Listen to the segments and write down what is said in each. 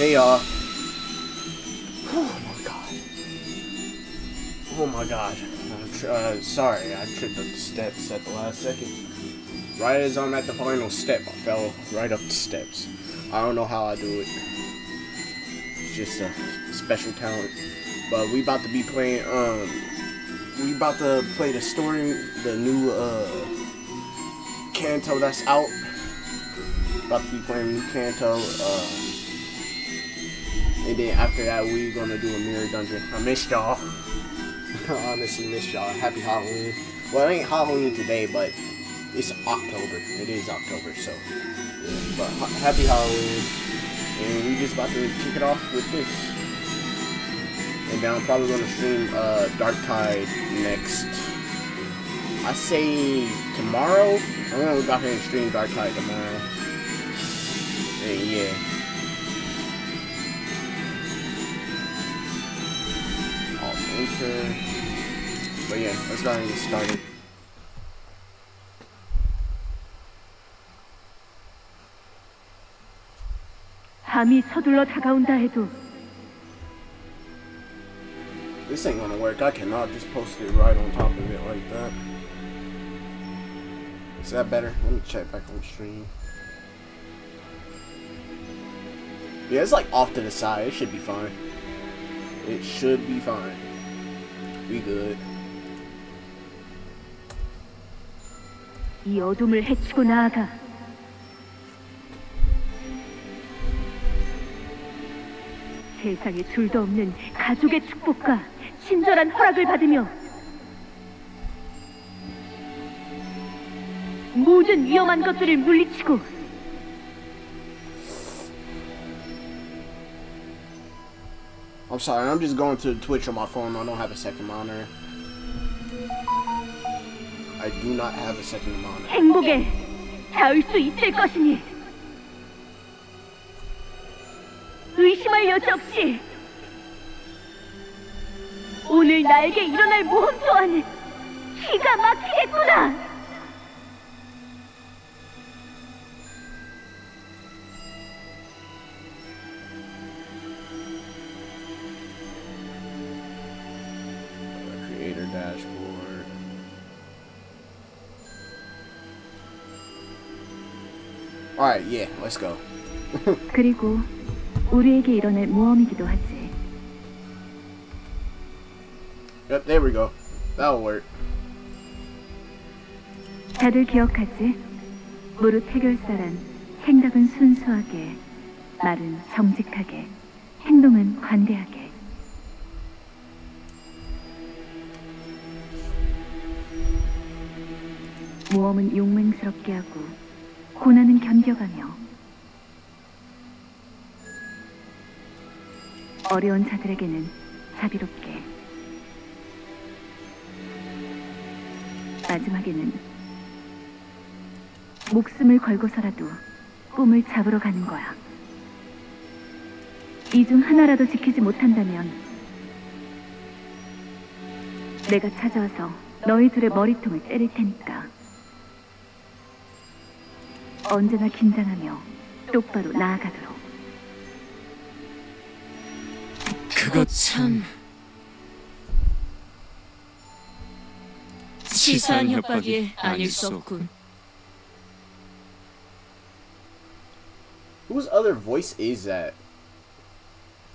Hey y'all. Oh my god. Oh my god. Uh, sorry, I tripped up the steps at the last second. Right as I'm at the final step, I fell right up the steps. I don't know how I do it. It's just a special talent. But we about to be playing, um, we about to play the story, the new, uh, Kanto that's out. About to be playing new Kanto, uh, and then after that, we gonna do a mirror dungeon. I missed y'all. Honestly, missed y'all. Happy Halloween. Well, it ain't Halloween today, but it's October. It is October, so yeah. But ha- happy Halloween, and we just about to kick it off with this. And then I'm probably gonna stream uh, Dark Tide next. I say tomorrow. I'm gonna go out here and stream Dark Tide tomorrow. I'll enter. But yeah, let's go ahead and get started. 밤이 서둘러 다가온다 해도 This ain't gonna work. I cannot just post it right on top of it like that. Is that better? Let me check back on stream. Yeah, it's like off to the side. It should be fine. It should be fine. We good. 이 어둠을 헤치고 나아가. 세상에 둘도 없는 가족의 축복과 친절한 허락을 받으며 모든 위험한 것들을 물리치고 I'm sorry, I'm just going to Twitch on my phone. I don't have a second monitor. I do not have a second monitor. 행복에 닿을 수 있을 것이니 의심할 여지 없이 오늘 나에게 일어날 모험 또한 기가 막히겠구나. Dashboard. Alright, yeah, let's go. 그리고 우리에게 일어날 모험이기도 하지. Yep, there we go. That'll work. 다들 기억하지? 무릇 해결사란 생각은 순수하게, 말은 정직하게, 행동은 관대하게. 모험은 용맹스럽게 하고, 고난은 견뎌가며, 어려운 자들에게는 자비롭게, 마지막에는 목숨을 걸고서라도 꿈을 잡으러 가는 거야. 이 중 하나라도 지키지 못한다면 내가 찾아와서 너희들의 머리통을 때릴 테니까. 언제나 긴장하며 똑바로 나아가도록. 그거 참 치사한 협박이 아닐 수 없군. Whose other voice is that?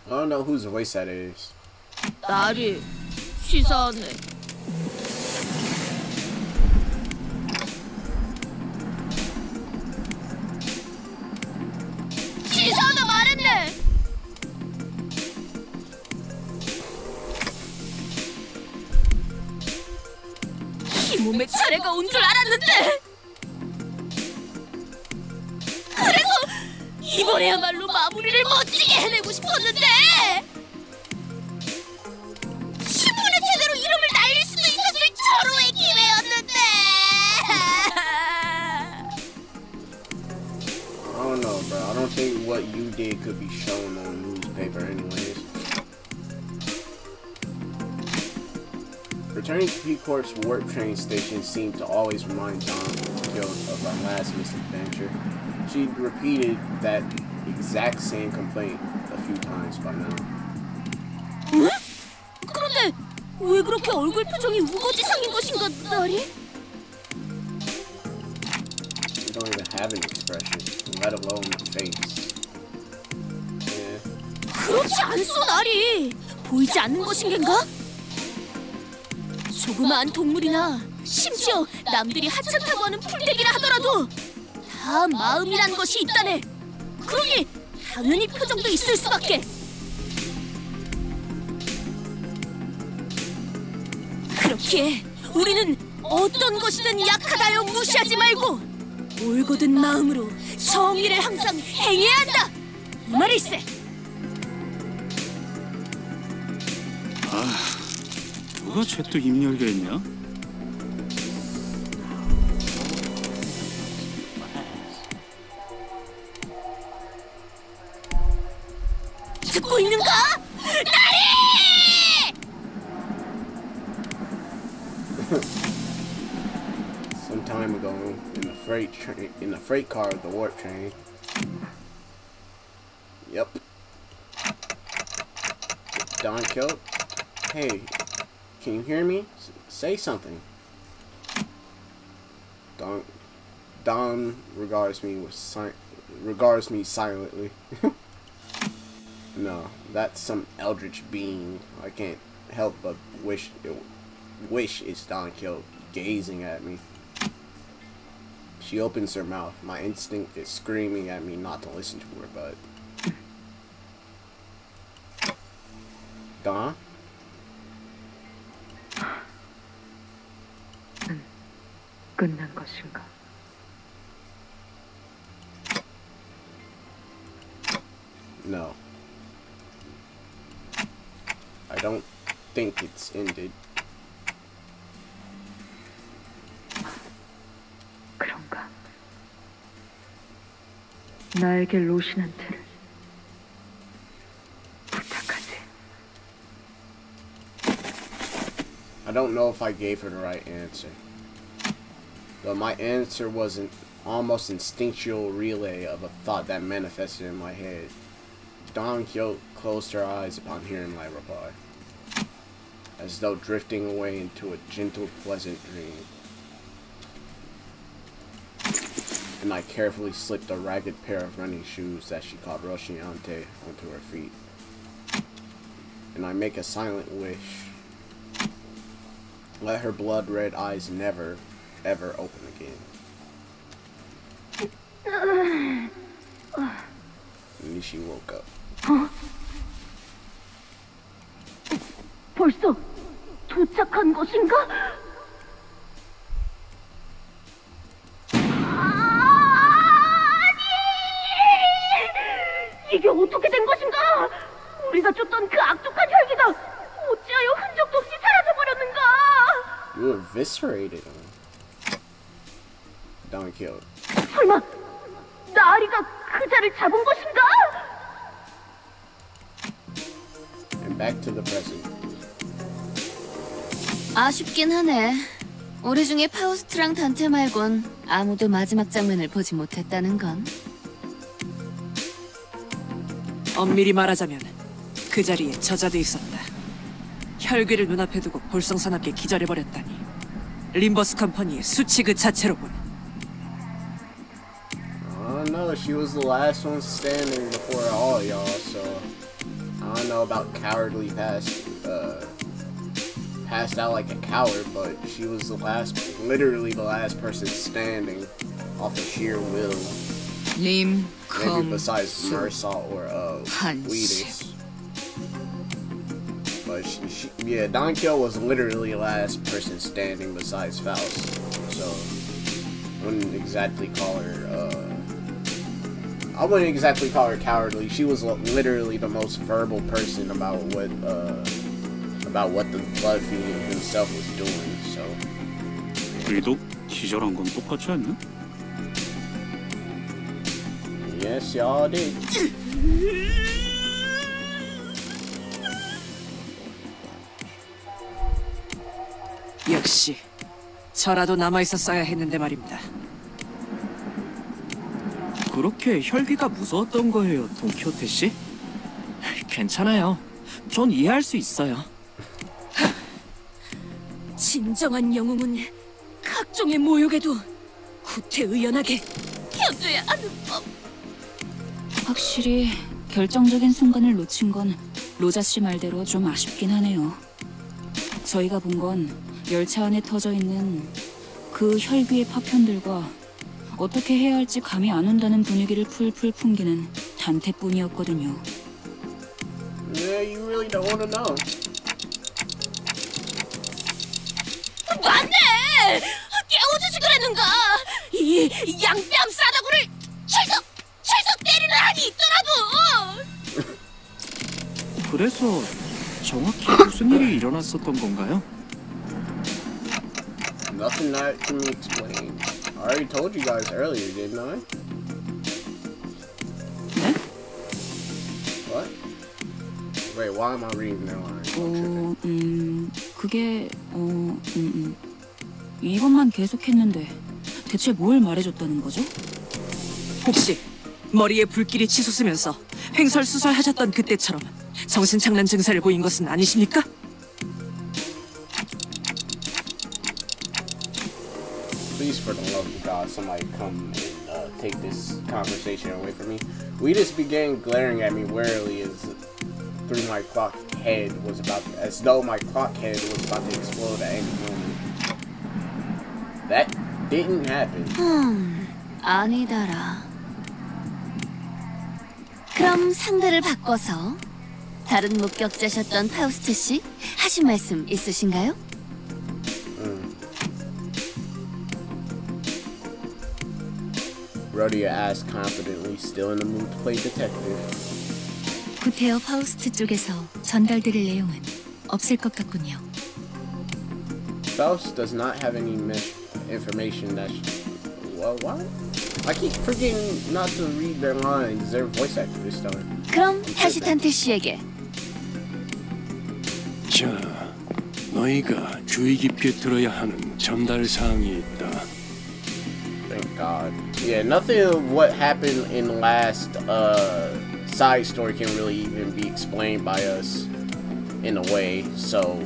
I don't know whose voice that is. 나리 치사하네. 차례가 온 줄 알았는데. 그래서 이번에야말로 마무리를 멋지게 해내고 싶었는데. 신문에 제대로 이름을 날릴 수도 있었을 절호의 기회였는데. I don't know, bro. I don't think what you did could be shown on newspaper, anyways. Returning to P-Corp's warp train station seemed to always remind John Guild of our last misadventure. She'd repeated that exact same complaint a few times by now. 그런데 왜 그렇게 얼굴 표정이 우거지상인 것인가, 나리? You don't even have an expression, let alone a face. Yeah. 그렇지 않소, 나리. 보이지 않는 것인 겐가? 조그마한 동물이나 심지어 남들이 하찮다고 하는 풀떼기라 하더라도 다 마음이란 것이 있다네. 그러니 당연히 표정도 있을 수밖에. 그렇기에 우리는 어떤 것이든 약하다여 무시하지 말고 올곧은 마음으로 정의를 항상 행해야 한다. 이 말일세. 누가 쟤또 입열게 했냐? 듣고 있는가? 나리! Some time ago, in the freight train, in the freight car of the warp train. Yep. Don Kilt. Hey, can you hear me? Say something. Don. Don regards me with si- regards me silently. no, that's some eldritch being. I can't help but wish wish it's Don Kilt gazing at me. She opens her mouth. My instinct is screaming at me not to listen to her, but. Dawn? 끝난 것인가? No. I don't think it's ended. 그런가? 나에게 로신한테를 부탁하지. I don't know if I gave her the right answer. But my answer was an almost instinctual relay of a thought that manifested in my head. Don Quixote closed her eyes upon hearing my reply, as though drifting away into a gentle, pleasant dream. And I carefully slipped a ragged pair of running shoes that she called Rosciante onto her feet. And I make a silent wish let her blood red eyes never, ever open again. And she woke up. 벌써 도착한 것인가? 아니! 이게 어떻게 된 것인가? 우리가 쫓던 그 악독한 혈기가 어찌하여 흔적도 없이 사라져버렸는가? You eviscerated him. Don Quixote. 설마 나리가 그 자를 잡은 것인가? And back to the present. 아쉽긴 하네. 우리 중에 파우스트랑 단테 말곤 아무도 마지막 장면을 보지 못했다는 건. 엄밀히 말하자면 그 자리에 저자돼 있었다. 혈귀를 눈앞에 두고 볼썽사납게 기절해버렸다니. 림버스 컴퍼니의 수치 그 자체로군. She was the last one standing before all y'all, so I don't know about cowardly passed, uh, passed out like a coward, but she was the last, literally the last person standing off of sheer will. 림, Maybe besides Marisol or uh. Wheatus. But she, she, yeah, Don Quixote was literally the last person standing besides Faust. So, wouldn't exactly call her, uh, I wouldn't exactly call her cowardly. She was li- literally the most verbal person about what, uh, about what the Blood Fiend himself was doing. So, 우리도 기절한 건 똑같지 않나? yes, y'all did. 역시 저라도 남아 있었어야 했는데 말입니다. 그렇게 혈기가 무서웠던 거예요, 동키호테 씨? 괜찮아요. 전 이해할 수 있어요. 진정한 영웅은 각종의 모욕에도 구태의연하게 견뎌야 하는 법. 확실히 결정적인 순간을 놓친 건 로자 씨 말대로 좀 아쉽긴 하네요. 저희가 본 건 열차 안에 터져 있는 그 혈귀의 파편들과 어떻게 해야 할지 감이 안 온다는 분위기를 풀풀 풍기는 단테뿐이었거든요. Yeah, you really don't want to know. 맞네! 깨워주지 그랬는가! 이 양뺨 싸다구를 철썩! 철썩 때리는 한이 있더라도! 그래서 정확히 무슨 일이 일어났었던 건가요? Nothing that can be explained. I already told you guys earlier, didn't I? 네? What? Wait, why am I reading their line? I'm tripping. 어, 음, 그게, 어, 음, 음. 이것만 계속했는데 대체 뭘 말해줬다는 거죠? 혹시 머리에 불길이 치솟으면서 횡설수설하셨던 그때처럼 정신착란 증세를 보인 것은 아니십니까? for the love of God, somebody come and uh, take this conversation away from me. We just began glaring at me warily as through my clock head was about, as though my clock head was about to explode at any moment. That didn't happen. 음, 아니다라. 그럼 상대를 바꿔서 다른 목격자셨던 파우스트 씨 하신 말씀 있으신가요? Rhodia asked confidently, still in the mood to play detective. 구테어 파우스트 쪽에서 전달드릴 내용은 없을 것 같군요. Faust does not have any information that. Well, what? I keep forgetting not to read their lines. They're voice acted this time. 그럼 다시 탄테 씨에게 자, 너희가 주의 깊게 들어야 하는 전달 사항이 있다. Thank God. Yeah, nothing of what happened in the last uh, side story can really even be explained by us in a way. So,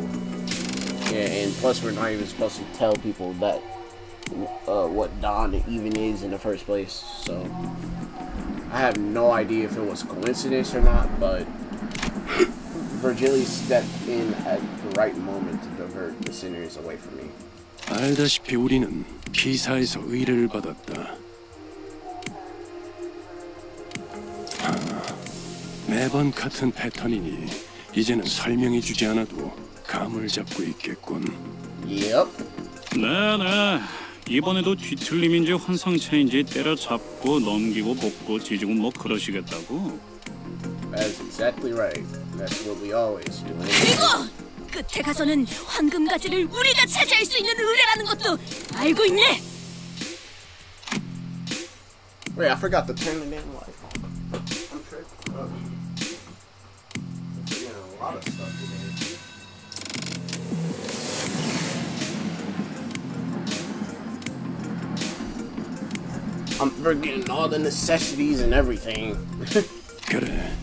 yeah, and plus we're not even supposed to tell people that uh, what Dawn even is in the first place. So, I have no idea if it was coincidence or not, but Virgili stepped in at the right moment to divert the sinners away from me. 알다시피 우리는 피사에서 의뢰를 받았다. 매번 같은 패턴이니 이제는 설명해 주지 않아도 감을 잡고 있겠군. Yep. 네네. 이번에도 뒤틀림인지 환상체인지 때려잡고 넘기고 볶고 지지고 뭐 그러시겠다고. That's exactly right. That's what we always do. 그리고 끝에 가서는 황금 가지를 우리가 차지할 수 있는 의뢰라는 것도 알고 있네. Wait, I forgot to turn the damn light I'm forgetting all the necessities and everything. 그래.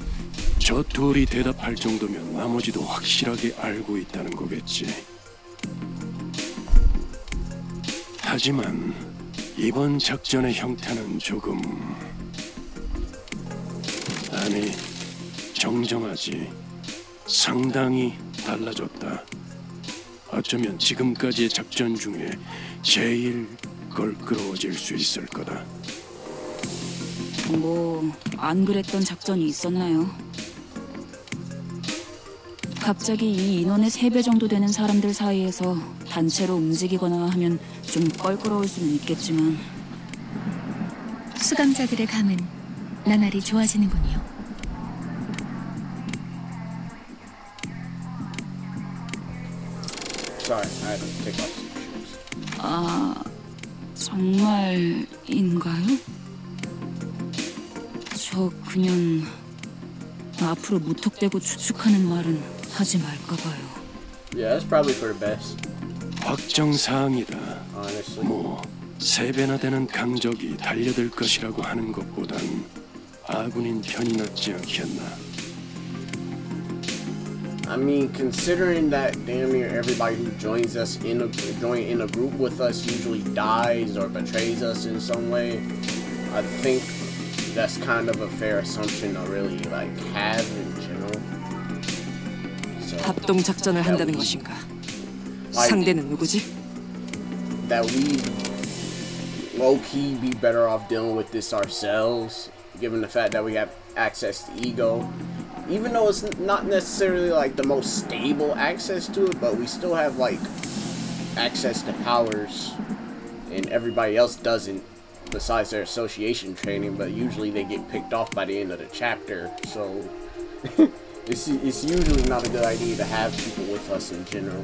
저 둘이 대답할 정도면 나머지도 확실하게 알고 있다는 거겠지. 하지만 이번 작전의 형태는 조금 아니 정정하지 상당히 달라졌다. 어쩌면 지금까지의 작전 중에 제일 껄끄러워질 수 있을 거다. 뭐 안 그랬던 작전이 있었나요? 갑자기 이 인원의 3배 정도 되는 사람들 사이에서 단체로 움직이거나 하면 좀 껄끄러울 수는 있겠지만 수감자들의 감은 나날이 좋아지는군요. 아 정말인가요? 저 그냥 앞으로 무턱대고 추측하는 말은 하지 말까 봐요. Yeah, that's probably for the best, 확정 사항이다. honestly. 뭐세 배나 되는 강적이 달려들 것이라고 하는 것보단 아군인 편이 낫지 않겠나. I mean, considering that damn near everybody who joins us in a join in a group with us usually dies or betrays us in some way, I think that's kind of a fair assumption to really like have in general. So 합동 작전을 한다는 것인가? 상대는 누구지? that we low key be better off dealing with this ourselves, given the fact that we have access to ego. Even though it's not necessarily like the most stable access to it, but we still have like access to powers, and everybody else doesn't, besides their association training. But usually they get picked off by the end of the chapter, so it's it's usually not a good idea to have people with us in general.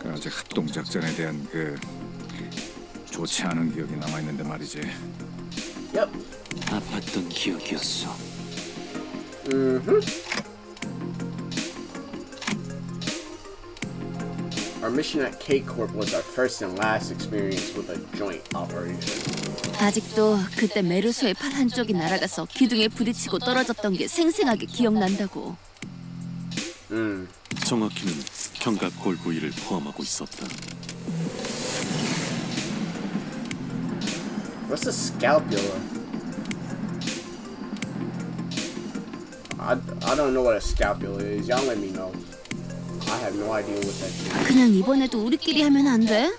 그 아직 합동 작전에 대한 그 좋지 않은 기억이 남아 있는데 말이지. Yep. 아팠던 기억이었어. Mm-hmm. Our mission at K Corp was our first and last experience with a joint operation. 아직도 그때 메르소의 팔 한쪽이 날아가서 기둥에 부딪히고 떨어졌던 게 생생하게 기억난다고. Mm. 정확히는 견갑골 부위를 포함하고 있었다. What's a scapula? I, I don't know what a scapula is. Y'all let me know. I have no idea what that is. 그냥 이번에도 우리끼리 하면 안 돼?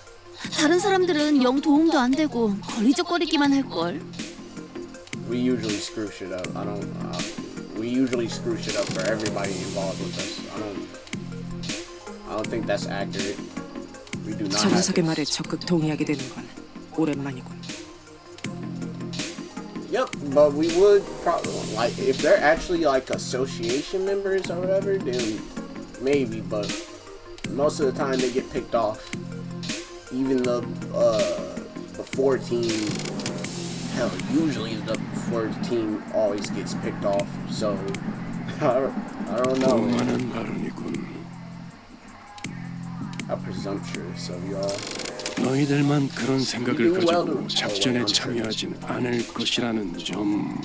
다른 사람들은 영 도움도 안 되고 걸리적거리기만 할 걸. We usually screw shit up. I don't. Uh, we usually screw shit up for everybody involved with us. I don't. I don't think that's accurate. We do not. 저 녀석의. 말에 적극 동의하게 되는 건 오랜만이군. Yep, but we would probably like if they're actually like association members or whatever, then maybe. But most of the time they get picked off. Even the uh, four team, hell, usually the four team always gets picked off. So I don't, I don't know. 너희들만 그런 생각을 가지고 작전에 참여하진 않을 것이라는 점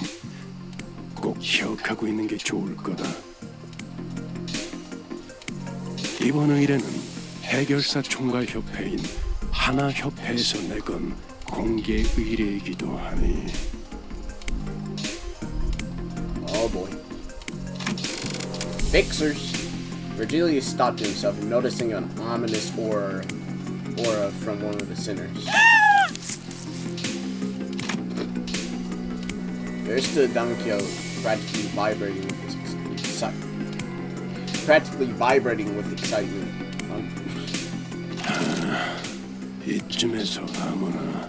꼭 기억하고 있는 게 좋을 거다. 이번 의뢰는 해결사 총괄 협회인 하나 협회에서 내건 공개 의뢰이기도 하니 Oh boy. Fixers. Virgilius stopped himself, noticing an ominous aura, aura from one of the sinners. There stood Dankyo, practically vibrating with his excitement. Practically vibrating with excitement. Um, 이쯤에서 아무나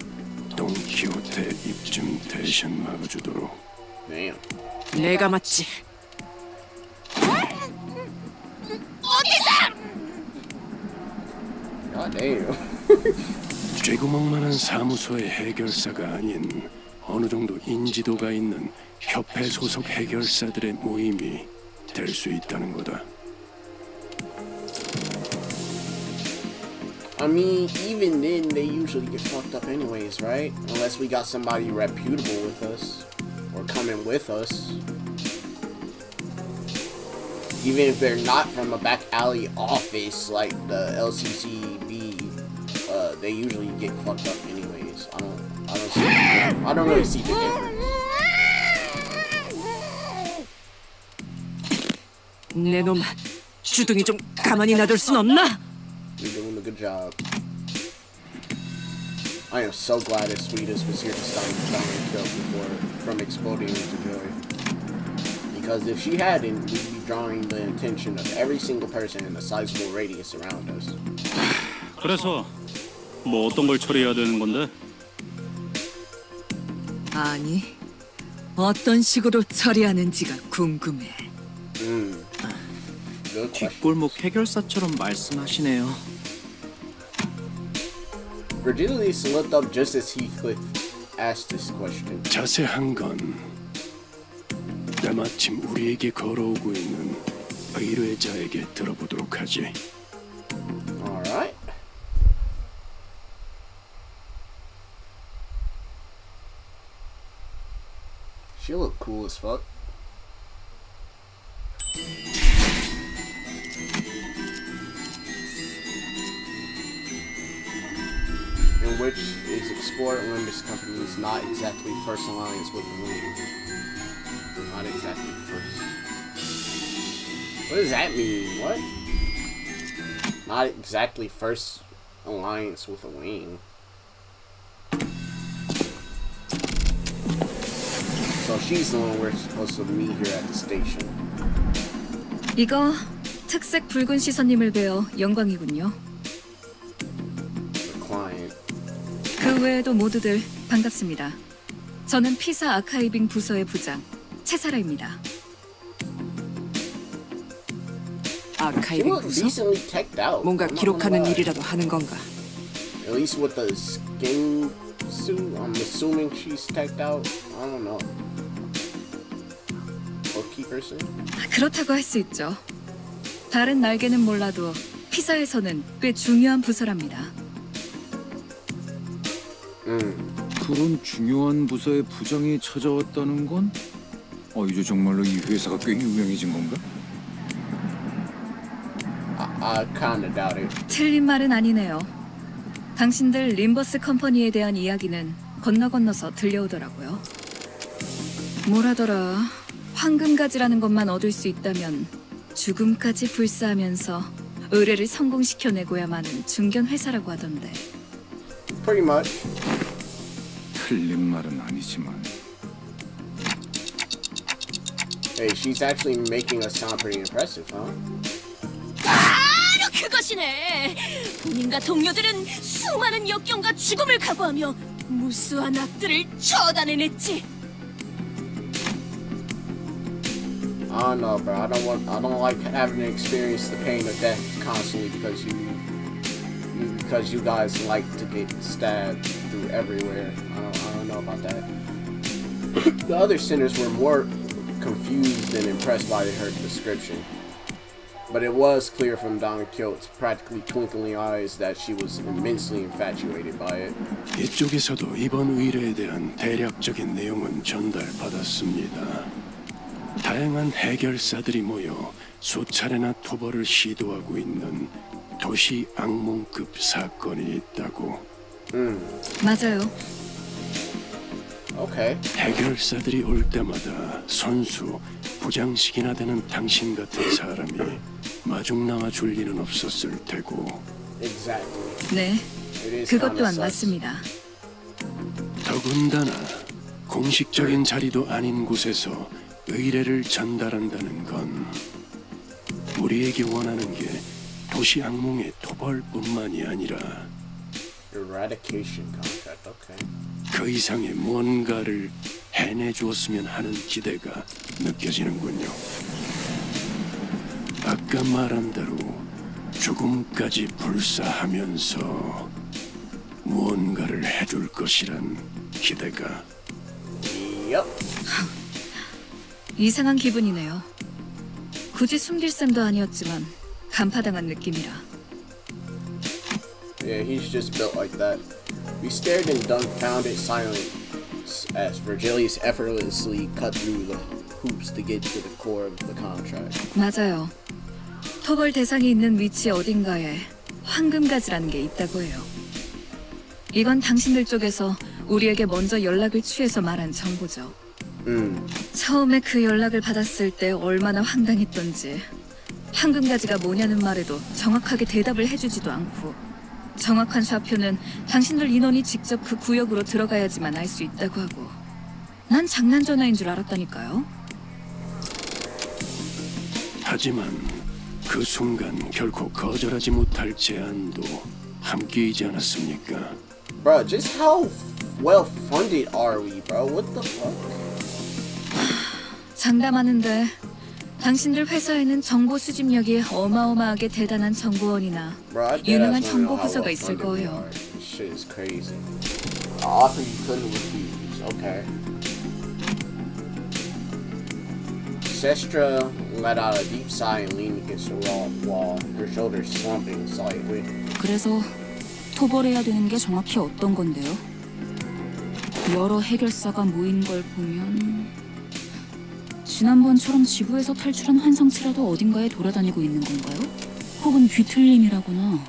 돈키호테 입증 대신 막아주도록 damn. 내가 맞지. God damn. 쥐구멍만한 사무소의 해결사가 아닌 어느 정도 인지도가 있는 협회 소속 해결사들의 모임이 될 수 있다는 거다. I mean, even then, they usually get fucked up anyways, right? Unless we got somebody reputable with us, or coming with us. Even if they're not from a back alley office like the LCCB, uh, they usually get fucked up anyways. I don't, I don't see, I don't really see the difference. 내 놈, 주둥이 좀 가만히 놔둘 순 없나? You're doing a good job. I am so glad that Sweetest was here to stop Dominic Kill before from exploding into joy. Because if she hadn't, we'd be drawing the attention of every single person in a sizable radius around us. 그래서 뭐 어떤 걸 처리해야 되는 건데? 아니, 어떤 식으로 처리하는지가 궁금해. Hmm. Question. 뒷골목 해결사처럼 말씀하시네요. Virgilius looked up just as Heathcliff asked this question. 자세한 건 때마침 우리에게 걸어오고 있는 의뢰자에게 들어보도록 하지. Alright. She look cool as fuck. In which is Explorer Olympus Company is not exactly first alliance with the Wing. Not exactly first. What does that mean? What? Not exactly first alliance with a wing. So she's the one we're supposed to meet here at the station. 이거 특색 붉은 시선님을 뵈어 영광이군요. The client. 그 외에도 모두들 반갑습니다. 저는 피사 아카이빙 부서의 부장 채사라입니다. 아카이빙 부서? decently teched out. 뭔가 기록하는. 일이라도 하는 건가? At least with the skin suit, I'm assuming she's teched out. I don't know. Bookkeeper suit? 그렇다고 할 수 있죠. 다른 날개는 몰라도 피사에서는 꽤 중요한 부서랍니다. 음. 그런 중요한 부서의 부장이 찾아왔다는 건? 어 이제 정말로 이 회사가 꽤 유명해진 건가? I, I kinda doubt it. 틀린 말은 아니네요. 당신들 림버스 컴퍼니에 대한 이야기는 건너 건너서 들려오더라고요. 뭐라더라. 황금가지라는 것만 얻을 수 있다면 죽음까지 불사하면서 의뢰를 성공시켜내고야 마는 중견 회사라고 하던데. Pretty much. 틀린 말은 아니지만 Hey, she's actually making us sound pretty impressive, huh? 바로 그것이네. 본인과 동료들은 수많은 역경과 죽음을 각오하며 무수한 악들을 처단해냈지. I don't know, bro. I don't want. I don't like having to experience the pain of death constantly because you, you because you guys like to get stabbed through everywhere. I don't. I don't know about that. the other sinners were more confused and impressed by her description, but it was clear from Don Quixote's practically twinkling eyes that she was immensely infatuated by it. 이쪽에서도 이번 의뢰에 대한 대략적인 내용은 전달받았습니다. 다양한 해결사들이 모여 수차례나 토벌을 시도하고 있는 도시 악몽급 사건이 있다고. 맞아요. Okay. 해결사들이 올 때마다 선수, 부장식이나 되는 당신 같은 사람이 마중 나와 줄 리는 없었을 테고 Exactly. 네, 그것 또한. 맞습니다. 더군다나 공식적인 자리도 아닌 곳에서 의뢰를 전달한다는 건 우리에게 원하는 게 도시 악몽의 토벌뿐만이 아니라 Eradication contract. Okay. 그 이상의 뭔가를 해내 주었으면 하는 기대가 느껴지는군요. 아까 말한 대로 죽음까지 불사하면서 무언가를 해줄 것이란 기대가. 이상한 기분이네요. 굳이 숨길 셈도 아니었지만 간파당한 느낌이라. Yeah, he's just built like that. We stared in dumbfounded silence as Virgilius effortlessly cut through the hoops to get to the core of the contract. 맞아요. 토벌 대상이 있는 위치 어딘가에 황금가지라는 게 있다고 해요. 이건 당신들 쪽에서 우리에게 먼저 연락을 취해서 말한 정보죠. Mm. 처음에 그 연락을 받았을 때 얼마나 황당했던지 황금가지가 뭐냐는 말에도 정확하게 대답을 해주지도 않고 정확한 좌표는 당신들 인원이 직접 그 구역으로 들어가야지만 알 수 있다고 하고 난 장난 전화인 줄 알았다니까요. 하지만 그 순간 결코 거절하지 못할 제안도 함께이지 않았습니까? Bro, just how well funded are we, bro? What the fuck? 장담하는데 당신들 회사에는 정보 수집력이 어마어마하게 대단한 정보원이나 유능한 정보 부서가 있을 거예요. Sestra let out a deep sigh and leaned against the wall, her shoulders slumping slightly. 그래서 토벌해야 되는 게 정확히 어떤 건데요? 여러 해결사가 모인 걸 보면 지난번처럼 지구에서 탈출한 환상체라도 어딘가에 돌아다니고 있는 건가요? 혹은 뒤틀림이라거나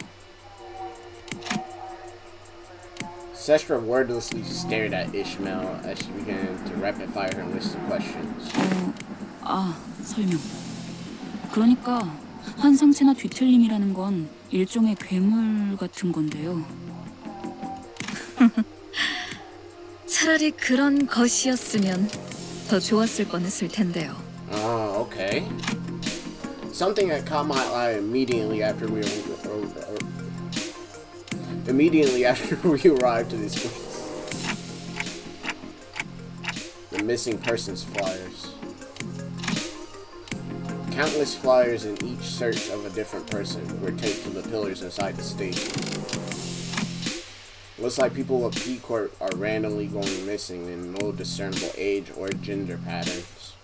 Sestra wordlessly stared at Ishmael as she began to rapid fire her list of questions. 어, 아 설명 그러니까 환상체나 뒤틀림이라는 건 일종의 괴물 같은 건데요 차라리 그런 것이었으면 더 좋았을 뻔했을 텐데요 Oh, okay. Something that caught my eye immediately after we immediately after we arrived to this place. The missing persons flyers. Countless flyers in each search of a different person were taped to the pillars inside the station. Looks like people of P Corp are randomly going missing in no discernible age or gender patterns.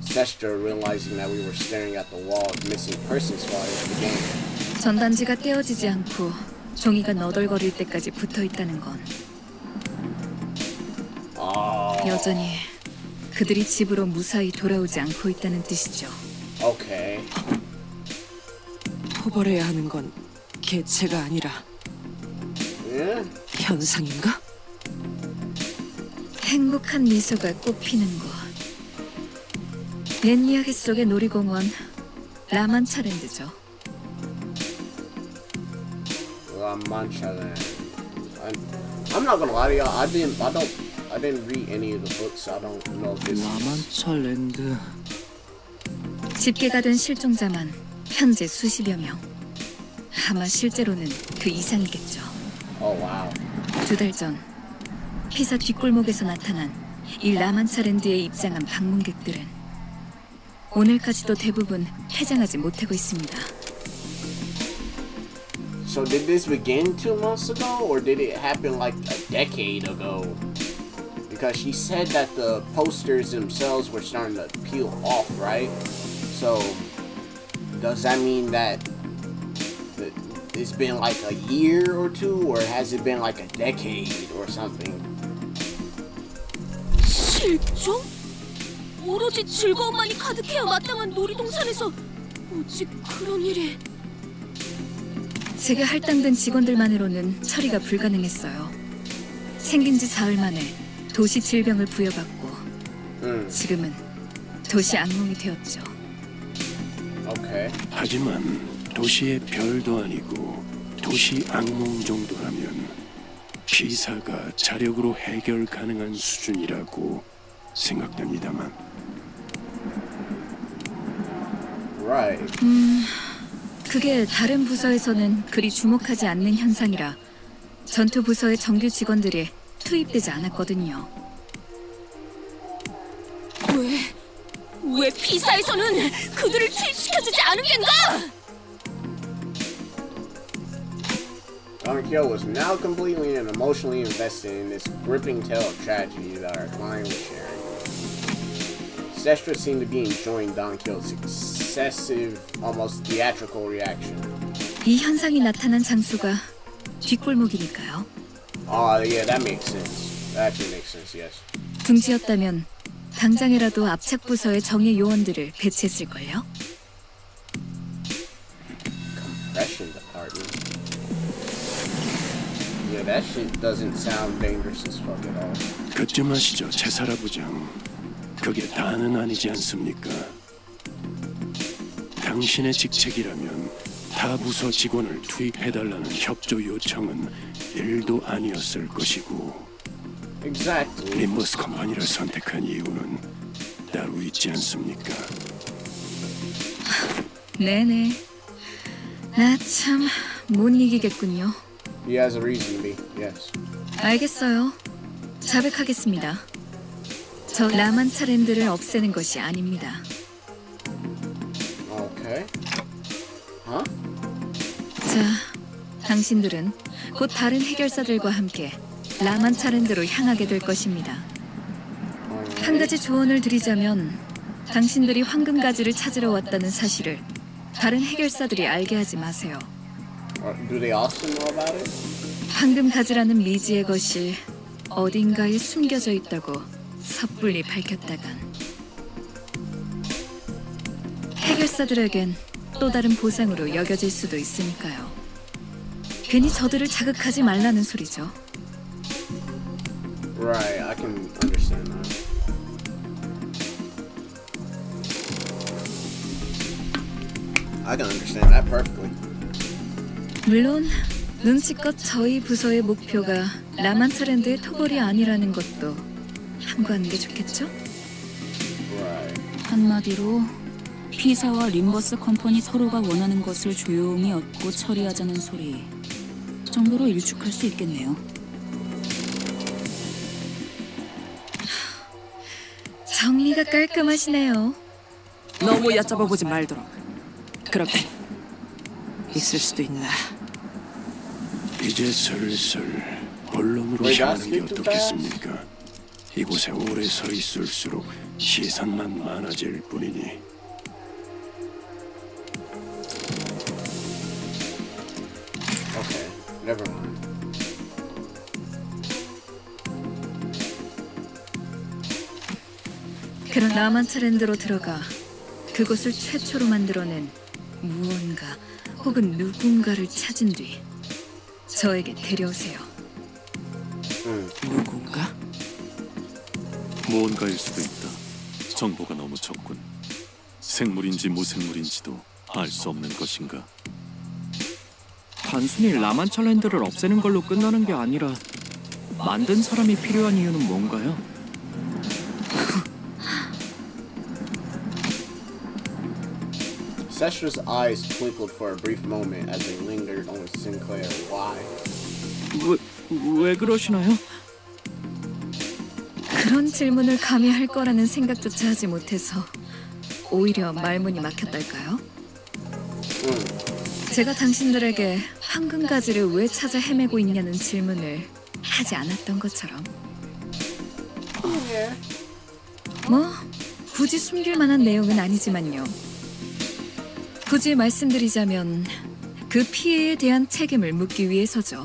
Sestra, realizing that we were staring at the wall of missing persons flyers, began. 전단지가 떼어지지 않고 종이가 너덜거릴 때까지 붙어 있다는 건 Oh, 여전히 그들이 집으로 무사히 돌아오지 않고 있다는 뜻이죠. okay. 토벌해야 하는 건 개체가 아니라 현상인가? 행복한 미소가 꽃피는 곳. 옛 이야기 속의 놀이공원 라만차랜드죠. La Mancha Land. I'm, I'm not gonna lie to y'all. I didn't. I don't. I didn't read any of the books. So I don't know if this. 라만차 랜드. 집계가 된 실종자만 현재 수십여 명. 아마 실제로는 그 이상이겠죠. Oh wow. 두 달 전 피사 뒷골목에서 나타난 이 라만차랜드에 입장한 방문객들은 오늘까지도 대부분 해장하지 못하고 있습니다. So did this begin two months ago, or did it happen like a decade ago? Because she said that the posters themselves were starting to peel off, right? So does that mean that that it's been like a year or two, or has it been like a decade or something? 실종? 오로지 즐거움만이 가득해야 마땅한 놀이동산에서 어찌 그런 일이... 제가 할당된 직원들만으로는 처리가 불가능했어요. 생긴 지 사흘 만에 도시 질병을 부여받고 Hmm. 지금은 도시 악몽이 되었죠. Okay. 하지만 도시의 별도 아니고 도시 악몽 정도라면 피사가 자력으로 해결 가능한 수준이라고 생각됩니다만 Right. 그게 다른 부서에서는 그리 주목하지 않는 현상이라 전투 부서의 정규 직원들이 투입되지 않았거든요. 왜... 왜 피사에서는 그들을 투입시켜주지 않은 겐가? Don Kyo was now completely and emotionally invested in this gripping tale of tragedy that our client was sharing. Sestra seemed to be enjoying Don Kyo's excessive, almost theatrical reaction. 이 현상이 나타난 장소가 뒷골목이니까요. Oh, yeah, that makes sense. That actually makes sense, yes. 둥지였다면 당장이라도 압착 부서의 정예 요원들을 배치했을걸요. Compression that shit doesn't sound dangerous as fuck at all. 그쯤 하시죠 제사라 부장 그게 다는 아니지 않습니까 당신의 직책이라면 타 부서 직원을 투입해달라는 협조 요청은 일도 아니었을 것이고 Exactly. 림버스 컴퍼니를 선택한 이유는 따로 있지 않습니까 네네. 나 참 못 이기겠군요. He has a reason to be, yes. 알겠어요. 자백하겠습니다. 저 라만차랜드를 없애는 것이 아닙니다. Okay. Huh? 자, 당신들은 곧 다른 해결사들과 함께 라만차랜드로 향하게 될 것입니다. 한 가지 조언을 드리자면 당신들이 황금 가지를 찾으러 왔다는 사실을 다른 해결사들이 알게 하지 마세요. Or do they also know about it? 황금가지라는 미지의 것이 어딘가에 숨겨져 있다고 섣불리 밝혔다간 해결사들에겐 또 다른 보상으로 여겨질 수도 있으니까요. 괜히 저들을 자극하지 말라는 소리죠. Right, I can understand that. I can understand that perfectly. 물론 눈치껏 저희 부서의 목표가 라만차랜드의 토벌이 아니라는 것도 함구하는 게 좋겠죠? 한마디로 피사와 림버스 컴퍼니 서로가 원하는 것을 조용히 얻고 처리하자는 소리 정도로 일축할 수 있겠네요. 정리가 깔끔하시네요. 너무 얕잡아 보지 말도록. 그렇게 있을 수도 있나. 이제 슬슬 본론으로 향하는 게 어떻겠습니까? 이곳에 오래 서 있을수록 시선만 많아질 뿐이니 Okay, never mind. 그런 라만차랜드로 들어가 그곳을 최초로 만들어낸 무언가 혹은 누군가를 찾은 뒤 저에게 데려오세요. 누군가? 무언가일 수도 있다. 정보가 너무 적군. 생물인지 무생물인지도 알 수 없는 것인가. 단순히 라만철랜드를 없애는 걸로 끝나는 게 아니라 만든 사람이 필요한 이유는 뭔가요? Sestra's eyes twinkled for a brief moment as they lingered on Sinclair. Why? 왜, 왜 그러시나요? 그런 질문을 감히 할 거라는 생각조차 하지 못해서 오히려 말문이 막혔달까요? 제가 당신들에게 황금 가지를 왜 찾아 헤매고 있냐는 질문을 하지 않았던 것처럼 뭐 굳이 숨길 만한 내용은 아니지만요 굳이 말씀드리자면 그 피해에 대한 책임을 묻기 위해서죠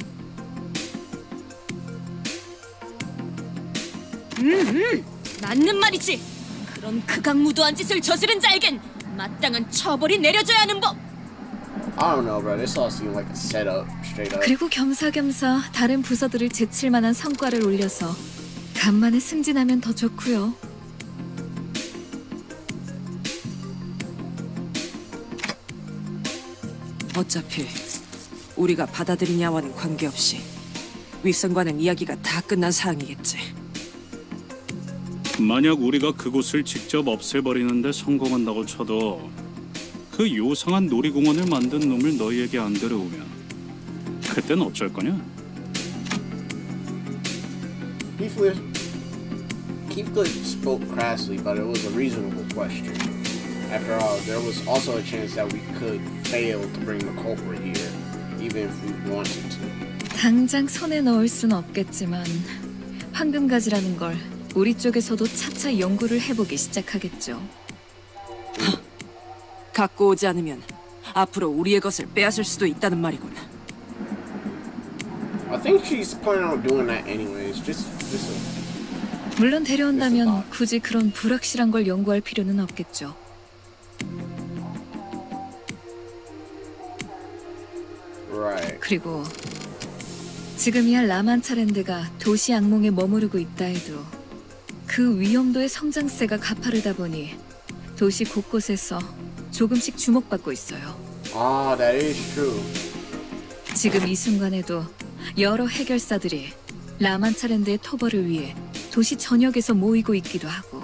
맞는 말이지. 그런 극악무도한 짓을 저지른 자에겐 마땅한 처벌이 내려져야 하는 법. I don't know, bro. This all seemed like a setup, straight up. 그리고 겸사겸사 다른 부서들을 제칠 만한 성과를 올려서 간만에 승진하면 더 좋고요. 어차피 우리가 받아들이냐와는 관계없이 윗선과는 이야기가 다 끝난 사항이겠지. 만약 우리가 그곳을 직접 없애버리는데 성공한다고 쳐도 그 요상한 놀이공원을 만든 놈을 너희에게 안 데려오면 그땐 어쩔 거냐? Heathcliff, Heathcliff spoke crassly, but it was a reasonable question. After all, there was also a chance that we could fail to bring the culprit here, even if we wanted to. 당장 손에 넣을 순 없겠지만 황금가지라는 걸 우리 쪽에서도 차차 연구를 해보기 시작하겠죠. 갖고 오지 않으면 앞으로 우리의 것을 빼앗을 수도 있다는 말이군. I think she's planning on doing that anyways. Just, just a, 물론 데려온다면 굳이 그런 불확실한 걸 연구할 필요는 없겠죠. Right. 그리고 지금이야 라만차랜드가 도시 악몽에 머무르고 있다 해도 그 위험도의 성장세가 가파르다 보니 도시 곳곳에서 조금씩 주목받고 있어요. Ah, that is true. 지금 이 순간에도 여러 해결사들이 라만차랜드의 토벌을 위해 도시 전역에서 모이고 있기도 하고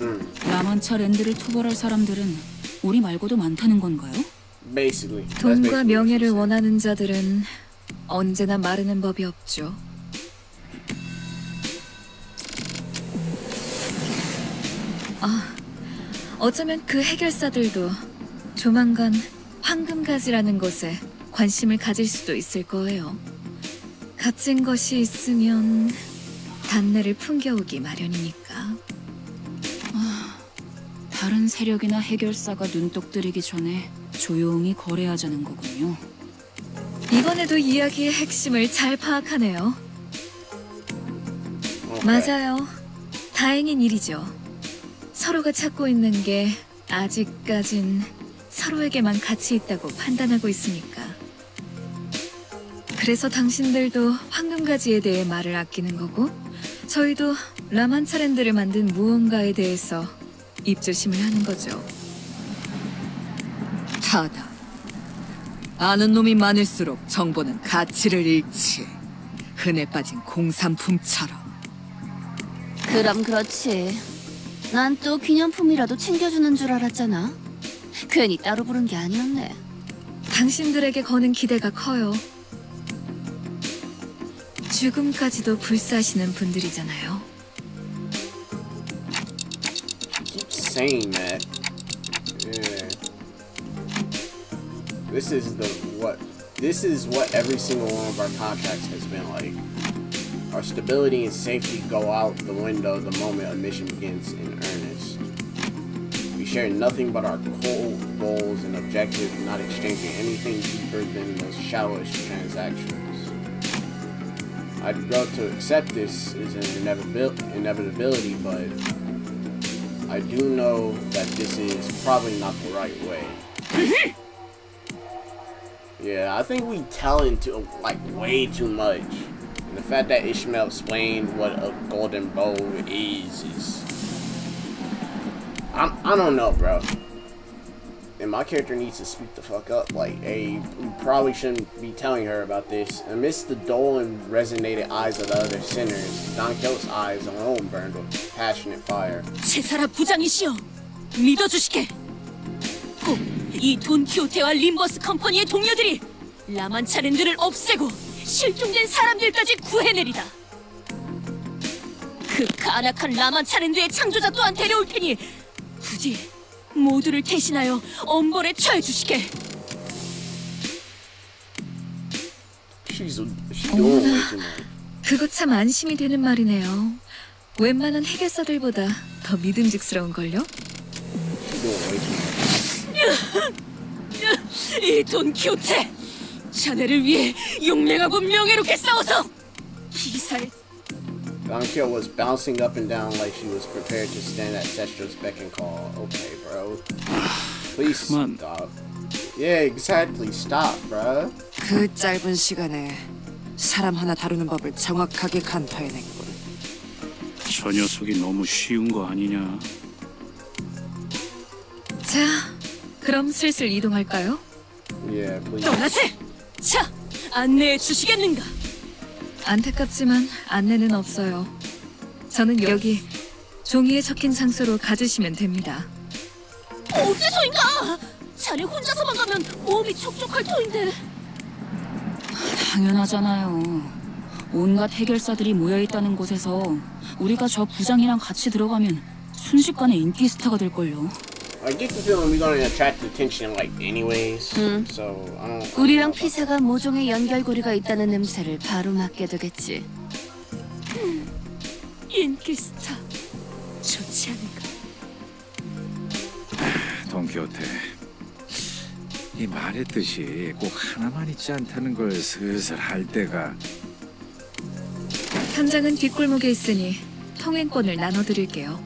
Hmm. 라만차 랜드를 토벌할 사람들은 우리 말고도 많다는 건가요? Basically. 돈과 명예를. 원하는 자들은 언제나 마르는 법이 없죠. 아, 어쩌면 그 해결사들도 조만간 황금가지라는 것에 관심을 가질 수도 있을 거예요. 값진 것이 있으면 단내를 풍겨오기 마련이니까. 아, 다른 세력이나 해결사가 눈독 들이기 전에 조용히 거래하자는 거군요. 이번에도 이야기의 핵심을 잘 파악하네요. 맞아요. 다행인 일이죠. 서로가 찾고 있는 게 아직까진 서로에게만 가치 있다고 판단하고 있으니까. 그래서 당신들도 황금가지에 대해 말을 아끼는 거고, 저희도 라만차랜드를 만든 무언가에 대해서 입조심을 하는 거죠. 타다. 아는 놈이 많을수록 정보는 가치를 잃지. 흔해 빠진 공산품처럼. 그럼 그렇지. 난 또 기념품이라도 챙겨주는 줄 알았잖아. 괜히 따로 부른 게 아니었네. 당신들에게 거는 기대가 커요. 죽음까지도 불사하시는 분들이잖아요. keep saying that. This is the what this is what every single one of our contracts has been like. Our stability and safety go out the window the moment a mission begins in earnest. We share nothing but our core goals and objectives, not exchanging anything deeper than those shallowest transactions. I'd grow to accept this as an inevitabil- inevitability, but I do know that this is probably not the right way. Mm-hmm. yeah, I think we tell into like way too much. And the fact that Ishmael explained what a golden bow is is I, I don't know, bro. and my character needs to speak the fuck up. Like, a you probably shouldn't be telling her about this. Amidst the dull and resonated eyes of the other sinners, Don Quixote's eyes alone burned with passionate fire. 제사라 부장이시여 믿어주시게 꼭이 돈키호테와 림버스 컴퍼니의 동료들이 라만차랜드를 없애고 실종된 사람들까지 구해내리다 그 간악한 라만차랜드의 창조자 또한 데려올 테니 부디 모두를 대신하여 엄벌에 처해 주시게 way too much. 그거 참 안심이 되는 말이네요. 웬만한 해결사들보다 더 믿음직스러운걸요? 이 돈키호테 자네를 위해 용맹하고 명예롭게 싸워서 Don Quixote was bouncing up and down like she was prepared to stand at Sestra's beck and call. Okay, bro. Please stop. Yeah, exactly. Stop, bro. 그 짧은 시간에 사람 하나 다루는 법을 정확하게 간파해냈군. 저 녀석이 너무 쉬운 거 아니냐? 자, 그럼 슬슬 이동할까요? Yeah, please. 떠나세! 자, 안내해 주시겠는가? 안타깝지만 안내는 없어요. 저는 여기 종이에 적힌 장소로 가주시면 됩니다. 어째서인가? 자네 혼자서만 가면 몸이 촉촉할 터인데. 당연하잖아요. 온갖 해결사들이 모여있다는 곳에서 우리가 저 부장이랑 같이 들어가면 순식간에 인기 스타가 될걸요. I get the feeling we're gonna attract attention, like, anyways. So I don't. I don't 우리랑 피사가 모종의 연결고리가 있다는 냄새를 바로 맡게 되겠지. 인기 스타. 좋지 않을까? 돈키호테 이 말의 뜻이 꼭 하나만 있지 않다는 걸 슬슬 할 때가 현장은 뒷골목에 있으니 통행권을 나눠드릴게요.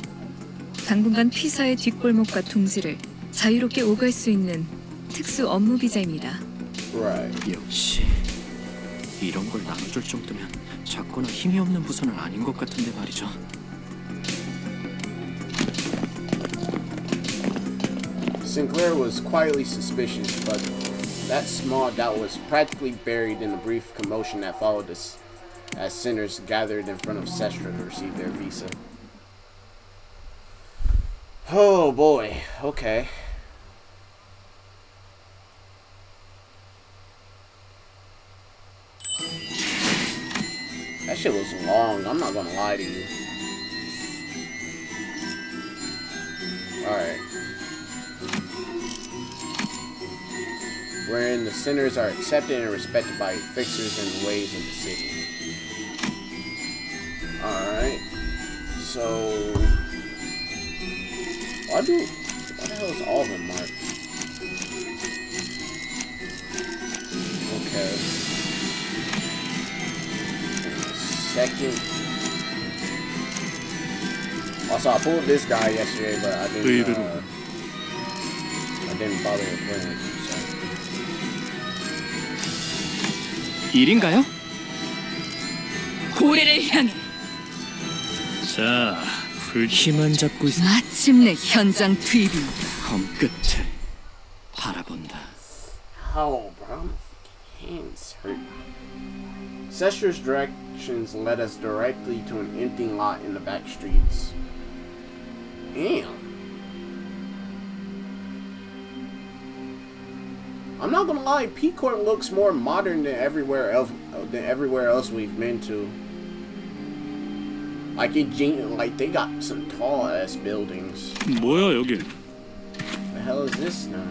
당분간 피서의 뒷골목과 둥지를 자유롭게 오갈 수 있는 특수 업무 비자입니다. Right. 역시 이런 걸 나눠줄 정도면 작거나 힘이 없는 부서는 아닌 것 같은데 말이죠. Sinclair was quietly suspicious, but that small doubt was practically buried in the brief commotion that followed us as sinners gathered in front of Sestra to receive their visa. Oh boy, okay. That shit was long, I'm not gonna lie to you. Alright. wherein the sinners are accepted and respected by fixers and the ways of the city. Alright. So why do why the hell is all of them marked? Okay. Second also I pulled this guy yesterday but I didn't uh, I didn't bother with him, so 일인가요? 고래를 향해 자, 불 힘만 잡고 있... 마침내 현장 투입이 검 끝을 바라본다. How, bro? My hands hurt. Sestra's directions led us directly to an empty lot in the back streets. Damn. I'm not gonna lie, P Court looks more modern than everywhere else than everywhere else we've been to. Like it, like they got some tall ass buildings. 뭐야 여기? The hell is this now?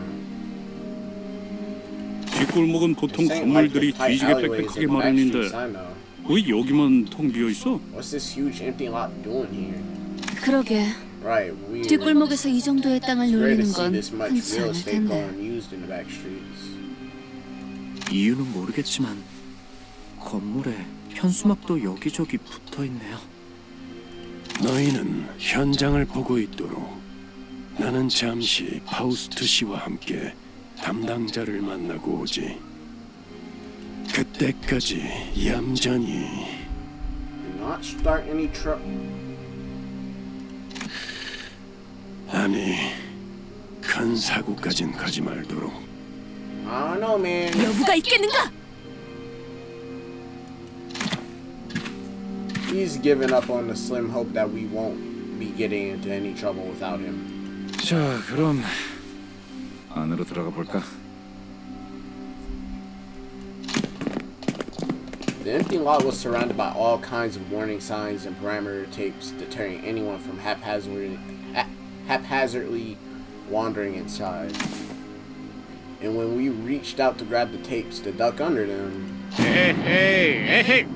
뒷골목은 보통 건물들이 뒤지게 빽빽하게 마련인데. 왜 여기만 통 비어 있어? What's this huge empty lot doing here? 그러게 Right, we. 뒷골목에서 이 정도의 땅을 노리는 건 this much 흔치 real 않을 estate 텐데. going used in the back streets. 이유는 모르겠지만 건물에 현수막도 여기저기 붙어 있네요. 너희는 현장을 보고 있도록 나는 잠시 파우스트 씨와 함께 담당자를 만나고 오지. 그때까지 얌전히 Do not start any trouble. 아니 끔찍한 사고까진 가지 말도록. I don't know, man. 여부가 있겠는가? He's given up on the slim hope that we won't be getting into any trouble without him. 자, 그럼 안으로 들어가 볼까? The empty lot was surrounded by all kinds of warning signs and parameter tapes deterring anyone from haphazardly, ha- haphazardly wandering inside. And when we reached out to grab the tapes to duck under them, 에헤이, 에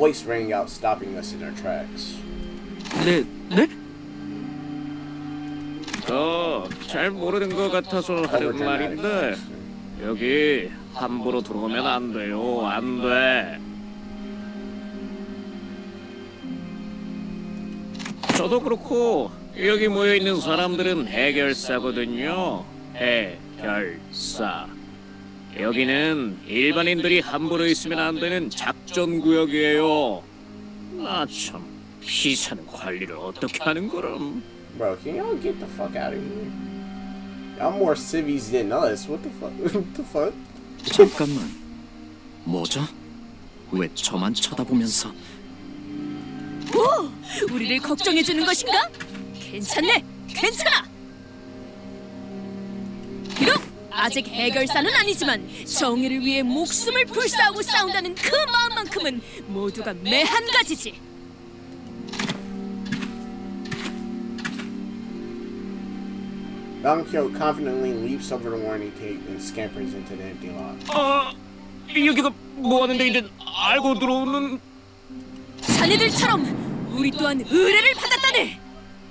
Voice rang out, stopping us in our tracks. 네, 네? 어, 잘 모르는 것 같아서 하는 말인데 여기 함부로 들어오면 안 돼요, 안 돼. 저도 그렇고 여기 모여 있는 사람들은 해결사거든요. 해결사. 여기는 일반인들이 함부로 있으면 안 되는 작전 구역이에요. 아 참, 피사는 관리를 어떻게 하는 거람? Bro, can y'all get the fuck out of here? Y'all more civvies than us. What the fuck? what the fuck? 잠깐만. 뭐죠? 왜 저만 쳐다보면서? 오! 우리를 걱정해 주는 것인가? 괜찮네. 괜찮아. 비록 아직 해결사는 아니지만 정의를 위해 목숨을 불사하고 싸운다는 그 마음만큼은 모두가 매한 가지지. Donkyo confidently leaps over the warning tape and scampers into the empty lot. 아, 여기가 뭐 하는데 이제 알고 들어오는 자네들처럼 우리 또한 의뢰를 받았다네.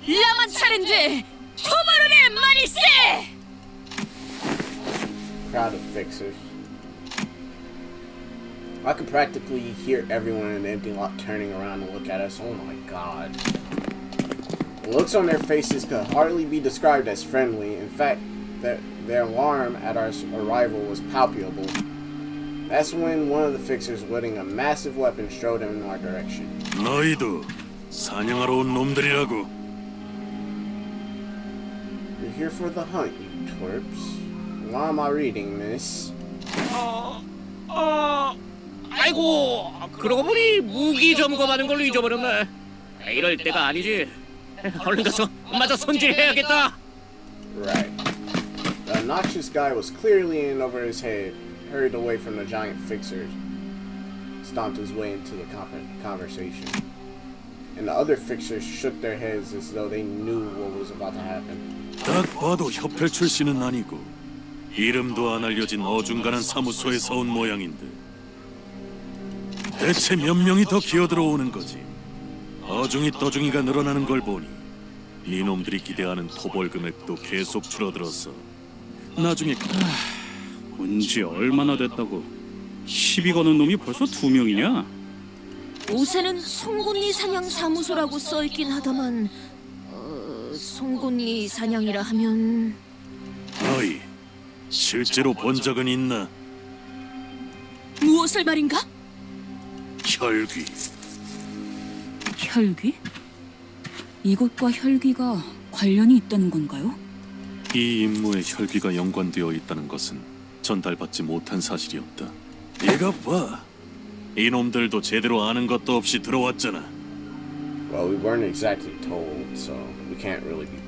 라만 차렌드 토바르네 마리세. crowd of fixers. I could practically hear everyone in the empty lot turning around to look at us. Oh my god. The looks on their faces could hardly be described as friendly. In fact, their, their alarm at our s- arrival was palpable. That's when one of the fixers wielding a massive weapon strode in our direction. 너희도 사냥하러 온 놈들이라고. You're here for the hunt, you twerps. Why am I reading this? 어, 어, 아이고, 그러고 보니 무기 점검하는 걸로 잊어버렸네. 이럴 때가 아니지. 얼른 가서 마저 손질해야겠다. Right. The obnoxious guy was clearly in over his head, hurried away from the giant fixers, stomped his way into the con- conversation. And the other fixers shook their heads as though they knew what was about to happen. 딱 봐도 협회 출신은 아니고 이름도 안 알려진 어중간한 사무소에서 온 모양인데 대체 몇 명이 더 기어들어오는 거지 어중이 떠중이가 늘어나는 걸 보니 이놈들이 기대하는 토벌 금액도 계속 줄어들었어 나중에 온지 얼마나 됐다고 시비 거는 놈이 벌써 두 명이냐? 옷에는 송곳니 사냥 사무소라고 써 있긴 하다만 어, 송곳니 사냥이라 하면 너희 실제로 본 적은 있나? 무엇을 말인가? 혈귀 혈귀? 이것과 혈귀가 관련이 있다는 건가요? 이 임무에 혈귀가 연관되어 있다는 것은 전달받지 못한 사실이었다. 네가 봐. 이놈들도 제대로 아는 것도 없이 들어왔잖아. Well, we weren't exactly told, so we can't really be.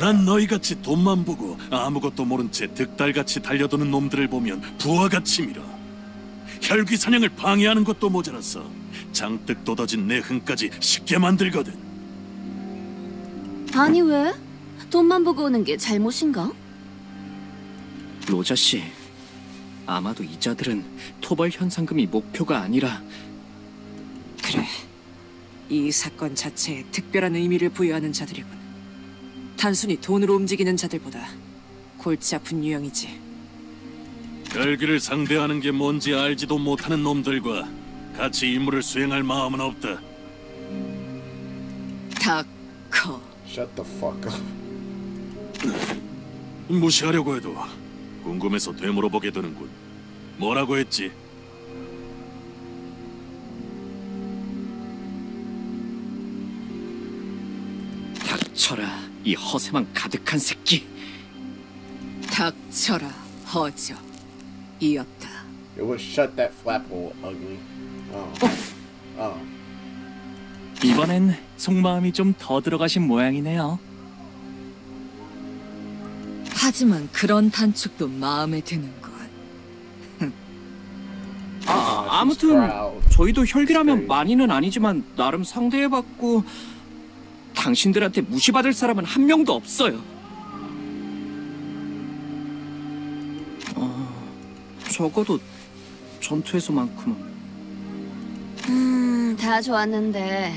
난 너희같이 돈만 보고 아무것도 모른 채 득달같이 달려드는 놈들을 보면 부하같이 밀어. 혈귀 사냥을 방해하는 것도 모자랐어. 장뜩 돋아진 내 흥까지 쉽게 만들거든. 아니 왜? 돈만 보고 오는 게 잘못인가? 로자 씨, 아마도 이자들은 토벌 현상금이 목표가 아니라 그래. 이 사건 자체에 특별한 의미를 부여하는 자들이군. 단순히 돈으로 움직이는 자들보다 골치 아픈 유형이지. 혈귀를 상대하는 게 뭔지 알지도 못하는 놈들과 같이 임무를 수행할 마음은 없다. 다커. Shut the fuck up. 무시하려고 해도 궁금해서 되물어보게 되는군. 뭐라고 했지? 닥쳐라, 이 허세만 가득한 새끼. 닥쳐라, 허저. 이었다. It was shut that flap hole, ugly. Oh. Oh. 이번엔 속마음이 좀 더 들어가신 모양이네요. 하지만 그런 단축도 마음에 드는군. 아, 아무튼. 저희도 혈기라면 많이는 아니지만 나름 상대해봤고 당신들한테 무시받을 사람은 한 명도 없어요. 어, 적어도 전투에서만큼은. 음, 다 좋았는데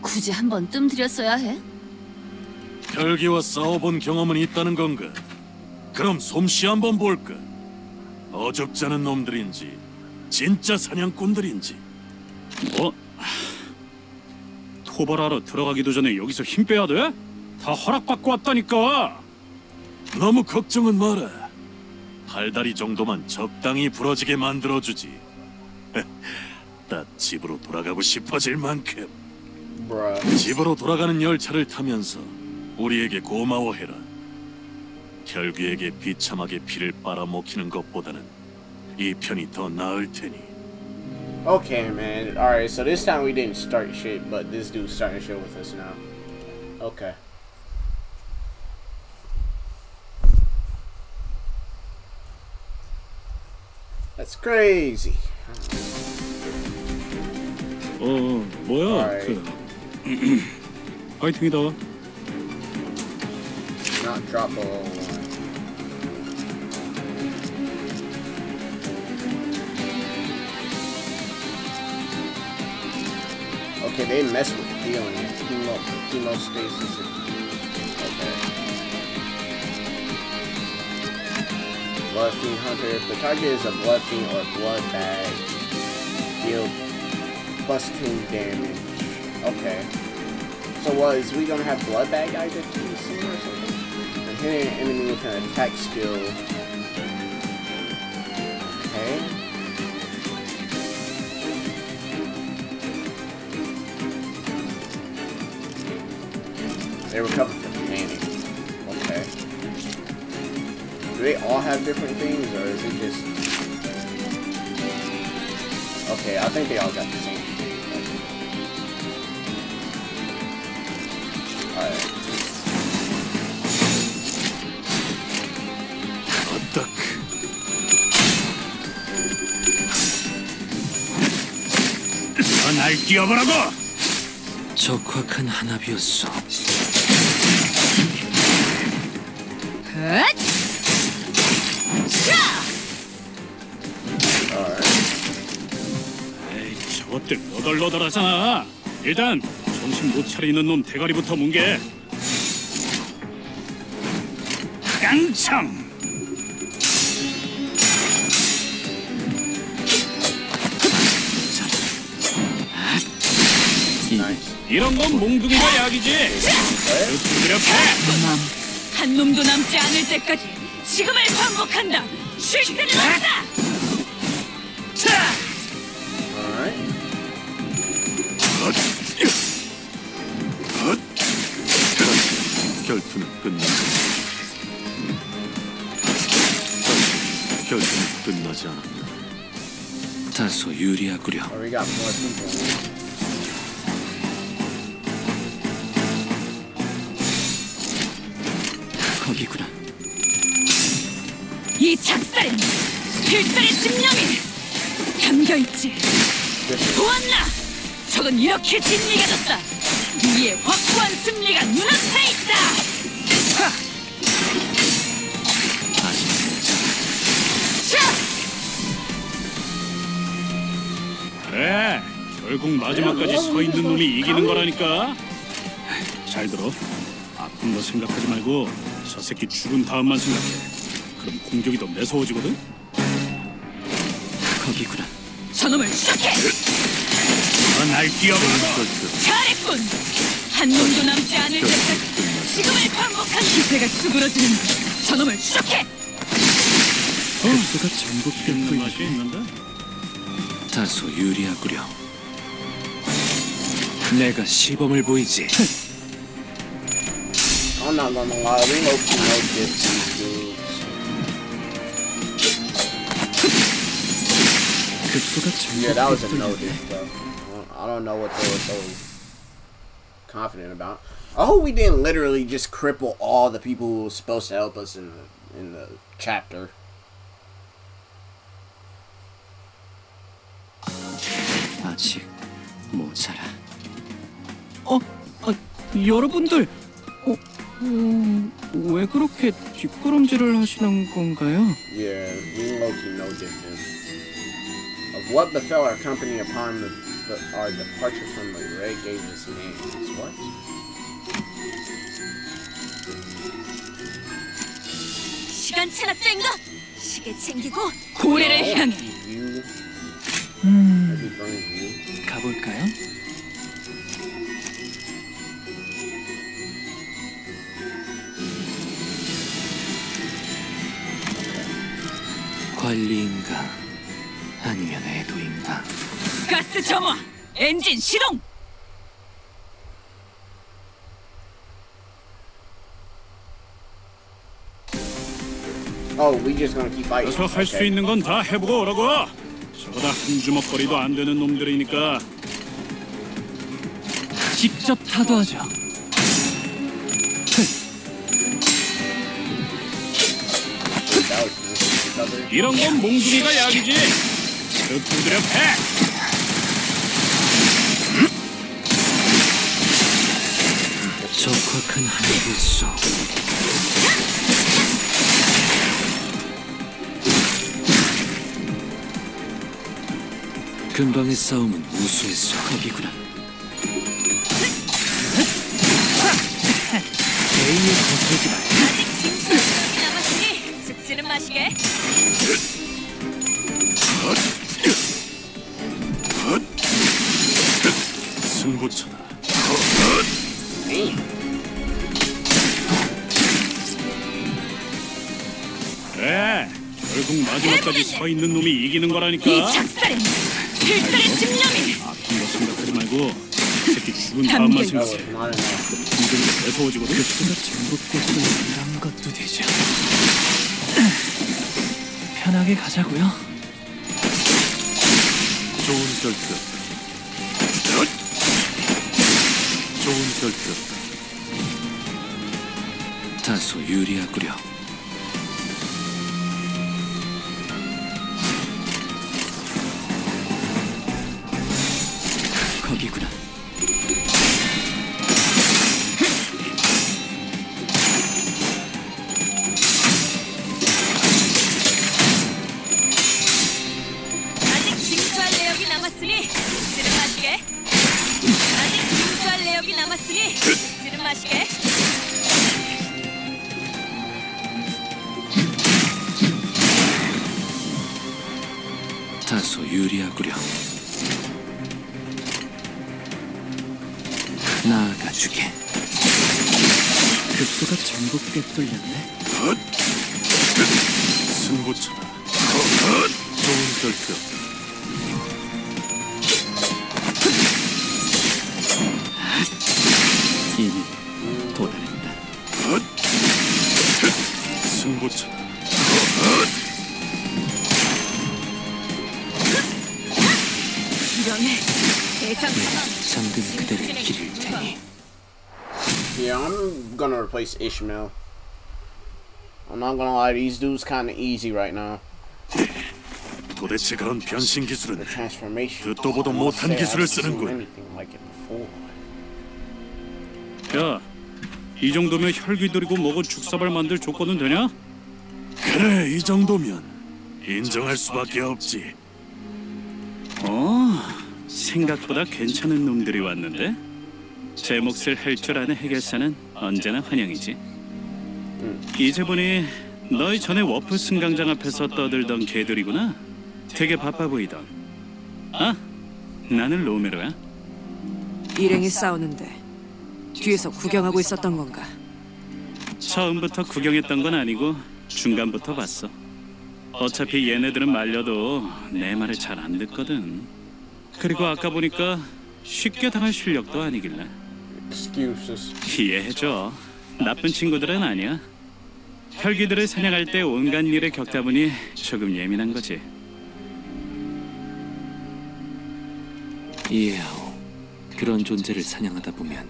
굳이 한 번 뜸들였어야 해? 혈기와 싸워본 경험은 있다는 건가? 그럼 솜씨 한번 볼까? 않은 놈들인지 진짜 사냥꾼들인지 뭐? 토벌하러 들어가기도 전에 여기서 힘 빼야 돼? 다 허락받고 왔다니까. 너무 걱정은 마라. 팔다리 정도만 적당히 부러지게 만들어주지. 나 집으로 돌아가고 싶어질 만큼. 집으로 돌아가는 열차를 타면서 우리에게 고마워해라. 혈귀에게 비참하게 피를 빨아먹히는 것보다는 이 편이 더 나을 테니. Okay, man. Alright, so this time we didn't start shit, but this dude's starting shit with us now. Okay. That's crazy. 어, 뭐야? Alright. 그 파이팅이다. Not drop below Okay, they mess with healing. Chemo, chemostasis. Okay. Blood Fiend Hunter. If the target is a Blood Fiend or Blood Bag, deal plus 10 damage. Okay. So what, is we gonna have blood bag at two soon or something? And hitting an enemy with an attack skill. Okay. They recover from panic. Okay. Do they all have different things or is it just Okay, I think they all got the same thing. Alright. 어떡. 날 뛰어보라고. 적확한 한압이었어. 에이, 저것들 너덜너덜하잖아. 일단 정신 못 차리는 놈 대가리부터 뭉개. Nice. 이런 건 몽둥이가 약이지. 이렇게. 한 놈도 남지 않을 때까지 지금을 반복한다. 쉴 새는 없다. 결투는 끝난다. 결투는 끝나지 않았다. 다소 유리하구려. 거기구나. 이 작살엔 필살의 심령이 담겨 있지. 보았나? 적은 이렇게 진리가 졌다. 우리의 확고한 승리가 눈앞에 있다. 하! 자! 그래. 결국 마지막까지 서 있는 놈이 이기는 거라니까. 잘 들어. 아픈 거 생각하지 말고 저 새끼 죽은 다음만 생각해. 그럼 공격이 더 매서워지거든. 거기구나. 저놈을 추적해. 날 뛰어보라고. 잘했군. 한 놈도 남지 않을 때까지 지금을 반복한 기세가 수그러지는 저놈을 추적해. 전복될 있는 맛이 있는데. 다소 유리하구려. 내가 시범을 보이지. I'm not gonna lie, we low key know diff these dudes. Yeah, that was a no diff though. I don't- I don't know what they were so confident about. I hope we didn't literally just cripple all the people who were supposed to help us in the in the chapter. 아직 모자라. 어, 아, 여러분들, 어, 음, 왜 그렇게 뒷걸음질을 하시는 건가요? Yeah, we low key know them. Of what befell our company upon the, the, our departure from the Ray gave us names. What? 시간 체납자인가? 시계 챙기고 고래를 향해 You. 음. 가볼까요? 관리인가 아니면 애도인가 가스 점화 엔진 시동. 그래서 할 수. 있는 건 다 해보고 오라고. 저보다 한 주먹거리도 안 되는 놈들이니까 직접 타도하죠 이런 건 몽둥이가 약이지. 그 두드려 패. 적확한 한일소 근방의 싸움은 우수했어 거기구나 개인의 거슬지 마 마시게. 승부처다. 그래. 결국 마지막까지 서 있는 놈이 이기는 거라니까. 이 작살엔 필살의 집념이. 아픈 거 생각하지 말고 이 새끼 죽은 다음만 생각해. not enough. 힘들고 매서워지거든. 급수가 전복됐던 이런 것도 되죠 편하게 가자고요 좋은 결투. 좋은 결투. 다소 유리하구려 replace Ishmael. I'm not gonna lie, these dudes kind of easy right now. 도대체 그런 변신 기술은 The transformation. 듣도 보도 못한 기술을 쓰는군. anything like it before. 야, 이 정도면 혈기 들이고 먹어 죽사발 만들 조건은 되냐? 그래 이 정도면 인정할 수밖에 없지. 어, 생각보다 괜찮은 놈들이 왔는데 제 몫을 할 줄 아는 해결사는 언제나 환영이지. 이제 보니 너희 전에 워프 승강장 앞에서 떠들던 개들이구나. 되게 바빠 보이던. 아, 나는 로메로야. 일행이 싸우는데 뒤에서 구경하고 있었던 건가? 처음부터 구경했던 건 아니고 중간부터 봤어. 어차피 얘네들은 말려도 내 말을 잘 안 듣거든. 그리고 아까 보니까 쉽게 당할 실력도 아니길래 Excuses. 이해해줘. 나쁜 친구들은 아니야. 혈기들을 사냥할 때 온갖 일을 겪다 보니 조금 예민한 거지. 이해하오. 그런 존재를 사냥하다 보면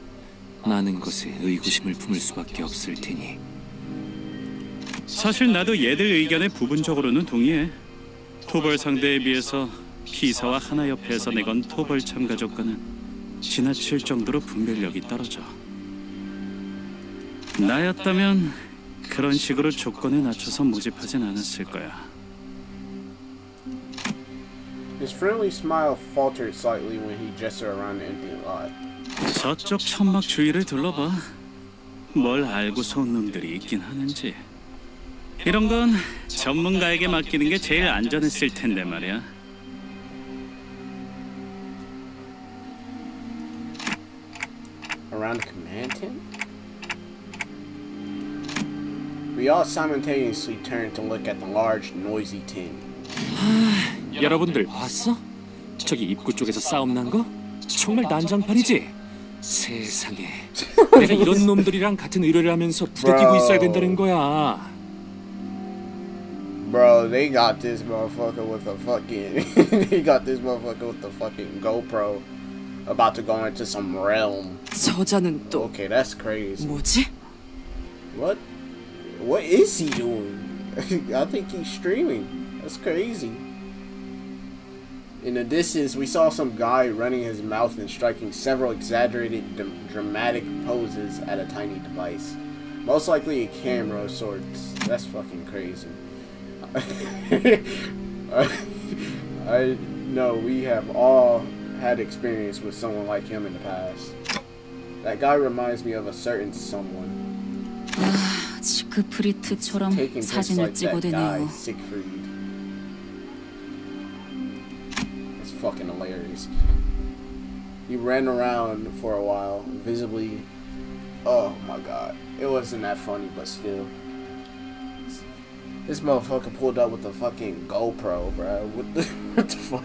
많은 것에 의구심을 품을 수밖에 없을 테니 사실 나도 얘들 의견에 부분적으로는 동의해. 토벌 상대에 비해서 피사와 하나 옆에서 내건 토벌 참가족과는 지나칠 정도로 분별력이 떨어져. 나였다면 그런 식으로 조건에 낮춰서 모집하진 않았을 거야. His friendly smile faltered slightly when he gestured around the empty lot. 저쪽 천막 주위를 둘러봐. 뭘 알고서 온 놈들이 있긴 하는지. 이런 건 전문가에게 맡기는 게 제일 안전했을 텐데 말이야. Around the command tent? We all simultaneously turned to look at the large, noisy tent. 여러분들 봤어? 저기 입구 쪽에서 싸움 난 거? 정말 난장판이지? 세상에 내가 이런 놈들이랑 같은 의뢰를 하면서 부대끼고 있어야 된다는 거야 Bro, they got this motherfucker with a fucking. they got this motherfucker with the fucking GoPro about to go into some realm. 저자는 또 Okay, that's crazy. 뭐지? What? What is he doing? I think he's streaming. That's crazy. In the distance, we saw some guy running his mouth and striking several exaggerated, d- dramatic poses at a tiny device. Most likely a camera of sorts. That's fucking crazy. I, I know we have all had experience with someone like him in the past. That guy reminds me of a certain someone. 아, 지크프리트처럼 taking pics 사진을 like that guy, 찍어대네요. Siegfried. It's fucking hilarious. He ran around for a while, visibly. Oh my god. It wasn't that funny, but still. This motherfucker pulled up with a fucking GoPro, bro. What the, what the fuck?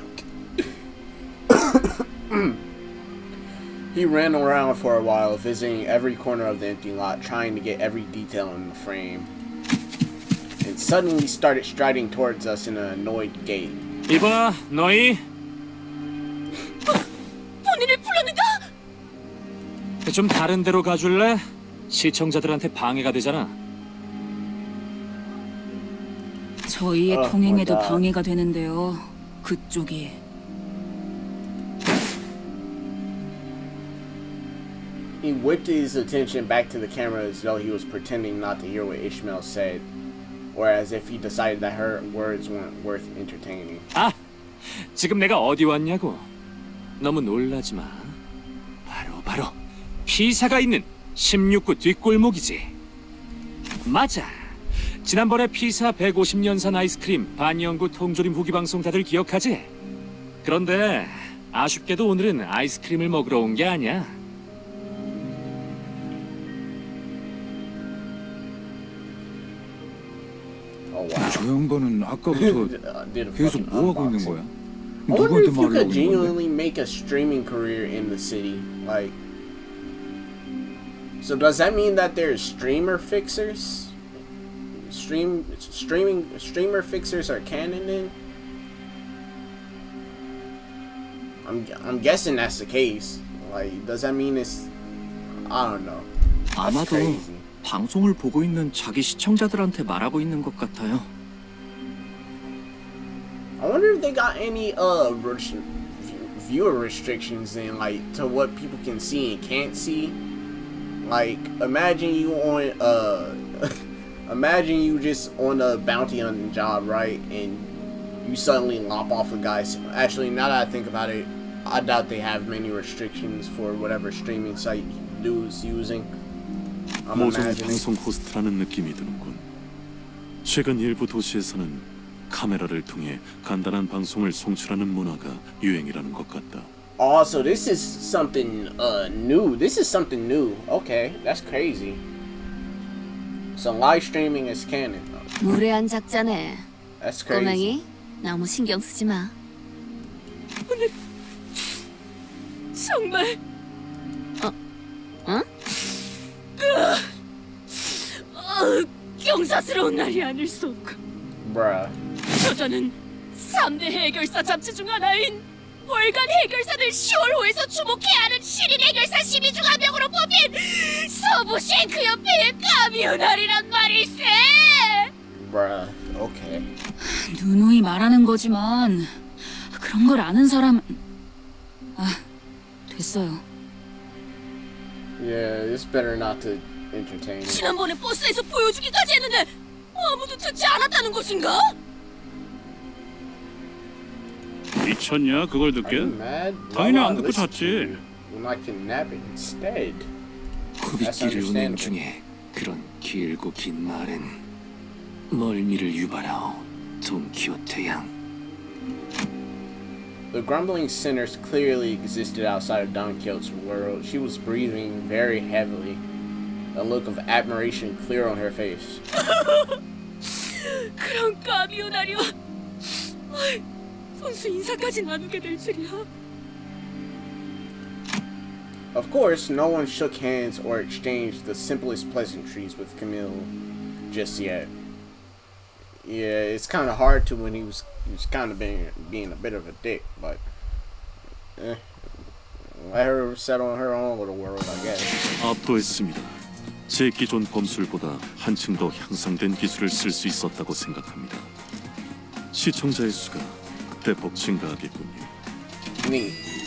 He ran around for a while, visiting every corner of the empty lot, trying to get every detail in the frame. And suddenly started striding towards us in an annoyed gait. 이봐 너희 본인을 불렀는가? 좀 다른 데로 가줄래? 시청자들한테 방해가 되잖아 저희의 Oh 통행에도. 방해가 되는데요. 그쪽이 He whipped his attention back to the camera as though he was pretending not to hear what Ishmael said, or as if he decided that her words weren't worth entertaining. 아 지금 내가 어디 왔냐고 너무 놀라지 마 바로 바로 피사가 있는 16구 뒷골목이지 맞아 지난번에 피사 150년산 아이스크림 반영구 통조림 후기 방송 다들 기억하지? 그런데 아쉽게도 오늘은 아이스크림을 먹으러 온 게 아니야 저 양반은 아까부터 Uh, did a 계속 fucking 뭐 하고 있는 unboxing. 거야? I wonder 누구한테 if you 말을 could 하고 있는 건데? genuinely make a streaming career in the city. Like, so does that mean that there's streamer fixers? Stream streaming streamer fixers are canon then? I'm I'm guessing that's the case. Like, does that mean it's? I don't know. That's 아마도 crazy. 방송을 보고 있는 자기 시청자들한테 말하고 있는 것 같아요 I wonder if they got any uh res- view- viewer restrictions in like to what people can see and can't see. Like imagine you on uh imagine you just on a bounty hunting job, right? And you suddenly lop off a guy's actually now that I think about it, I doubt they have many restrictions for whatever streaming site dude's using. 모종. 방송 호스트라는 느낌이 드는군. 최근 일부 도시에서는 카메라를 통해 간단한 방송을 송출하는 문화가 유행이라는 것 같다. Oh, so this is something uh new. This is something new. Okay, that's crazy. So live streaming is canon. 무례한 작자네. That's crazy. 꼬맹이, 너무 신경 쓰지 마. 정말 어? 성사스러운 날이 아닐 수 없고 Bruh. 저자는 3대 해결사 잡지 중 하나인 월간 해결사들 10월 호에서 주목해야 하는 신인 해결사 12중 한 명으로 뽑힌 서부 싱크 협회의 까미오날이란 말일세! Bruh. Okay. 누누이 말하는 거지만 그런 걸 아는 사람 아 됐어요. Yeah, it's better not to entertain. 지난번에 버스에서 보여주기까지 했는데 아무도 듣지 않았다는 것인가? 미쳤냐 그걸 듣게? 당연히 안 듣고 잤지. to you When I can nap it instead. 후빗길을 운행. 중에 그런 길고 긴 말엔 멀미를 유발하오 돈키호테 양 The grumbling sinners clearly existed outside of Don Quixote's world. She was breathing very heavily, a look of admiration clear on her face. 그런 까미오날이와 아이, 손수 인사까지 나누게 될 줄이야. Of course, no one shook hands or exchanged the simplest pleasantries with Camille just yet. Yeah, it's kind of hard to when he was he was kind of being being a bit of a dick, but eh, let her settle in her own little world, I guess. 압도했습니다. 제 기존 검술보다 한층 더 향상된 기술을 쓸 수 있었다고 생각합니다. 시청자의 수가 대폭 증가하겠군요. Neat.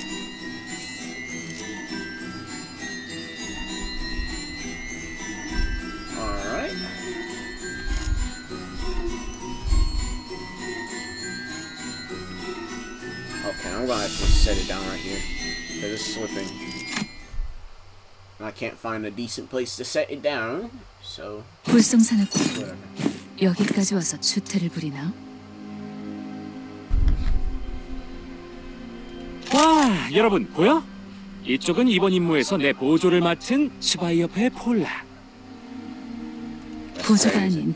I'm gonna have to set it down right here. Because it's slipping. And I can't find a decent place to set it down. So, whatever. 여기까지 와서 주태를 부리나? 와 여러분 보여? 이쪽은 이번 임무에서 내 보조를 맡은 옆의 폴라 보조가. 아닌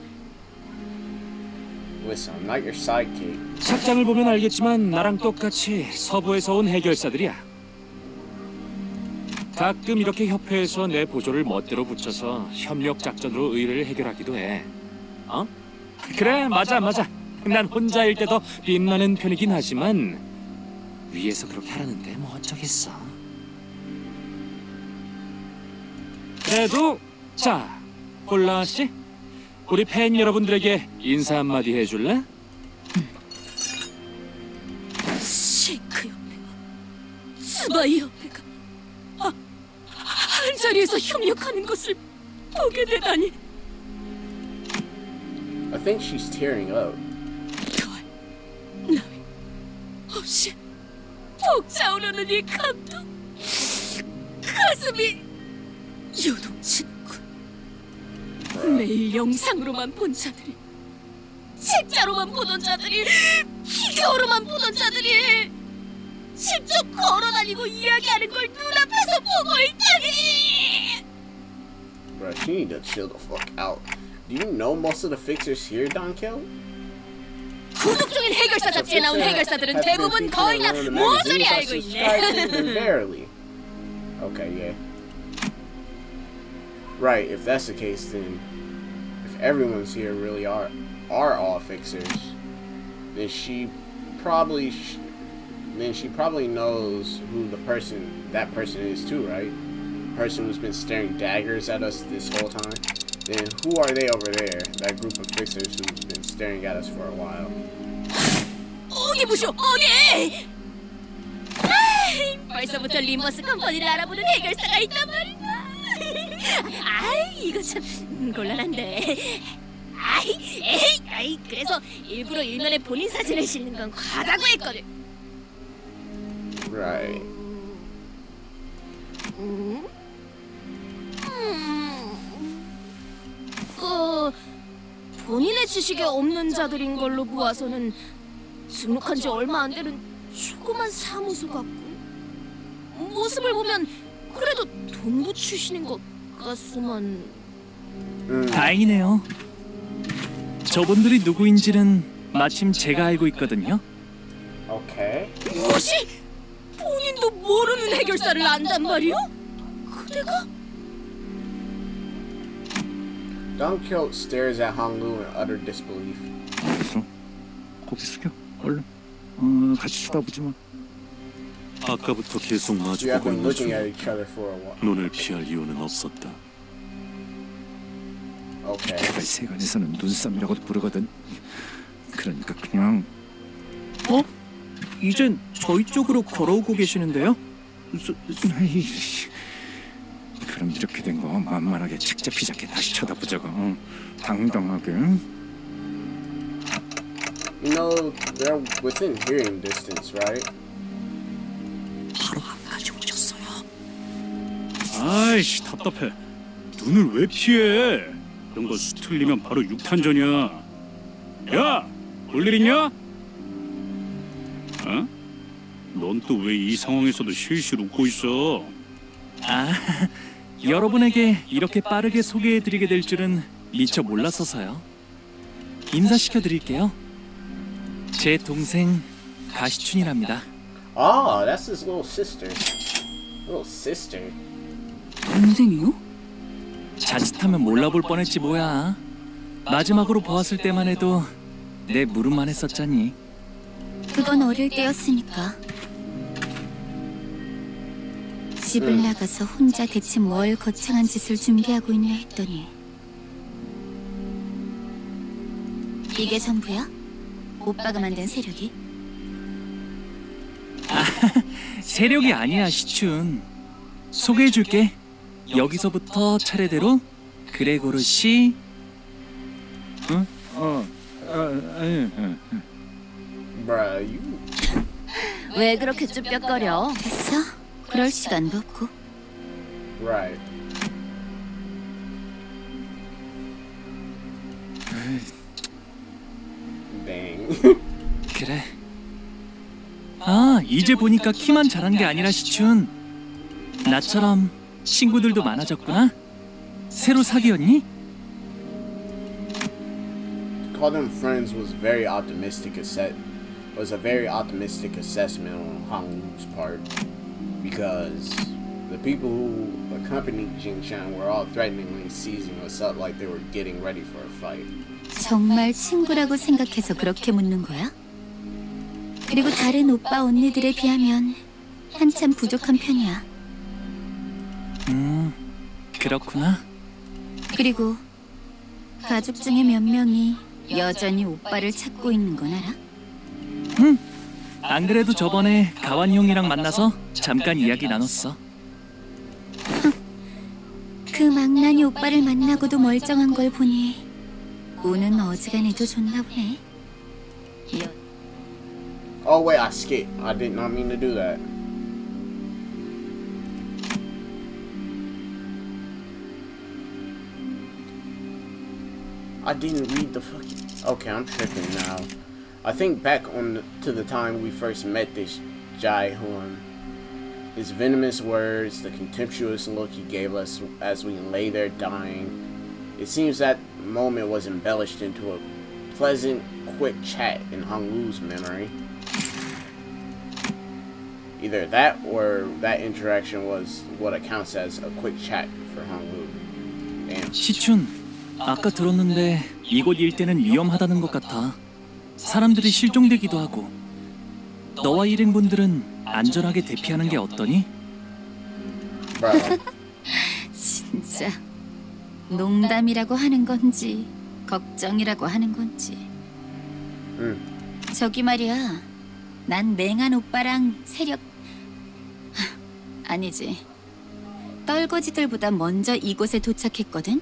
착장을 보면 알겠지만 나랑 똑같이 서부에서 온 해결사들이야. 가끔 이렇게 협회에서 내 보조를 멋대로 붙여서 협력 작전으로 의뢰를 해결하기도 해. 어? 그래 맞아 맞아. 난 혼자일 때 더 빛나는 편이긴 하지만 위에서 그렇게 하라는데 뭐 어쩌겠어. 그래도 자 폴라 씨 우리 팬 여러분들에게 인사 한마디 해줄래? 싱크 협회가 츠바이 협회가 아, 한 자리에서 협력하는 것을 보게 되다니 I think she's tearing up. 남이 없이 벅차오르는 이 감동 가슴이 요동치는군 매일 영상으로만 본 자들이 책자로만 보던 자들이 피규어로만 보던 자들이 직접 걸어다니고 이야기하는 걸 눈앞에서 보고 있다니 Bro, she need to chill the fuck out. Do you know most of the fixers here, Don Kel? 구독 중인 해결사 잡지에 나온 해결사들은 대부분 거의 다 모조리 알고 있네. Okay, yeah. Right, if that's the case, then if everyone's here really are are all fixers, then she probably sh- then she probably knows who the person that person is too, right? Person who's been staring daggers at us this whole time. Then who are they over there? That group of fixers who's been staring at us for a while. 어디 보쇼 어디 아이, 벌써부터 림버스 컴퍼니를 알아보는 해결사가 있단 말이야 아이 이거 참 곤란한데 아이 에이 아이 그래서 일부러 일면에 본인 사진을 싣는 건 과다고 했거든 Right. 음? 그 본인의 지식에 없는 자들인 걸로 보아서는 등록한 지 얼마 안 되는 조그만 사무소 같고 모습을 보면 그래도 동부 출신인 것 같소만 다행이네요. 저분들이 누구인지는 마침 제가 알고 있거든요. Okay. 무엇이? 본인도 모르는 해결사를 안단 말이오? 그대가? Don Quixote stares at Hong Lu in utter disbelief. 고개 숙여. 얼른. 어, 같이 쳐다보지 마. 아까부터 계속 마주보고 있는 중 while. 눈을 피할 이유는 없었다. Okay. 내가 세간에서는 눈싸움이라고도 부르거든. 그러니까 그냥 어? 이젠 저희 쪽으로 걸어오고 계시는데요? 아이, 그럼 이렇게 된 거 만만하게 직접 피자게 다시 쳐다보자고. 응? 당당하게. You know, they're within hearing distance, right? 바로 앞까지 오셨어요. 아이씨 답답해. 눈을 왜 피해? 이런 거 수틀리면 바로 육탄전이야. 야, 볼일 있냐? 어? 넌 또 왜 이 상황에서도 실실 웃고 있어? 아, 여러분에게 이렇게 빠르게 소개해드리게 될 줄은 미처 몰랐어서요. 인사시켜 드릴게요. 제 동생 가시춘이랍니다. Ah, that's his little sister. Little sister. 동생이요? 자칫하면 몰라볼 뻔했지 뭐야. 마지막으로 보았을 때만 해도 내 무릎만 했었잖니. 그건 어릴 때였으니까. 집을 나가서 혼자 대체 뭘 거창한 짓을 준비하고 있나 했더니 이게 전부야? 오빠가 만든 세력이? 세력이 아니야 시춘. 소개해줄게. 여기서부터 차례대로 그레고르 씨, 응? 어. 아, 아니, 응. Bruh, you. 왜 그렇게 쭈뼛거려? 됐어? 그럴 시간도 없고 Right. Dang. 그래. 아 이제 보니까 키만 자란 게 아니라 시춘. 나처럼 친구들도 많아졌구나. 새로 사귀었니? Call them friends was very optimistic asset was a very optimistic assessment on Hong Lu's part because the people who accompanied Jing Chan were all threateningly seizing us up like they were getting ready for a fight. 정말 친구라고 생각해서 그렇게 묻는 거야? 그리고 다른 오빠 언니들에 비하면 한참 부족한 편이야. 음 그렇구나. 그리고 가족 중에 몇 명이 여전히 오빠를 찾고 있는 건 알아? 응. 안 그래도 저번에 가완 형이랑 만나서 잠깐 이야기 나눴어. 그 망나니 오빠를 만나고도 멀쩡한 걸 보니 우는 어지간해도 좋나 보네. 여, Oh wait, I skipped. I did not mean to do that. I didn't read the fucking. Okay, I'm tripping now. I think back on the, to the time we first met this Jai Hun. His venomous words, the contemptuous look he gave us as we lay there dying. It seems that moment was embellished into a pleasant, quick chat in Hong Lu's memory. Either that or that interaction was what accounts as a quick chat for. Damn. 시춘, 아까 들었는데 이곳 일대는 위험하다는 것 같아. 사람들이 실종되기도 하고. 너와 일행분들은 안전하게 대피하는 게 어떠니? 진짜 농담이라고 하는 건지 걱정이라고 하는 건지. 응. 저기 말이야. 난 맹한 오빠랑 세력 하, 아니지. 떨거지들보다 먼저 이곳에 도착했거든.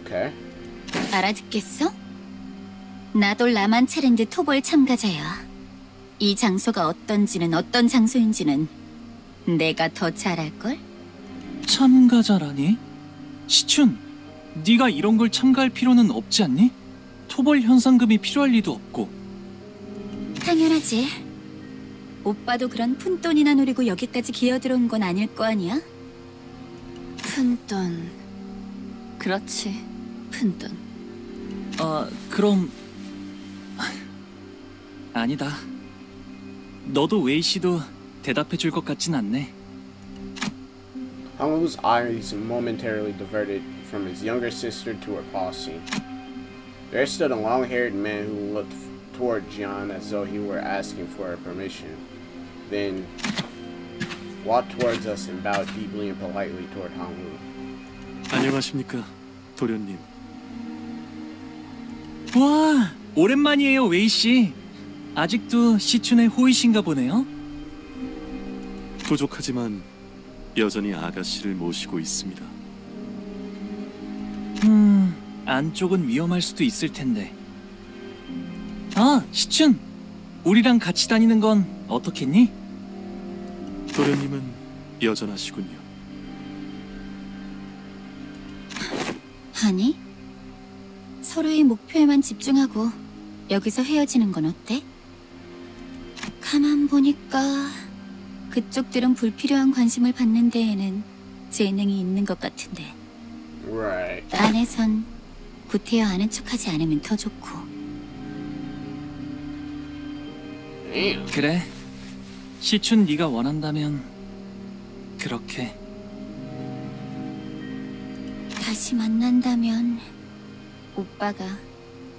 Okay. 알아듣겠어? 나돌 라만 차랜드 토벌 참가자야. 이 장소가 어떤지는 어떤 장소인지는 내가 더잘 알걸? 참가자라니? 시춘, 네가 이런 걸 참가할 필요는 없지 않니? 토벌 현상금이 필요할 리도 없고. 당연하지. 오빠도 그런 푼돈이나 노리고 여기까지 기어들어온 건 아닐 거 아니야? 푼돈. 그렇지. 푼돈. 아, 그럼 아니다. 너도 웨이 씨도 대답해 줄 것 같진 않네. Hong Lu's eyes momentarily diverted from his younger sister to her posse. There stood a long-haired man who looked toward Jian as though he were asking for her permission. Then walked towards us and bowed deeply and politely toward Hong Lu. 안녕하십니까, 도련님. 와, 오랜만이에요, 웨이 씨. 아직도 시춘의 호위신가 보네요. 부족하지만 여전히 아가씨를 모시고 있습니다. 음, 안쪽은 위험할 수도 있을 텐데. 아, 시춘. 우리랑 같이 다니는 건 어떻겠니? 도련님은 여전하시군요. 아니, 서로의 목표에만 집중하고 여기서 헤어지는 건 어때? 가만 보니까 그쪽들은 불필요한 관심을 받는 데에는 재능이 있는 것 같은데 Right. 안에선 구태여 아는 척하지 않으면 더 좋고 Damn. 그래. 시춘 네가 원한다면 그렇게. 다시 만난다면 오빠가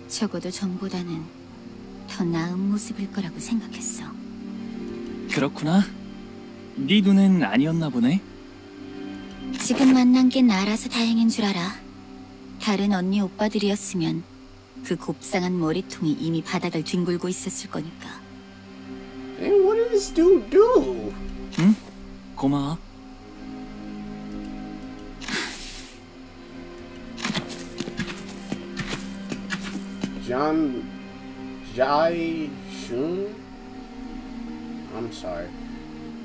적어도 전보다는 더 나은 모습일 거라고 생각했어. 그렇구나. 네 눈엔 아니었나 보네. 지금 만난 게 나라서 다행인 줄 알아. 다른 언니 오빠들이었으면 그 곱상한 머리통이 이미 바닥을 뒹굴고 있었을 거니까. Hey, what did this dude do? 응? 고마워. John Jai Shun? I'm sorry.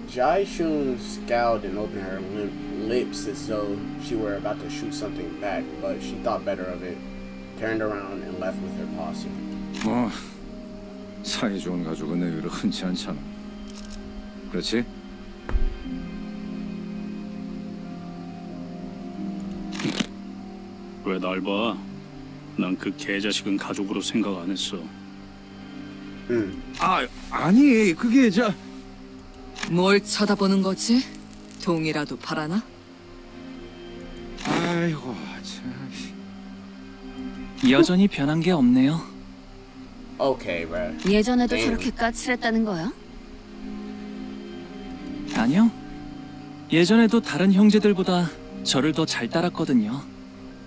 Jai Shun scowled and opened her limp lips as though she were about to shoot something back, but she thought better of it, turned around, and left with her posse. 뭐 사이 좋은 가족은 의외로 흔치 않잖아. 그렇지? 왜 날 봐? 난 그 개자식은 가족으로 생각 안 했어. 아 아니 그게 저뭘 쳐다보는 거지? 동이라도 바라나? 아이고 참. 여전히 변한 게 없네요. Okay, bro. 예전에도 Damn. 저렇게 까칠했다는 거야? 아니요. 예전에도 다른 형제들보다 저를 더 잘 따랐거든요.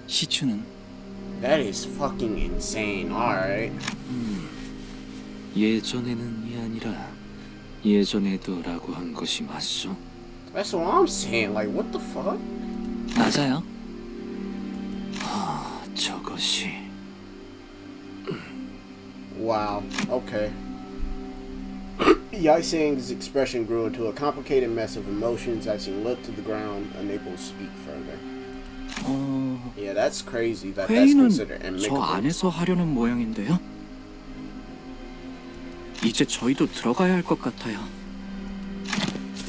시추는 That is fucking insane. Alright. 예전에는이 아니라 예전에도라고 한 것이 맞소? That's what I'm saying. Like, what the fuck? 맞아요. 아, 저것이 Wow. Okay. Yaiseng's expression grew into a complicated mess of emotions as he looked to the ground, unable to speak further. 어, Yeah, that's crazy that that's 회의는 considered 저 amicable. 안에서 하려는 모양인데요. 이제 저희도 들어가야 할 것 같아요.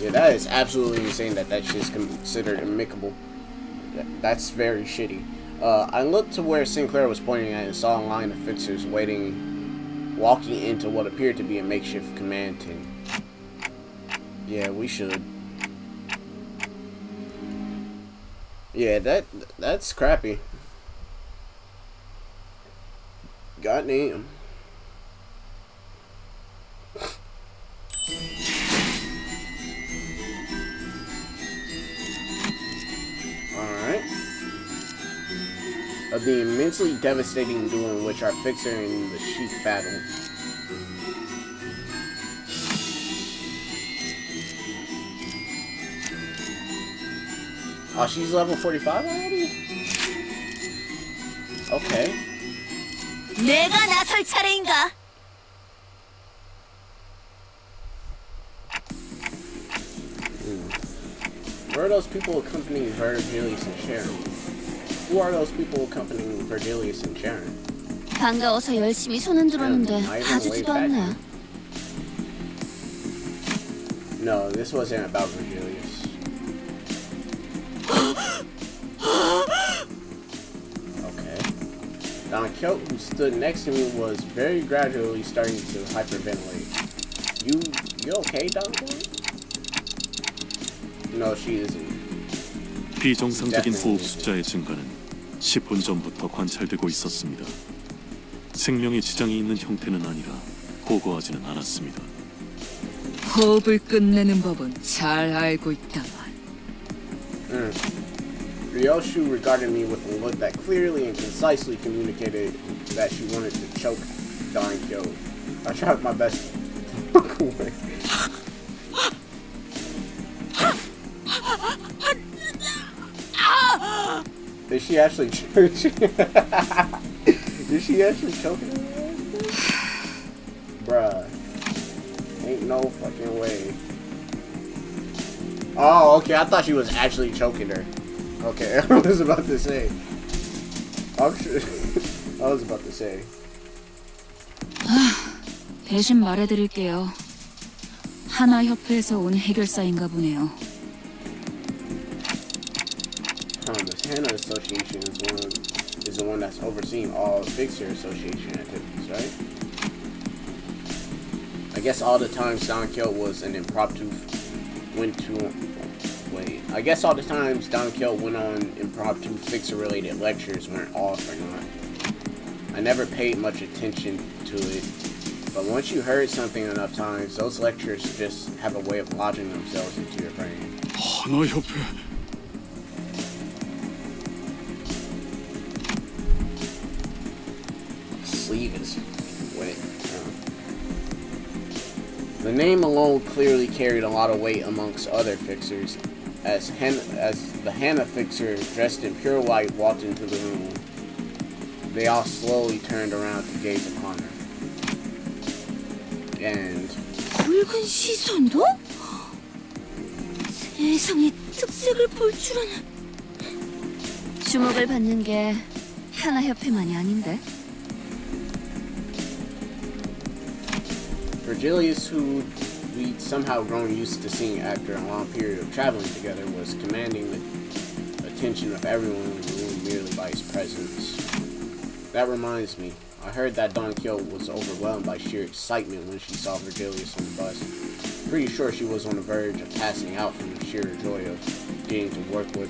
Yeah, that is absolutely insane that that shit's considered amicable. That, that's very shitty. Uh, I looked to where Sinclair was pointing at and saw a line of fixers waiting, walking into what appeared to be a makeshift command tent. Yeah, we should. Yeah, that that's crappy. Goddamn. Alright Of the immensely devastating duel in which our fixer and the sheik battled. Oh, she's level 45 already? Okay. 내가 나설 차례인가? Where are those people accompanying Virgilius and Sharon? Who are those people accompanying Virgilius and Sharon? 반가워서 열심히 손은 들었는데 봐주지도 않네. No, this wasn't about Virgilius. Okay. Don Quixote, who stood next to me, was very gradually starting to hyperventilate. You, you okay, Don Quixote? No, she isn't. 비정상적인 호흡 숫자의 증가는 10분 전부터 관찰되고 있었습니다. 생명에 지장이 있는 형태는 아니라 보고하지는 않았습니다. 호흡을 끝내는 법은 잘 알고 있다만. Mm. Ryoshu regarded me with a look that clearly and concisely communicated that she wanted to choke Don Kyo. I tried my best to look away. Is she actually Is she actually choking her? Bruh. Ain't no fucking way. Oh, okay. I thought she was actually choking her. Okay, I was about to say. I'm sure. I was about to say. 대신 말해드릴게요. 하나 협회에서 온 해결사인가 보네요. Hannah Association is one is the one that's overseeing all Fixer Association activities, right? I guess all the times Don Kill was an impromptu went to wait. I guess all the times Don Kill went on impromptu Fixer related lectures weren't off or not. I never paid much attention to it, but once you heard something enough times, those lectures just have a way of lodging themselves into your brain. 하나 협회 sleeve is wet. The name alone clearly carried a lot of weight amongst other fixers. As, Hen- as the Hannah fixer, dressed in pure white, walked into the room, they all slowly turned around to gaze upon her. And 붉은 시선도? 세상에 특색을 볼 줄은 주목을 받는 게 하나 협회만이 아닌데 Virgilius, who we'd somehow grown used to seeing after a long period of traveling together, was commanding the attention of everyone in the room merely by his presence. That reminds me, I heard that Don Kyo was overwhelmed by sheer excitement when she saw Virgilius on the bus. Pretty sure she was on the verge of passing out from the sheer joy of getting to work with,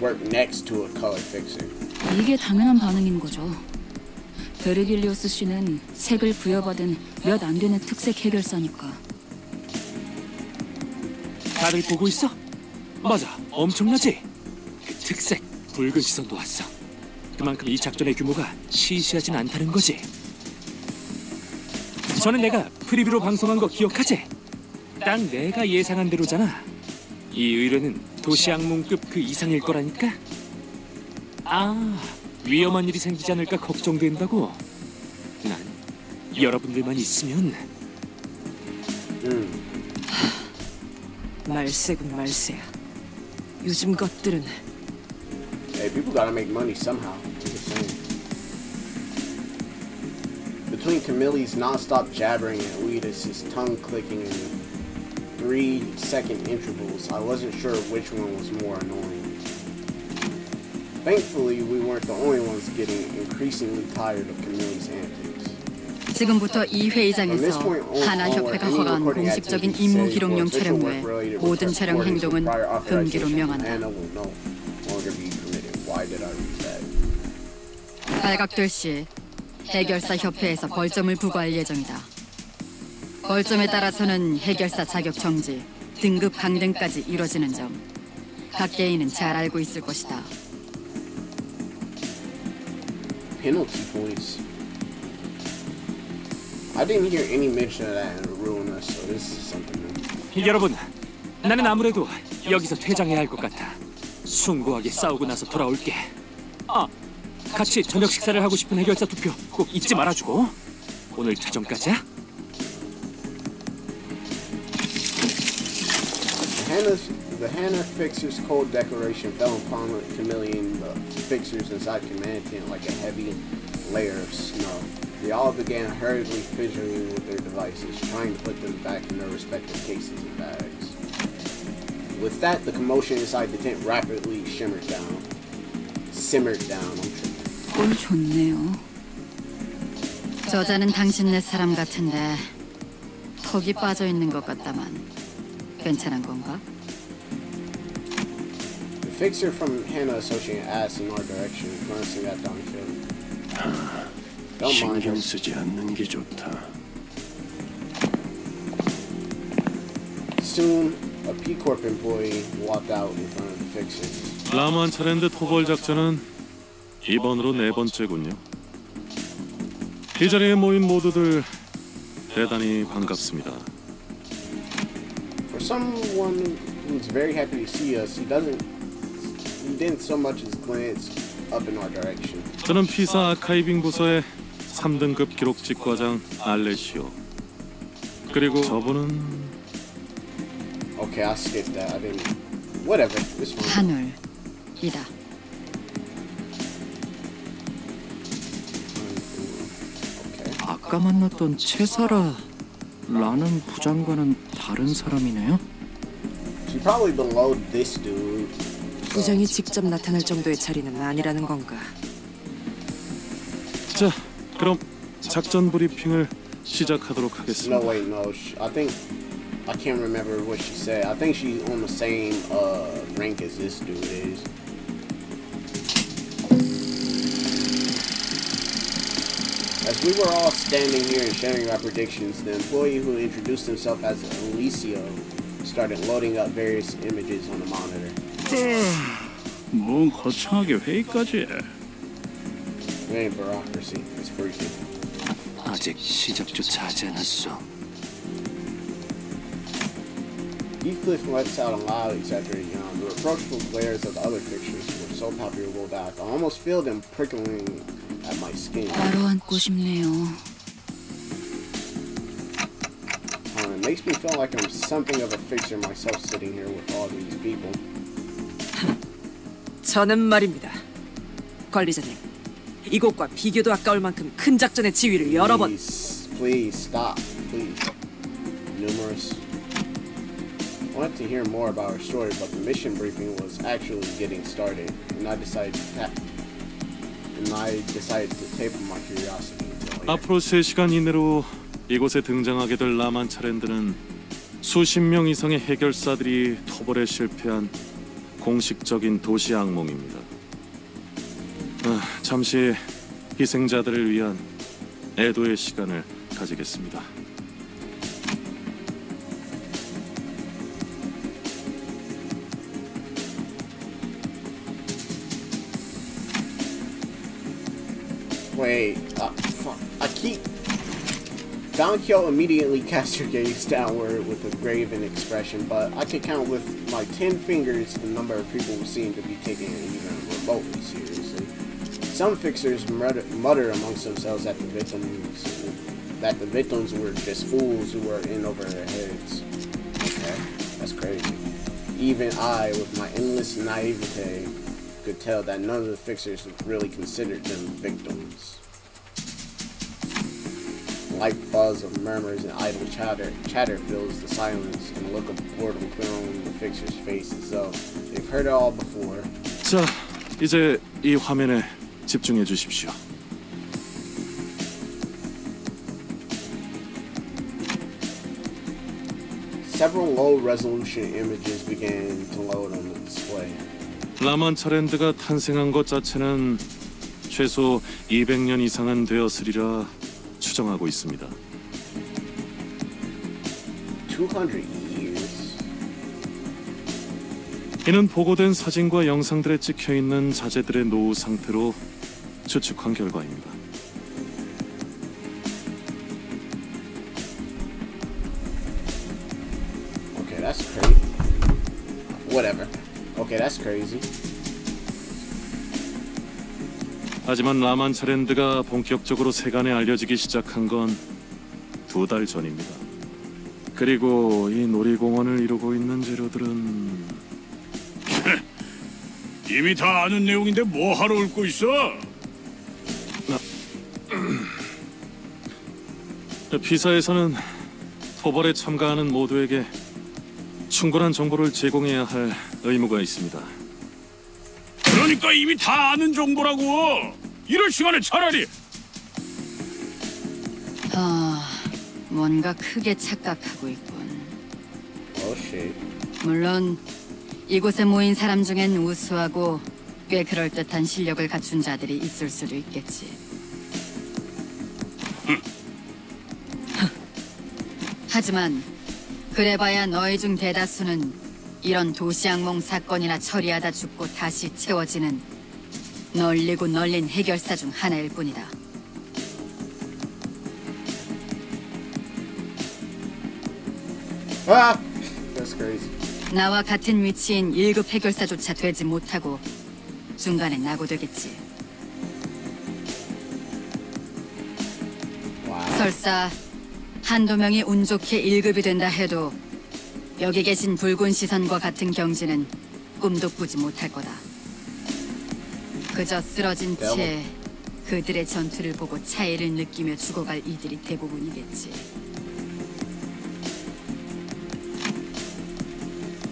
work next to a color fixer. 이게 당연한 반응인 거죠. 베르길리오스 씨는 색을 부여받은 몇 안 되는 특색 해결사니까. 다들 보고 있어? 맞아, 엄청나지? 그 특색, 붉은 시선도 왔어. 그만큼 이 작전의 규모가 시시하진 않다는 거지. 저는 내가 프리뷰로 방송한 거 기억하지? 딱 내가 예상한 대로잖아. 이 의뢰는 도시 악몽급 그 이상일 거라니까. 아, 위험한 일이 생기지 않을까 걱정된다고. 난 여러분들만 있으면 말세군 말세야. 요즘 것들은 Hey, people gotta make money somehow. Just saying. Between Camille's non-stop jabbering and Weedus' tongue clicking in three second intervals, I wasn't sure which one was more annoying. Thankfully, we weren't the only ones getting increasingly tired of Camille's antics. 지금부터 이 회의장에서 하나 협회가 허가한 공식적인 임무 기록용 촬영 외 모든 촬영 행동은 금기로 명한다. 발각될 시 해결사 협회에서 벌점을 부과할 예정이다. 벌점에 따라서는 해결사 자격 정지, 등급 강등까지 이뤄지는 점. 각 개인은 잘 알고 있을 것이다. Penalty points. I didn't hear any mention of that in Ruinous, so this is something new. 여러분, 나는 아무래도 여기서 퇴장해야 할 것 같아. 숭고하게 싸우고 나서 돌아올게. 아, 같이 저녁 식사를 하고 싶은 해결사 투표 꼭 잊지 말아주고. 오늘 저녁까지야? The Hannah, the Hannah Fixer's cold declaration fell upon Chameleon, the Fixers inside Command Tent like a heavy layer of snow. They all began hurriedly fidgeting with their devices, trying to put them back in their respective cases and bags. With that, the commotion inside the tent rapidly shimmered down. Simmered down, I'm tripping. 꼴 좋네요. 저자는 당신네 사람 같은데 턱이 빠져 있는 것 같다만 괜찮은 건가? The fixer from Hannah Associate asked in our direction, glancing at Donfield. Don't mind 신경 us. 쓰지 않는 게 좋다. Soon, a P Corp employee walked out in front of the fixer. 라만 차랜드 토벌 작전은 이번으로 네 번째군요. 이 자리에 모인 모두들 대단히 반갑습니다. For someone who's very happy to see us, he doesn't. 저는 피사 아카이빙 부서의 3등급 기록직 과장 알레시오. 그리고 저분은 Okay, I skipped that. I didn't. Whatever. It's fine. 한울이다. 아까 만났던 채사라라는 부장과는 다른 사람이네요. She probably below this dude. 부장이 직접 나타날 정도의 자리는 아니라는 건가? 자, 그럼 작전 브리핑을 시작하도록 No, 하겠습니다. wait, no. sh- I think I can't remember what she said. I think she's on the same uh, rank as this dude is. As we were all standing here and sharing our predictions, the employee who introduced himself as Alicio started loading up various images on the monitor. 뭔 거창하게 회의까지 해. It ain't bureaucracy. It's briefing. 아직 시작조차 하지 않았어. Heathcliff lets out a loud, exaggerated yawn. The reproachful glares of the other pictures were so palpable that I could almost feel them prickling at my skin. 바로 앉고 싶네요. Uh, it makes me feel like I'm something of a fixer myself sitting here with all these people. 저는 말입니다. 관리자님, 이곳과 비교도 아까울 만큼 큰 작전의 지휘를 여러 번 Please, stop, please. Numerous. I wanted to hear more about her story, but the mission briefing was actually getting started, and I decided to tap. And I decided to taper my curiosity. 앞으로 3시간 이내로 이곳에 등장하게 될 라만 차랜드는 수십 명 이상의 해결사들이 토벌에 실패한 공식적인 도시 악몽입니다. 아, 잠시 희생자들을 위한 애도의 시간을 가지겠습니다. Uh. Don Kyo immediately cast her gaze downward with a graven expression, but I could count with my ten fingers the number of people who seem to be taking it even remotely seriously. Some fixers mutter, mutter amongst themselves that the victims that the victims were just fools who were in over their heads. Okay, that's crazy. Even I, with my endless naivete, could tell that none of the fixers really considered them victims. Light buzz of murmurs and idle chatter, chatter fills the silence, and a look of boredom clear on the fixer's face as though they've heard it all before. 자, 이제 이 화면에 집중해 주십시오. Several low-resolution images began to load on the display. 라만 차랜드가 탄생한 것 자체는 최소 200년 이상은 되었으리라 추정하고 있습니다. 200 years. 이는 보고된 사진과 영상들에 찍혀 있는 자재들의 노후 상태로 추측한 결과입니다. Okay, that's crazy. Whatever. Okay, that's crazy. 하지만 라만 차랜드가 본격적으로 세간에 알려지기 시작한 건 두 달 전입니다. 그리고 이 놀이공원을 이루고 있는 재료들은 이미 다 아는 내용인데 뭐 하러 웃고 있어? 피사에서는 토벌에 참가하는 모두에게 충분한 정보를 제공해야 할 의무가 있습니다. 그러니까 이미 다 아는 정보라고. 이럴 시간에 차라리 아, 뭔가 크게 착각하고 있군. Shit. 물론 이곳에 모인 사람 중엔 우수하고 꽤 그럴듯한 실력을 갖춘 자들이 있을 수도 있겠지. 하지만 그래봐야 너희 중 대다수는 이런 도시악몽 사건이나 처리하다 죽고 다시 채워지는 널리고 널린 해결사 중 하나일 뿐이다. Ah! That's crazy. 나와 같은 위치인 1급 해결사조차 되지 못하고 중간에 낙오되겠지. 설사 한두 명이 운 좋게 1급이 된다 해도 여기 계신 붉은 시선과 같은 경지는 꿈도 꾸지 못할 거다. 그저 쓰러진 채 그들의 전투를 보고 차이를 느끼며 죽어갈 이들이 대부분이겠지.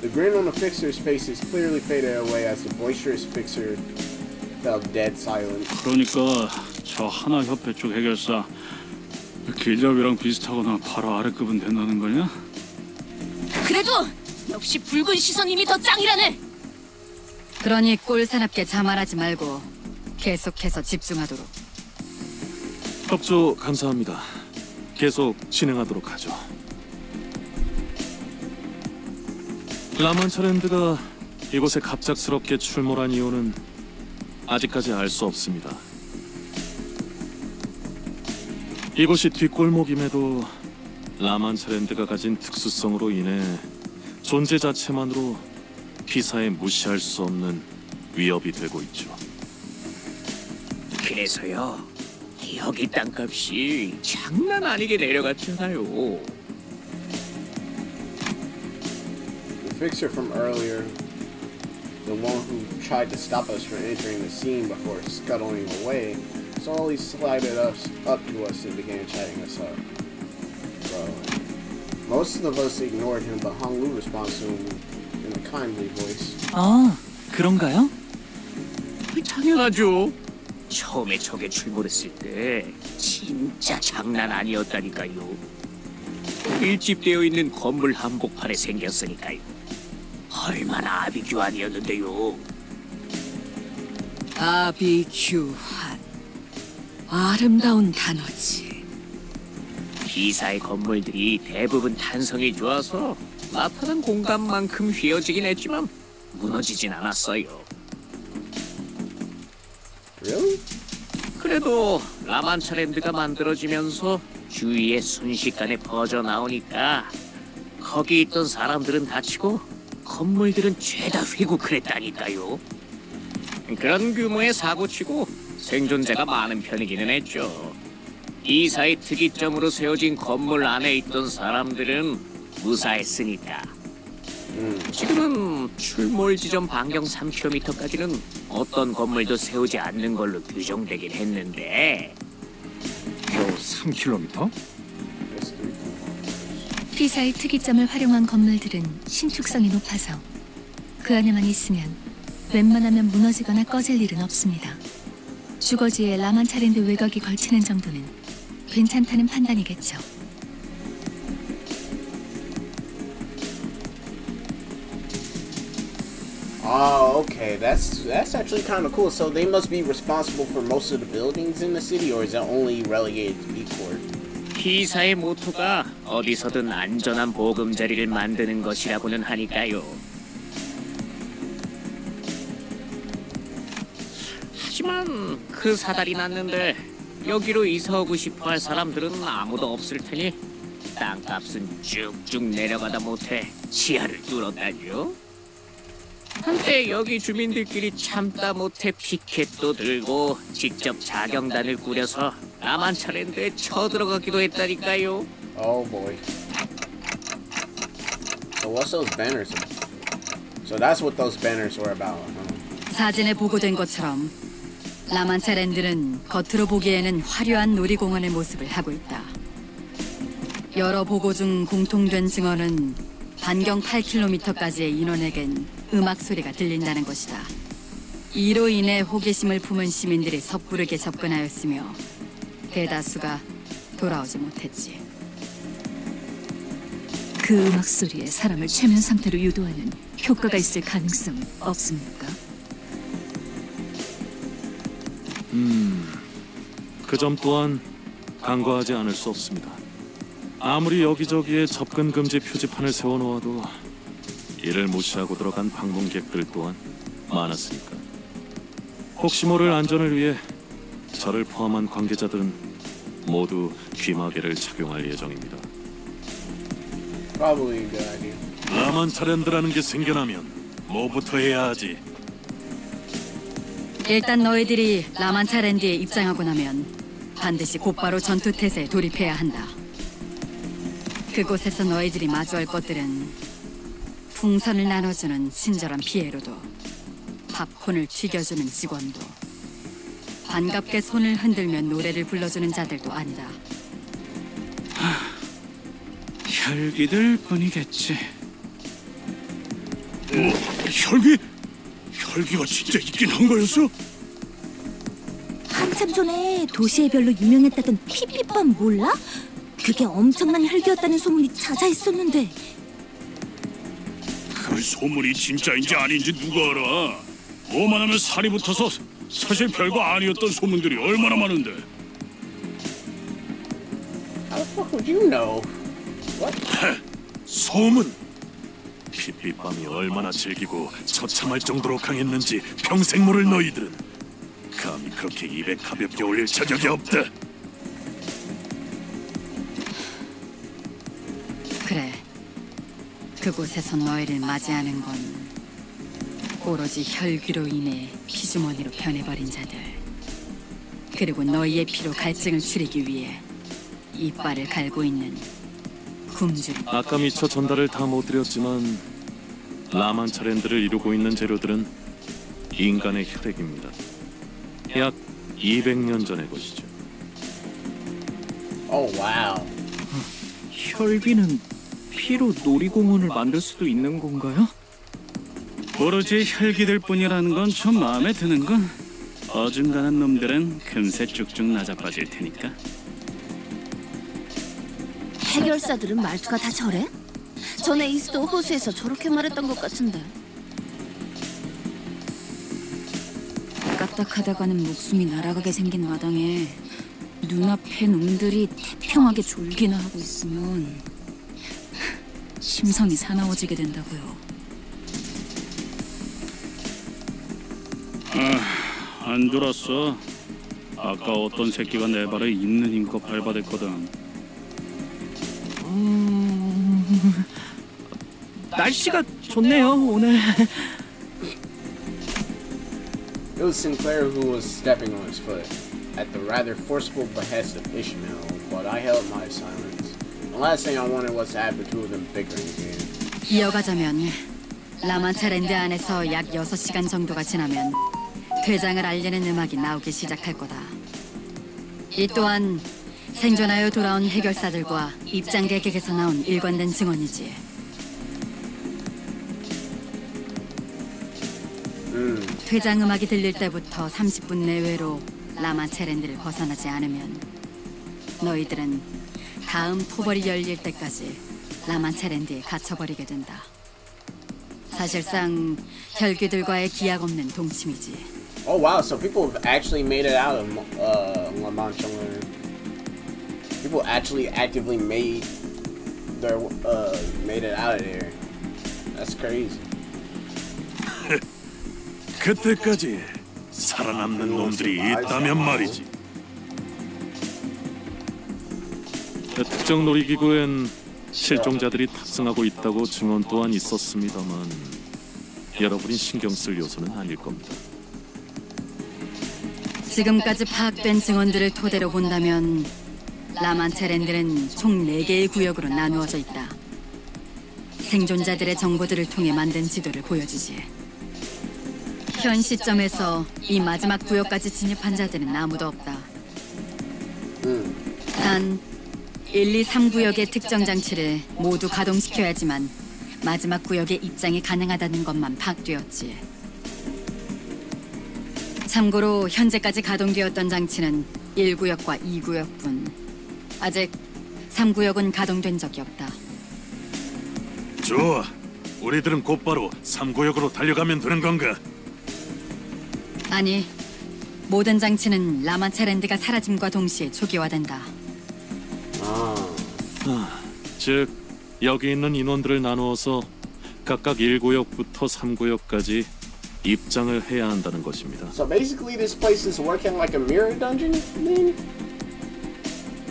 The grin on the fixer's face is clearly faded away as the boisterous fixer fell dead silent. 그러니까 저 하나 협회 쪽 해결사 길잡이랑 비슷하거나 바로 아래급은 된다는 거냐? 그래도 역시 붉은 시선님이 더 짱이라네. 그러니 꼴사납게 자만하지 말고 계속해서 집중하도록. 협조 감사합니다. 계속 진행하도록 하죠. 라만차랜드가 이곳에 갑작스럽게 출몰한 이유는 아직까지 알 수 없습니다. 이곳이 뒷골목임에도 라만차랜드가 가진 특수성으로 인해 존재 자체만으로 피사에 무시할 수 없는 위협이 되고 있죠. 그래서요. 여기 땅값이 장난 아니게 내려갔잖아요. The fixer from earlier, the one who tried to stop us from entering the scene before scuttling away, slowly slided us up to us and began chatting us up. Bro. Most of us ignored him, but Hong Lu responds to him in a kindly voice. 아, 그런가요? 당연하죠. 처음에 저게 출몰했을 때 진짜 장난 아니었다니까요. 밀집되어 있는 건물 한복판에 생겼으니까요. 얼마나 아비규환이었는데요. 아비규환. 아름다운 단어지. 비사의 건물들이 대부분 탄성이 좋아서 나타난 공간만큼 휘어지긴 했지만 무너지진 않았어요. Really? 그래도 라만차랜드가 만들어지면서 주위에 순식간에 퍼져 나오니까 거기 있던 사람들은 다치고 건물들은 죄다 휘고 그랬다니까요. 그런 규모의 사고치고 생존자가 많은 편이기는 했죠. 이사의 특이점으로 세워진 건물 안에 있던 사람들은 무사했으니까. 지금은 출몰 지점 반경 3km까지는 어떤 건물도 세우지 않는 걸로 규정되긴 했는데 겨우 3km? 피사의 특이점을 활용한 건물들은 신축성이 높아서 그 안에만 있으면 웬만하면 무너지거나 꺼질 일은 없습니다. 주거지에 라만차랜드 외곽이 걸치는 정도는 괜찮다는 판단이겠죠. Oh, okay. That's that's actually kind of cool. So they must be responsible for most of the buildings in the city, or is that only relegated to Ecourt? 피사의 모토가 어디서든 안전한 보금자리를 만드는 것이라고는 하니까요. 하지만 그 사달이 났는데 여기로 이사 오고 싶어할 사람들은 아무도 없을 테니 땅값은 쭉쭉 내려가다 못해 지하를 뚫었다죠. 한때 여기 주민들끼리 참다 못해 피켓도 들고 직접 자경단을 꾸려서 남한차랜드에 쳐들어가기도 했다니까요. Oh boy. So what's those banners? So that's what those banners were about. Huh? 사진에 보고된 것처럼 라만차 랜드는 겉으로 보기에는 화려한 놀이공원의 모습을 하고 있다. 여러 보고 중 공통된 증언은 반경 8km까지의 인원에겐 음악 소리가 들린다는 것이다. 이로 인해 호기심을 품은 시민들이 섣부르게 접근하였으며 대다수가 돌아오지 못했지. 그 음악 소리에 사람을 최면 상태로 유도하는 효과가 있을 가능성은 없습니까? 음, 그 점 또한 간과하지 않을 수 없습니다. 아무리 여기저기에 접근 금지 표지판을 세워놓아도 이를 무시하고 들어간 방문객들 또한 많았으니까. 혹시 모를 안전을 위해 저를 포함한 관계자들은 모두 귀마개를 착용할 예정입니다. Probably a good idea. 라만 차렌드라는 게 생겨나면 뭐부터 해야 하지? 일단 너희들이 라만차랜드에 입장하고 나면 반드시 곧바로 전투 태세에 돌입해야 한다. 그곳에서 너희들이 마주할 것들은 풍선을 나눠주는 친절한 피에로도 팝콘을 튀겨주는 직원도 반갑게 손을 흔들며 노래를 불러주는 자들도 아니다. 혈기들 뿐이겠지. 뭐 혈기? 혈기가 진짜 있긴 한 거였어? 한참 전에 도시의 별로 유명했다던 피피밤 몰라? 그게 엄청난 혈기였다는 소문이 자자했었는데 그 소문이 진짜인지 아닌지 누가 알아? 뭐만 하면 살이 붙어서 사실 별거 아니었던 소문들이 얼마나 많은데. How the fuck would you know? What? 소문! 핏빛밤이 얼마나 질기고 처참할 정도로 강했는지 평생 모를 너희들은 감히 그렇게 입에 가볍게 올릴 자격이 없다. 그래. 그곳에서 너희를 맞이하는 건 오로지 혈기로 인해 피주머니로 변해버린 자들. 그리고 너희의 피로 갈증을 줄이기 위해 이빨을 갈고 있는 굶주린 아까 미처 전달을 다 못 드렸지만 라만 차렌드를 이루고 있는 재료들은 인간의 혈액입니다. 약 200년 전의 것이죠. Oh wow. 혈기는 피로 놀이공원을 만들 수도 있는 건가요? 오로지 혈기들 뿐이라는 건 좀 마음에 드는군. 어중간한 놈들은 금세 쭉쭉 낮아빠질 테니까. 해결사들은 말투가 다 저래? 전에 이스도 호수에서 저렇게 말했던 것 같은데 까딱하다가는 목숨이 날아가게 생긴 마당에 눈앞에 놈들이 태평하게 졸기나 하고 있으면 심성이 사나워지게 된다고요. 아, 안 들었어. 아까 어떤 새끼가 내 발에 있는 힘껏 밟아댔거든. 음... 날씨가 좋네요 오늘. It was Sinclair who was stepping on his foot at the rather forceful behest of Ishmael, but I held my silence. The last thing I wanted was to have the two of them bickering again. 이어가자면 라만차 랜드 안에서 약 6시간 정도가 지나면 퇴장을 알리는 음악이 나오기 시작할 거다. 이 또한 생존하여 돌아온 해결사들과 입장객에게서 나온 일관된 증언이지. 퇴장 음악이 들릴 때부터 30분 내외로 라마 체랜드를 벗어나지 않으면 너희들은 다음 토벌이 열릴 때까지 라마 체랜드에 갇혀버리게 된다. 사실상 혈귀들과의 기약 없는 동침이지. Oh wow, so people have actually made it out of uh, La Mancha Land. People actually actively made their uh, made it out of there. That's crazy. 그때까지 살아남는 놈들이 있다면 말이지. 그 특정 놀이기구엔 실종자들이 탑승하고 있다고 증언 또한 있었습니다만 여러분이 신경 쓸 요소는 아닐 겁니다. 지금까지 파악된 증언들을 토대로 본다면 라만체랜드는 총 4개의 구역으로 나누어져 있다. 생존자들의 정보들을 통해 만든 지도를 보여주지. 현 시점에서 이 마지막 구역까지 진입한 자들은 아무도 없다. 단 1, 2, 3구역의 특정 장치를 모두 가동시켜야지만 마지막 구역에 입장이 가능하다는 것만 파악되었지. 참고로 현재까지 가동되었던 장치는 1구역과 2구역뿐. 아직 3구역은 가동된 적이 없다. 좋아. 우리들은 곧바로 3구역으로 달려가면 되는 건가? 아니, 모든 장치는 라만차랜드가 사라짐과 동시에 초기화된다. 아, 즉 여기 있는 인원들을 나누어서 각각 1구역부터 3구역까지 입장을 해야 한다는 것입니다. So basically, this place is working like a mirror dungeon.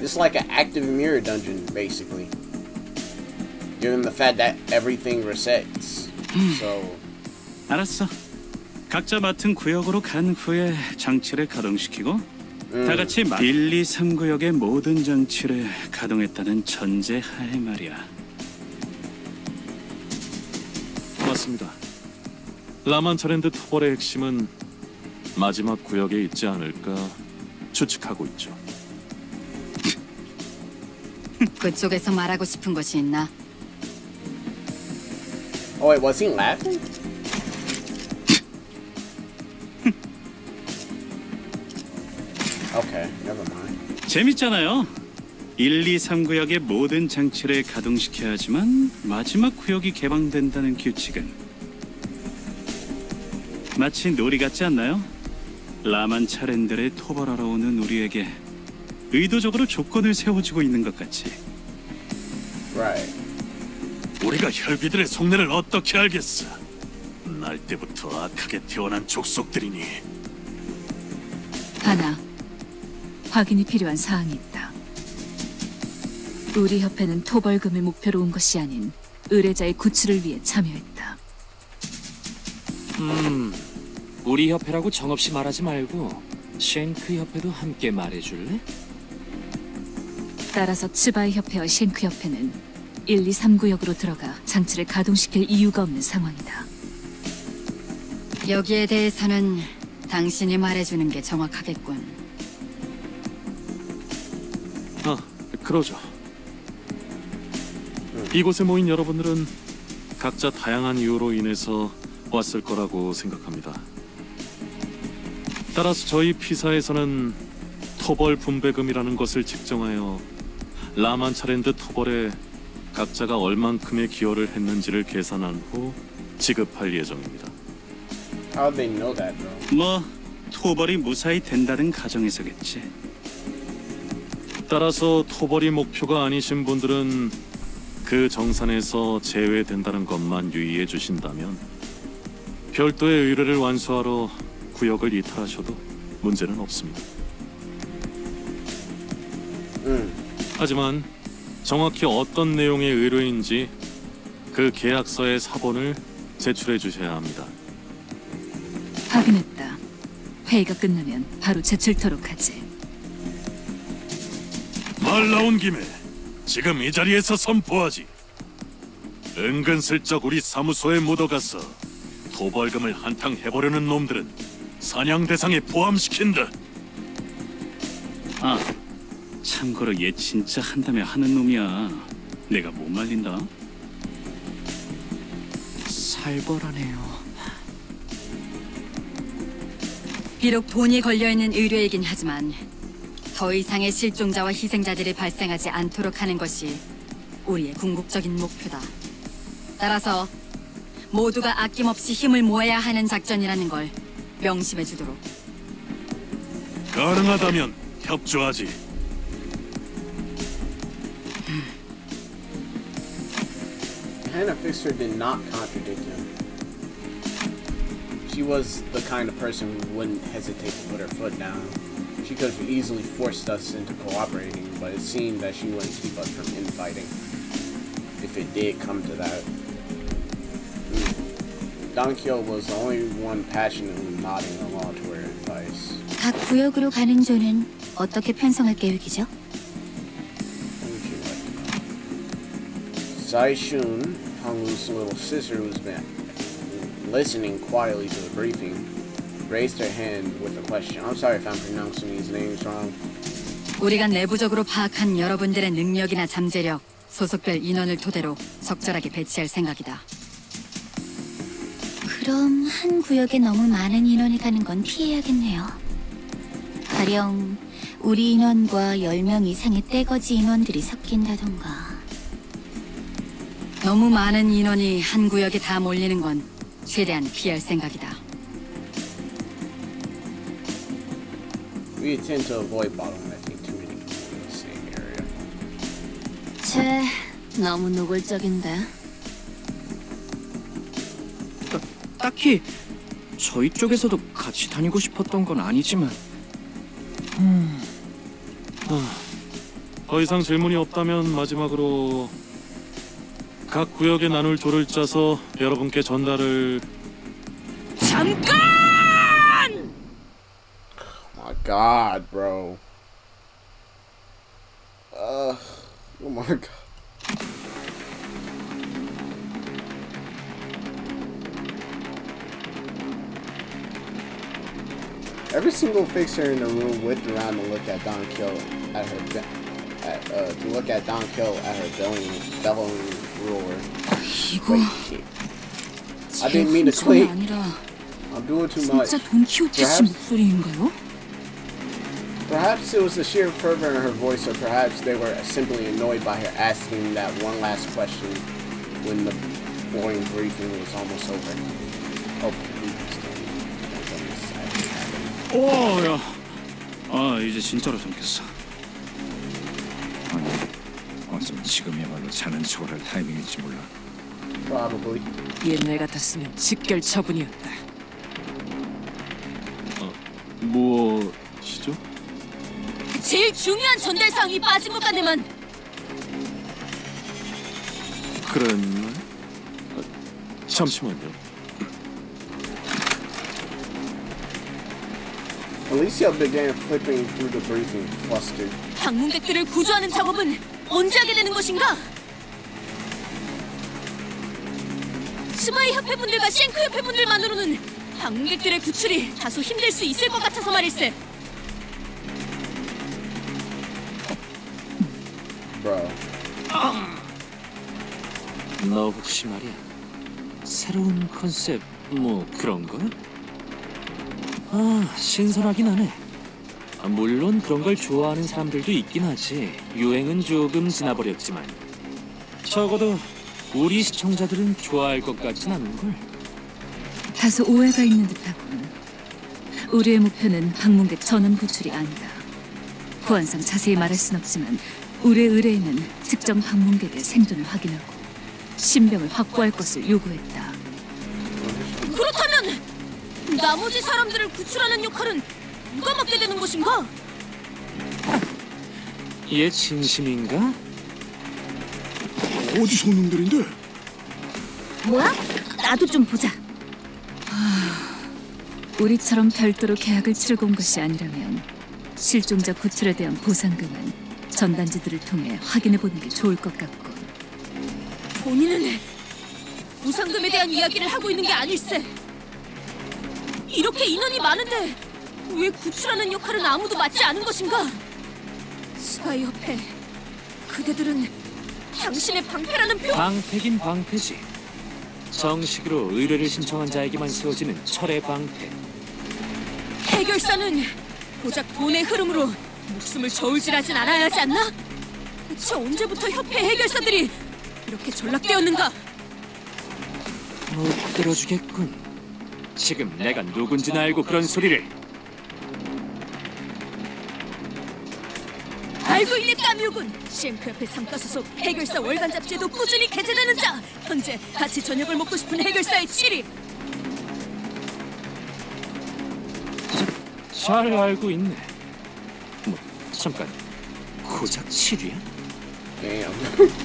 It's like an active mirror dungeon, basically. Given the fact that everything resets. So 알았어. 각자 맡은 구역으로 간 후에 장치를 가동시키고 다 같이 1, 2, 3구역의 모든 장치를 가동했다는 전제 하에 말이야. 맞습니다. 라만차랜드 토벌의 핵심은 마지막 구역에 있지 않을까 추측하고 있죠. 그쪽에서 말하고 싶은 것이 있나? Oh wait, was he laughing? okay, never mind. 재밌잖아요. 1, 2, 3구역의 모든 장치를 가동시켜야 하지만 마지막 구역이 개방된다는 규칙은 마치 놀이 같지 않나요? 라만 차렌들의 토벌하러 오는 우리에게 의도적으로 조건을 세워주고 있는 것 같이. Right. 우리가 혈귀들의 속내를 어떻게 알겠어? 날 때부터 악하게 태어난 족속들이니 하나, 확인이 필요한 사항이 있다. 우리 협회는 토벌금을 목표로 온 것이 아닌 의뢰자의 구출을 위해 참여했다. 음, 우리 협회라고 정없이 말하지 말고 쉔크 협회도 함께 말해줄래? 따라서 츠바이 협회와 쉔크 협회는 1, 2, 3구역으로 들어가 장치를 가동시킬 이유가 없는 상황이다. 여기에 대해서는 당신이 말해주는 게 정확하겠군. 아, 그러죠. 이곳에 모인 여러분들은 각자 다양한 이유로 인해서 왔을 거라고 생각합니다. 따라서 저희 피사에서는 토벌 분배금이라는 것을 측정하여 라만차랜드 토벌에 각자가 얼만큼의 기여를 했는지를 계산한 후 지급할 예정입니다. How'd they know that, bro? 뭐 토벌이 무사히 된다는 가정에서겠지. 따라서 토벌이 목표가 아니신 분들은 그 정산에서 제외된다는 것만 유의해 주신다면 별도의 의뢰를 완수하러 구역을 이탈하셔도 문제는 없습니다. 하지만 정확히 어떤 내용의 의뢰인지 그 계약서의 사본을 제출해 주셔야 합니다. 확인했다. 회의가 끝나면 바로 제출토록 하지. 말 나온 김에 지금 이 자리에서 선포하지. 은근슬쩍 우리 사무소에 묻어가서 도벌금을 한탕 해보려는 놈들은 사냥 대상에 포함시킨다. 아, 참고로 얘 진짜 한다며 하는 놈이야. 내가 못 말린다. 살벌하네요. 비록 돈이 걸려있는 의뢰이긴 하지만 더 이상의 실종자와 희생자들이 발생하지 않도록 하는 것이 우리의 궁극적인 목표다. 따라서 모두가 아낌없이 힘을 모아야 하는 작전이라는 걸 명심해 주도록. 가능하다면 협조하지. Hannah Fixer did not contradict him. She was the kind of person who wouldn't hesitate to put her foot down. She could have easily forced us into cooperating, but it seemed that she wouldn't keep us from infighting. If it did come to that. Mm. Don Kyo was the only one passionately nodding along to her advice. 각 구역으로 가는 조는 어떻게 편성할 계획이죠? Saishun, Hongwoo's little sister who's been listening quietly to the briefing, raised her hand with a question. I'm sorry if I'm pronouncing these names wrong. 우리가 내부적으로 파악한 여러분들의 능력이나 잠재력, 소속별 인원을 토대로 적절하게 배치할 생각이다. 그럼 한 구역에 너무 많은 인원이 가는 건 피해야겠네요. 가령 우리 인원과 10명 이상의 떼거지 인원들이 섞인다던가. 너무 많은 인원이 한 구역에 다 몰리는 건 최대한 피할 생각이다. We tend to avoid bottlenecking too many people in the same area. 쟤 너무 노골적인데. 딱히 저희 쪽에서도 같이 다니고 싶었던 건 아니지만 음. 아, 더 이상 질문이 없다면 마지막으로 각 구역에 나눌 조를 짜서 여러분께 전달을 잠깐! my god, bro. Uh, oh my god. Every single fixer in the room whipped around to look at Don Kill at her at, uh, to look at Don Kill at her bellowing, bellowing roar. 이거 I didn't mean to 제 훔쳐가 click. 아니라 I'm doing too much. 진짜 돈키호테 씨 Perhaps, 목소리인가요? perhaps it was the sheer fervor in her voice, or perhaps they were simply annoyed by her asking that one last question when the boring briefing was almost over. Oh, please don't. 오야 아 이제 진짜로 삼켰어 아니, 어쩌면 지금이야말로 자는 척을 할 타이밍일지 몰라. Probably. 옛날 같았으면 직결 처분이었다. 무엇이죠? 제일 중요한 전달사항이 빠진 것 같네만. 그랬나? 아, 잠시만요. Alicia began flipping through the briefing, flustered. 방문객들을 구조하는 작업은 언제 하게 되는 것인가? 츠바이 협회 분들과 싱크 협회 분들만으로는 방문객들의 구출이 다소 힘들 수 있을 것 같아서 말일세. Bro. 너 혹시 말이야 새로운 컨셉 뭐 그런 거야? 아 신선하긴 하네. 아, 물론 그런 걸 좋아하는 사람들도 있긴 하지. 유행은 조금 지나버렸지만 적어도 우리 시청자들은 좋아할 것 같진 않은 걸. 다소 오해가 있는 듯하군. 우리의 목표는 방문객 전원 구출이 아니다. 보안상 자세히 말할 순 없지만 우리의 의뢰인은 특정 방문객의 생존을 확인하고 신병을 확보할 것을 요구했다. 그렇다면 나머지 사람들을 구출하는 역할은 누가 맡게 되는 것인가? 얘 진심인가? 어디서 온 놈들인데? 뭐야? 나도 좀 보자. 우리처럼 별도로 계약을 치르고 온 것이 아니라면 실종자 구출에 대한 보상금은 전단지들을 통해 확인해 보는 게 좋을 것 같고 본인은 무상금에 대한 이야기를 하고 있는 게 아닐세. 이렇게 인원이 많은데 왜 구출하는 역할은 아무도 맡지 않은 것인가? 스파이 협회 그대들은 당신의 방패라는 표. 방패긴 방패지. 정식으로 의뢰를 신청한 자에게만 세워지는 철의 방패. 해결사는 고작 돈의 흐름으로 목숨을 저울질하진 않아야 하지 않나? 대체 언제부터 협회 해결사들이 이렇게 전락되었는가? 못 들어주겠군. 지금 내가 누군지는 알고 그런 소리를 알고 있는 까뮤군 싱크협회 상가 소속 해결사 월간 잡지에도 꾸준히 게재되는 자 현재 같이 저녁을 먹고 싶은 해결사의 7위 잘 알고 있네. 뭐 잠깐 고작 7위야?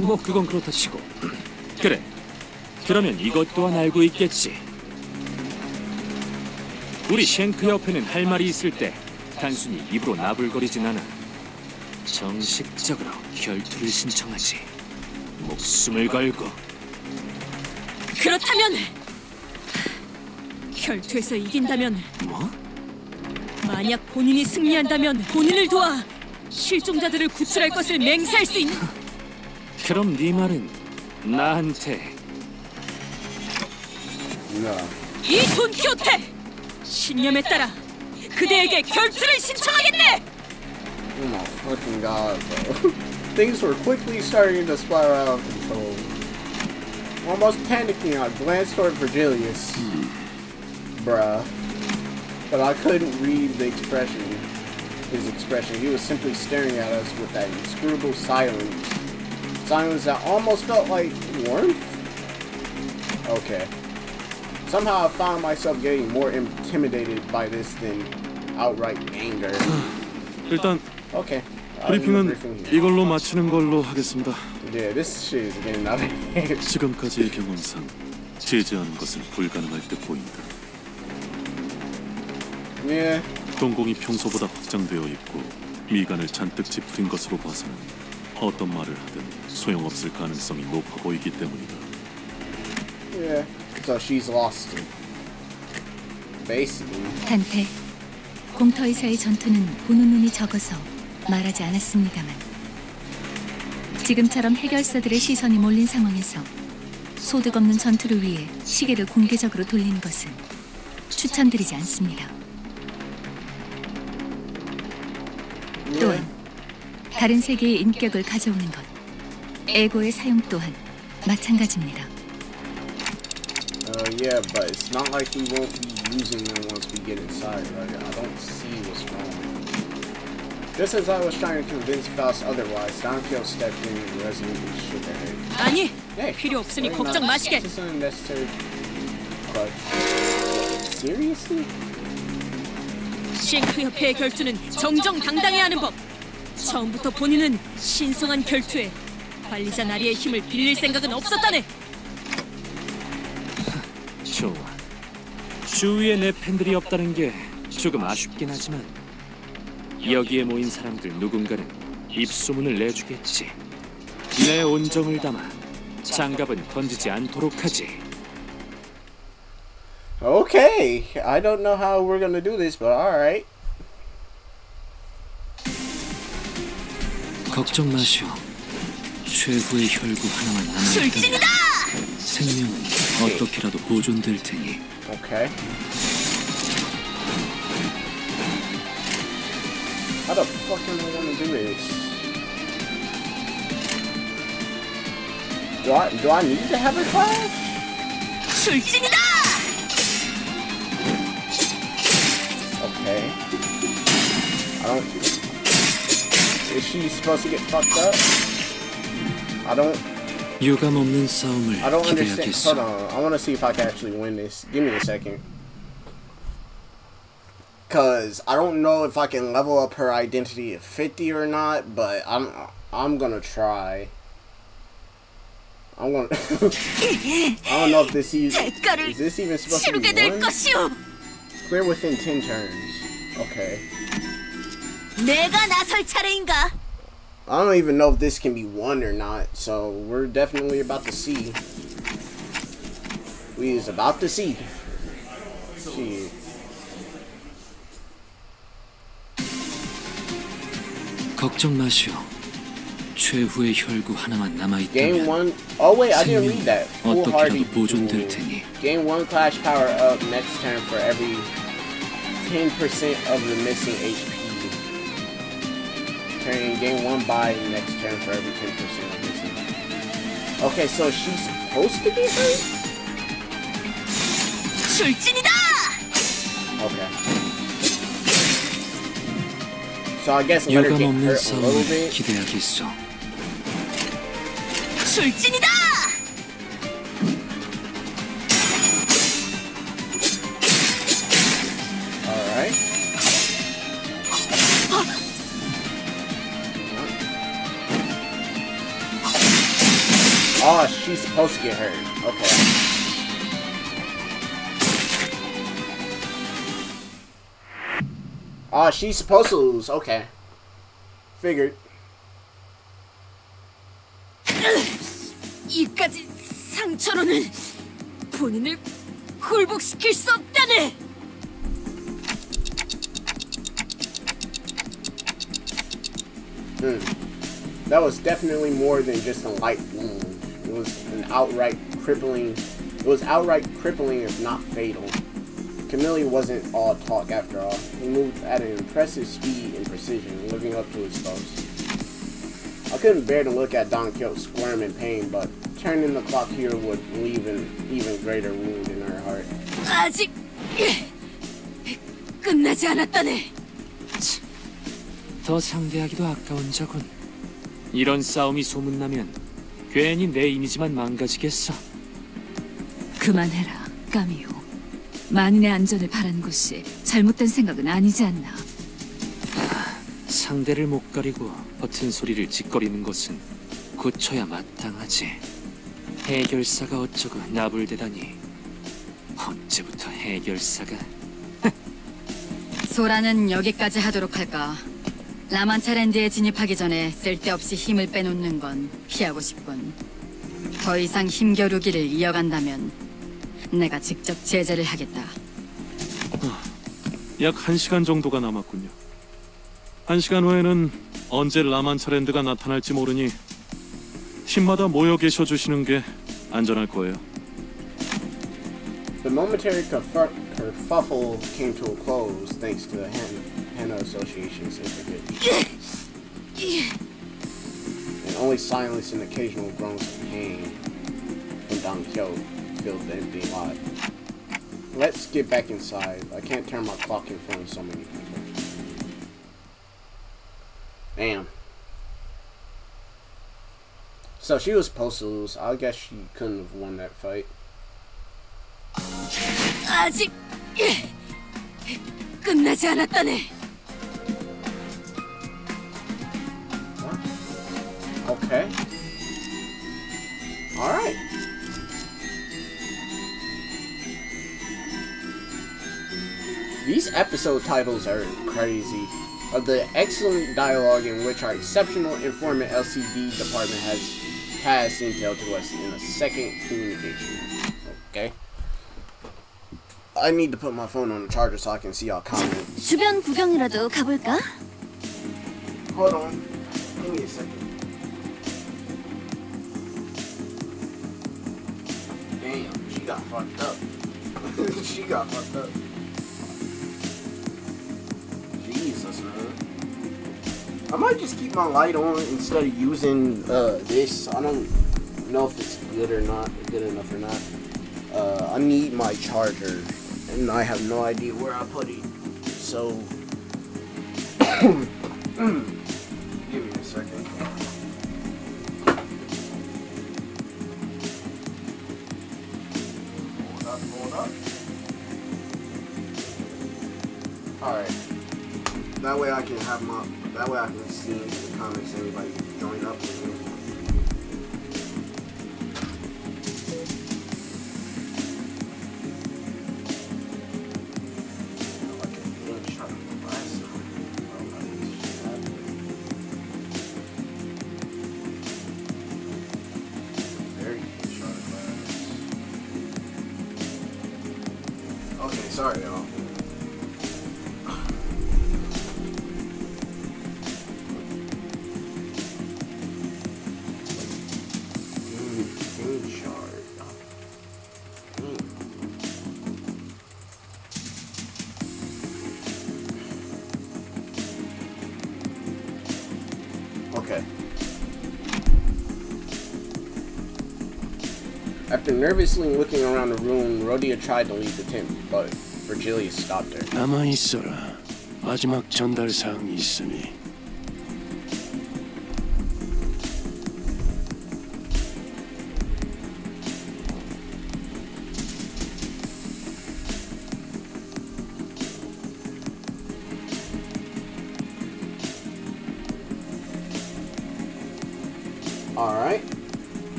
뭐 그건 그렇다 치고 그래. 그러면 이것 또한 알고 있겠지. 우리 쉔크 옆에는 할 말이 있을 때 단순히 입으로 나불거리진 않아. 정식적으로 결투를 신청하지. 목숨을 걸고. 그렇다면 결투에서 이긴다면 뭐? 만약 본인이 승리한다면 본인을 도와 실종자들을 구출할 것을 맹세할 수 있는 그럼 네 말은 나한테 이 돈키호테 신념에 따라 그대에게 결투를 신청하겠네 Oh my fucking god, bro. Things were quickly starting to spiral out of control. Almost panicking, I glanced toward Virgilius. Bruh. But I couldn't read the expression. His expression. He was simply staring at us with that inscrutable silence. Silence that almost felt like warmth? Okay. Somehow I found myself getting more intimidated by this than outright anger. 일단 Okay. 브리핑은. 이걸로 마치는 걸로 하겠습니다. Yeah, this is getting out of hand. 지금까지의 경험상 제재하는 것은 불가능할 듯 보인다. Yeah. 동공이 평소보다 확장되어 있고 미간을 잔뜩 찌푸린 것으로 봐서는 어떤 말을 하든 소용없을 가능성이 높아 보이기 때문이다. Yeah. So she's lost. Basically. 단테, 공터에서의 전투는 보는 눈이 적어서 말하지 않았습니다만 지금처럼 해결사들의 시선이 몰린 상황에서 소득 없는 전투를 위해 시계를 공개적으로 돌리는 것은 추천드리지 않습니다. 또한 다른 세계의 인격을 가져오는 것, 에고의 사용 또한 마찬가지입니다. Uh, yeah, but it's not like we won't be using them once we get inside. Like, I don't. Just as I was trying to convince Faust otherwise, Don Quixote stepped in and resolutely shook her head. 아니, Hey, 필요 없으니 걱정 마시게. This isn't necessary. But seriously? 싱크 협회의 결투는 정정당당해야 하는 법. 처음부터 본인은 신성한 결투에 관리자 나리의 힘을 빌릴 생각은 없었다네. 좋아. 주위에 내 팬들이 없다는 게 조금 아쉽긴 하지만 여기에 모인 사람들 누군가는 입소문을 내주겠지. 내 온정을 담아 장갑은 던지지 않도록 하지. Okay, I don't know how we're gonna do this, but alright. 걱정 마시오. 최후의 혈구 하나만 출진이다! 생명은 어떻게라도 보존될 테니 Okay. How the fuck am I gonna do this? Do I do I need to have a class? Okay. I don't. Is she supposed to get fucked up? I don't. I don't understand. Hold on. I want to see if I can actually win this. Give me a second. Cause I don't know if I can level up her identity at 50 or not, but I'm I'm gonna try. I'm gonna I don't know if this is is this even supposed to be one? Clear within 10 turns. Okay. I don't even know if this can be one or not, so we're definitely about to see. We is about to see. Jeez. 걱정 마시오. 최후의 혈구 하나만 Game 남아있다면 one. Oh wait, I didn't read that. Foolhardy. 어떻게라도 보존될 테니 Gain one clash power up next turn for every 10% of the missing HP. Turn gain one buy next turn for every 10% of missing. Okay, so she's supposed to get hurt? 출진이다! Okay. So I guess let her 유감 get 없는 hurt a little 싸움을 bit. 기대하겠소. 출진이다! Alright. Oh, she's supposed to get hurt. Okay. Oh, she's supposed to lose. Okay. Figured. 이까지 상처로는 본인을 굴복시킬 수 없다네. Hmm. That was definitely more than just a light wound. It was an outright crippling. It was outright crippling, if not fatal. Camille wasn't all talk after all. He moved at an impressive speed and precision, living up to his boast. I couldn't bear to look at Don Quixote squirm in pain, but turning the clock here would leave an even greater wound in her heart. 아직 끝나지 않았다네. 더 상대하기도 아까운 자군. 이런 싸움이 소문나면 괜히 내 이미지만 망가지겠어. 그만해라, 까미오. 만인의 안전을 바라는 것이 잘못된 생각은 아니지 않나. 상대를 못 가리고 버튼 소리를 짓거리는 것은 고쳐야 마땅하지. 해결사가 어쩌고 나불대다니. 언제부터 해결사가? 소라는 여기까지 하도록 할까? 라만차랜드에 진입하기 전에 쓸데없이 힘을 빼놓는 건 피하고 싶군. 더 이상 힘겨루기를 이어간다면 내가 직접 제재를 하겠다. 약 1시간 정도가 남았군요. 1시간 후에는 언제 라만차랜드가 나타날지 모르니 팀마다 모여 계셔 주시는 게 안전할 거예요. The momentary kerfu- kerfuffle came to a close thanks to the Han- Hannah Association's intricate and only silence and occasional groans of pain from Don Kyo filled the empty lot. Let's get back inside. I can't turn my clock in front of so many people. Damn. So she was supposed to lose. I guess she couldn't have won that fight. What? Okay. Alright. These episode titles are crazy. Of the excellent dialogue in which our exceptional informant LCD department has passed intel to us in a second communication. Okay. I need to put my phone on the charger so I can see y'all comments. 주변 구경이라도 가볼까? Hold on. Give me a second. Damn, she got fucked up. she got fucked up. Man. I might just keep my light on instead of using uh, this. I don't know if it's good or not, good enough or not. Uh, I need my charger, and I have no idea where I put it. So, give me a second. Hold up, hold up. Alright. That way I can have my, that way I can see in the comments anybody join up with me. nervously looking around the room, Rhodia tried to leave the tent, but Virgilius stopped her. 남아 있어라. 마지막 전달 사항이 있으니.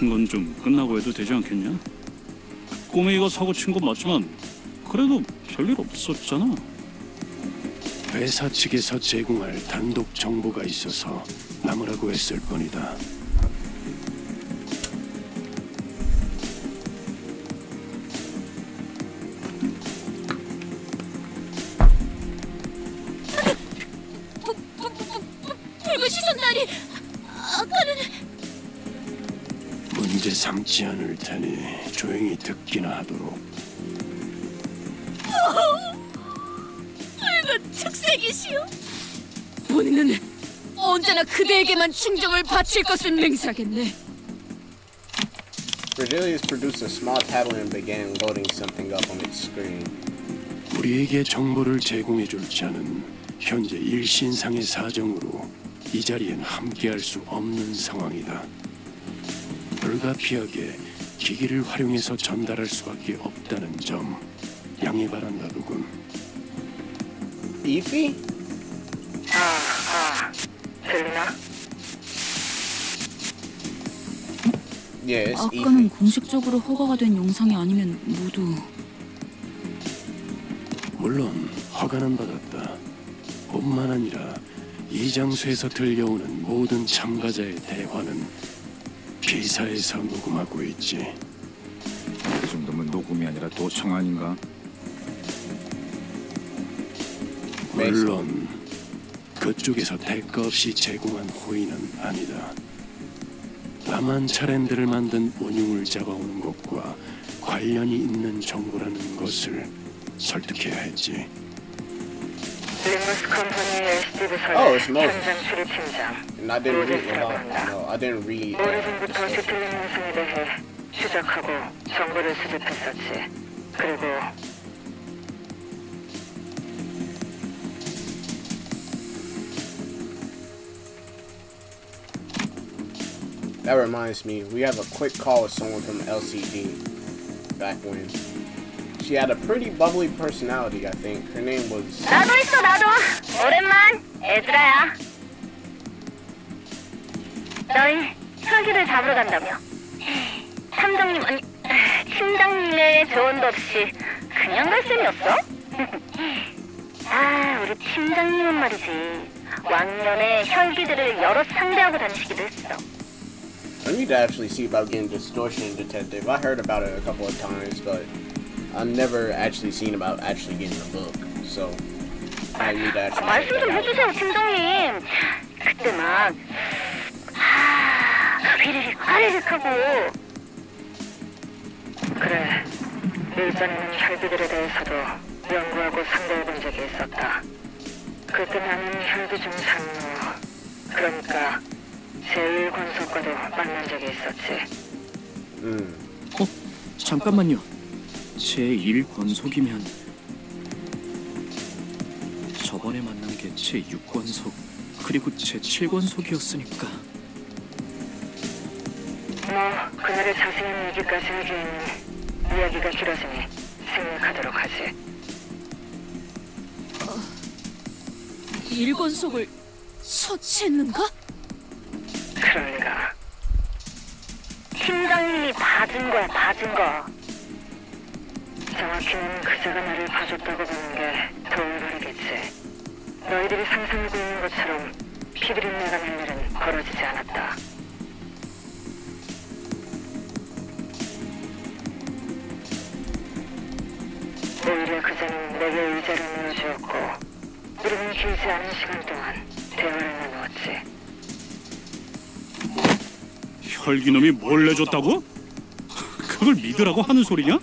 같은 건 좀 끝나고 해도 되지 않겠냐? 꼬맹이가 사고 친 건 맞지만 그래도 별일 없었잖아. 회사 측에서 제공할 단독 정보가 있어서 남으라고 했을 뿐이다. 문제 삼지 않을 테니 조용히 듣기나 하도록. 붉은 특색이시오. 본인은 언제나 그대에게만 충정을 바칠 것을 맹세하겠네. Verdilius produced a small tablet and began loading something up on its screen. 우리에게 정보를 제공해 줄 자는 현재 일신상의 사정으로 이 자리엔 함께할 수 없는 상황이다. 불가피하게 기기를 활용해서 전달할 수밖에 없다는 점 양해 바란다더군. Beefy? 아, 들리나? Yes, 아까는 공식적으로 허가가 된 영상이 아니면 모두 물론 허가는 받았다. 뿐만 아니라 이 장소에서 들려오는 모든 참가자의 대화는 비사에서 녹음하고 있지. 그 정도면 녹음이 아니라 도청 아닌가? 물론 그쪽에서 대가 없이 제공한 호의는 아니다. 라만 차렌드를 만든 운용을 잡아오는 것과 관련이 있는 정보라는 것을 설득해야 했지. Oh, it's 설레 Moses. 현장 출입팀장 And I didn't read 로제스라고 well, 한다. no, I didn't read uh, 오래전부터 the 뒤틀린 영상에 대해 추적하고 정보를 수집했었지. 그리고 That reminds me, we have a quick call with someone from LCD back when. She had a pretty bubbly personality, I think. Her name was. 나도 있어 나도 오랜만 에즈라야 너희 혈기를 잡으러 간다며 탐정님 아니 팀장님의 조언도 없이 그냥 갈 셈이었어? 아 우리 팀장님은 말이지 왕년에 혈기들을 여러 상대하고 다니시기도 했어 I need to actually see about getting Distortion Detective. I heard about it a couple of times, but I've never actually seen about actually getting the book. So I need to actually. check 말씀 좀. 해주세요 팀장님 그때 막 하... 휘리릭 화리릭 하고 그래 일전에는 혈기들에 대해서도 연구하고 상대해본 적이 있었다 그때 나는 혈기 중 상무 그러니까 제1권속과도 만난 적이 있었지 어? 잠깐만요. 제1 권속이면 저번에 만난 게 제6 권속 그리고 제7 권속이었으니까 뭐 그날의 자세한 얘기까지 하기에는 이야기가 길어지니 생략하도록 하지 일권속을 처치했는가? 그럴 리가. 팀장님이 봐준 거야, 봐준 거. 정확히는 그자가 나를 봐줬다고 보는 게더 올바르겠지. 너희들이 상상하고 있는 것처럼 피비린내가 날 일은 벌어지지 않았다. 오히려 그자는 내게 의자를 놓아주었고 우리는 길지 않은 시간 동안 대화를 나누었지. 혈기놈이 뭘 내줬다고? 그걸 믿으라고 하는 소리냐?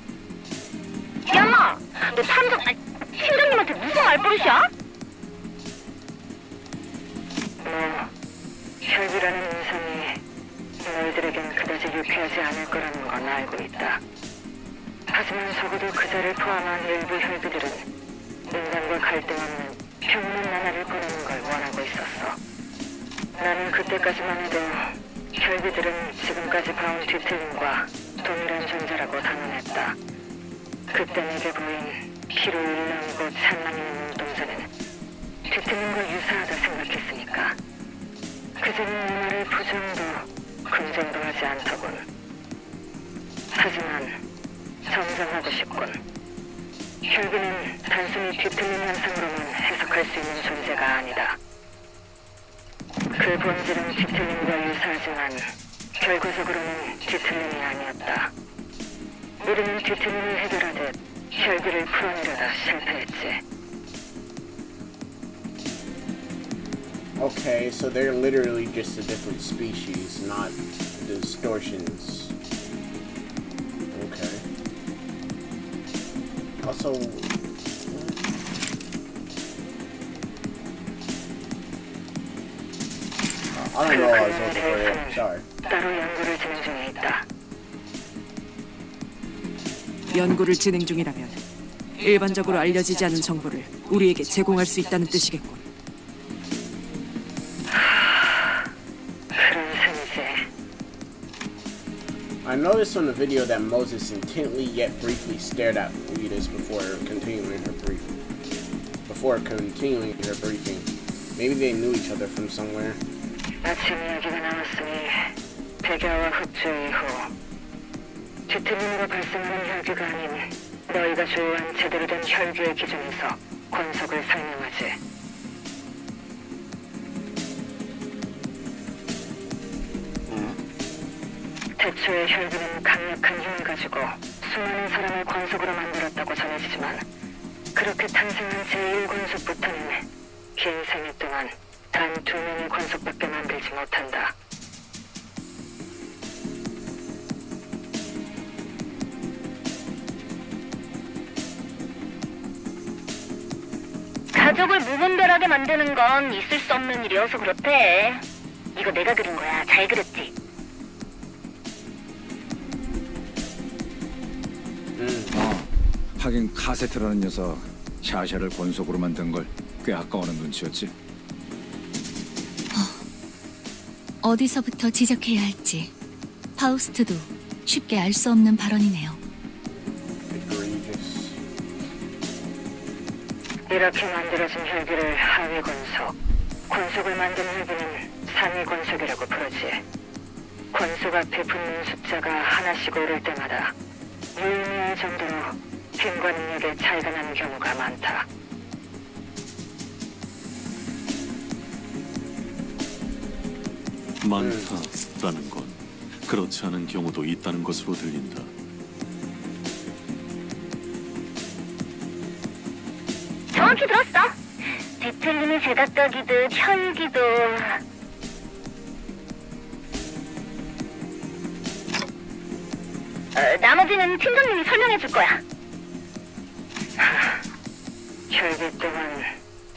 야마, 너 탐정, 아니, 팀장님한테 무슨 말버릇이야? 뭐, 혈기라는 인상이 너희들에겐 그다지 유쾌하지 않을 거라는 건 알고 있다. 하지만 적어도 그자를 포함한 일부 혈기들은 인간과 갈등 없는 평온한 나라를 꾸리는 걸 원하고 있었어. 나는 그때까지만 해도 혈기들은 지금까지 봐온 뒤틀림과 동일한 존재라고 단언했다. 그때 내게 보인 피로 일렁이고 찬란히 눈동자는 뒤틀림과 유사하다 생각했으니까 그제는 내 말을 부정도 긍정도 하지 않더군. 하지만 정정하고 싶군. 혈기는 단순히 뒤틀림 현상으로만 해석할 수 있는 존재가 아니다. 그 본질은 뒤틀림과 유사하지만 결과적으로는 뒤틀림이 아니었다. 우리는 뒤틀림을 해결하듯 혈기를 풀어내려다 실패했지. Okay, so they're literally just a different species, not distortions. Okay. Also, I don't know I was looking for you. Sorry. 따로 연구를 진행 중에 있다. 연구를 진행 중이라면 일반적으로 알려지지 않은 정보를 우리에게 제공할 수 있다는 뜻이겠군. I noticed from the video that Moses intently yet briefly stared at Letus before continuing her brief. Before continuing her briefing. Maybe they knew each other from somewhere. 아침 이야기가 나왔으니 백야와 흡주 이후 뒤틀림으로 발생하는 혈규가 아닌 너희가 조우한 제대로 된 혈규의 기준에서 권속을 설명하지. 태초에 혈규는 강력한 힘을 가지고 수많은 사람을 권속으로 만들었다고 전해지지만 그렇게 탄생한 제1권속부터는 긴 생애 동안 단 두 명의 권속밖에 만들지 못한다. 가족을 무분별하게 만드는 건 있을 수 없는 일이어서 그렇대. 이거 내가 그린 거야. 잘 그렸지? 하긴 카세트라는 녀석 샤샤를 권속으로 만든 걸 꽤 아까워하는 눈치였지. 어디서부터 지적해야 할지 파우스트도 쉽게 알 수 없는 발언이네요. 이렇게 만들어진 혈기를 하위 권속, 권속을 만든 혈기는 상위 권속이라고 부르지. 권속 앞에 붙는 숫자가 하나씩 오를 때마다 유의미할 정도로 힘과 능력에 차이가 나는 경우가 많다. 많다라는 건 그렇지 않은 경우도 있다는 것으로 들린다. 정확히 들었어. 뒤틀림이 제각각이듯 혈기도 어, 나머지는 팀장님이 설명해 줄 거야. 혈기 또한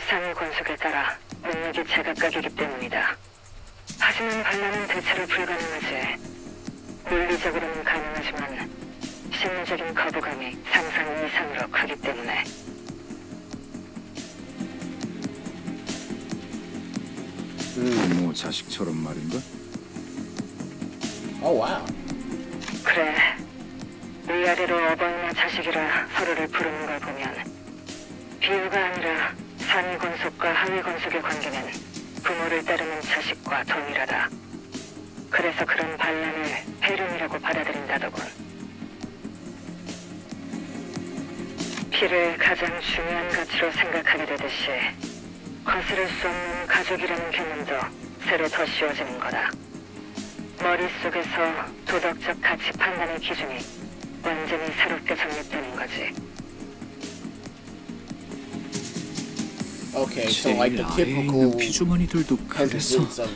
상위 권속에 따라 능력이 제각각이기 때문이다. 하지만 반란은 대체로 불가능하지. 물리적으로는 가능하지만 심리적인 거부감이 상상 이상으로 크기 때문에 부모 자식처럼 말인가? Oh wow. 그래. 위아래로 어버이나 자식이라 서로를 부르는 걸 보면 비유가 아니라 상위 권속과 하위 권속의 관계는 부모를 따르는 자식과 동일하다. 그래서 그런 반란을 해lum이라고 받아들인다더군. 피를 가장 중요한 가치로 생각하게 되듯이 거스를 수 없는 가족이라는 개념도 새로 더 씌워지는 거다. 머릿속에서 도덕적 가치 판단의 기준이 완전히 새롭게 정립되는 거지. Okay, so like the typical hesitance of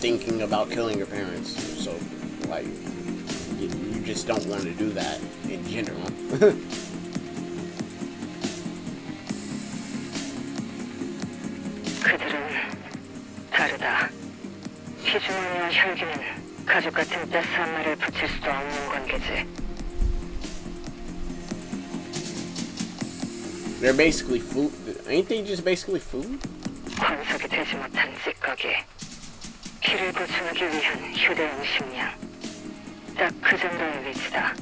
thinking about killing your parents. So, like, you, you just don't want to do that in general. 그들은 다르다. 피주머니와 혈기는 가족 같은 따스한 말을 붙일 수도 없는 관계지. They're basically food. Ain't they just basically food? 권속이 되지 못한 찌꺼기. 피를 보충하기 위한 휴대용 식량. 딱 그 정도의 위치다.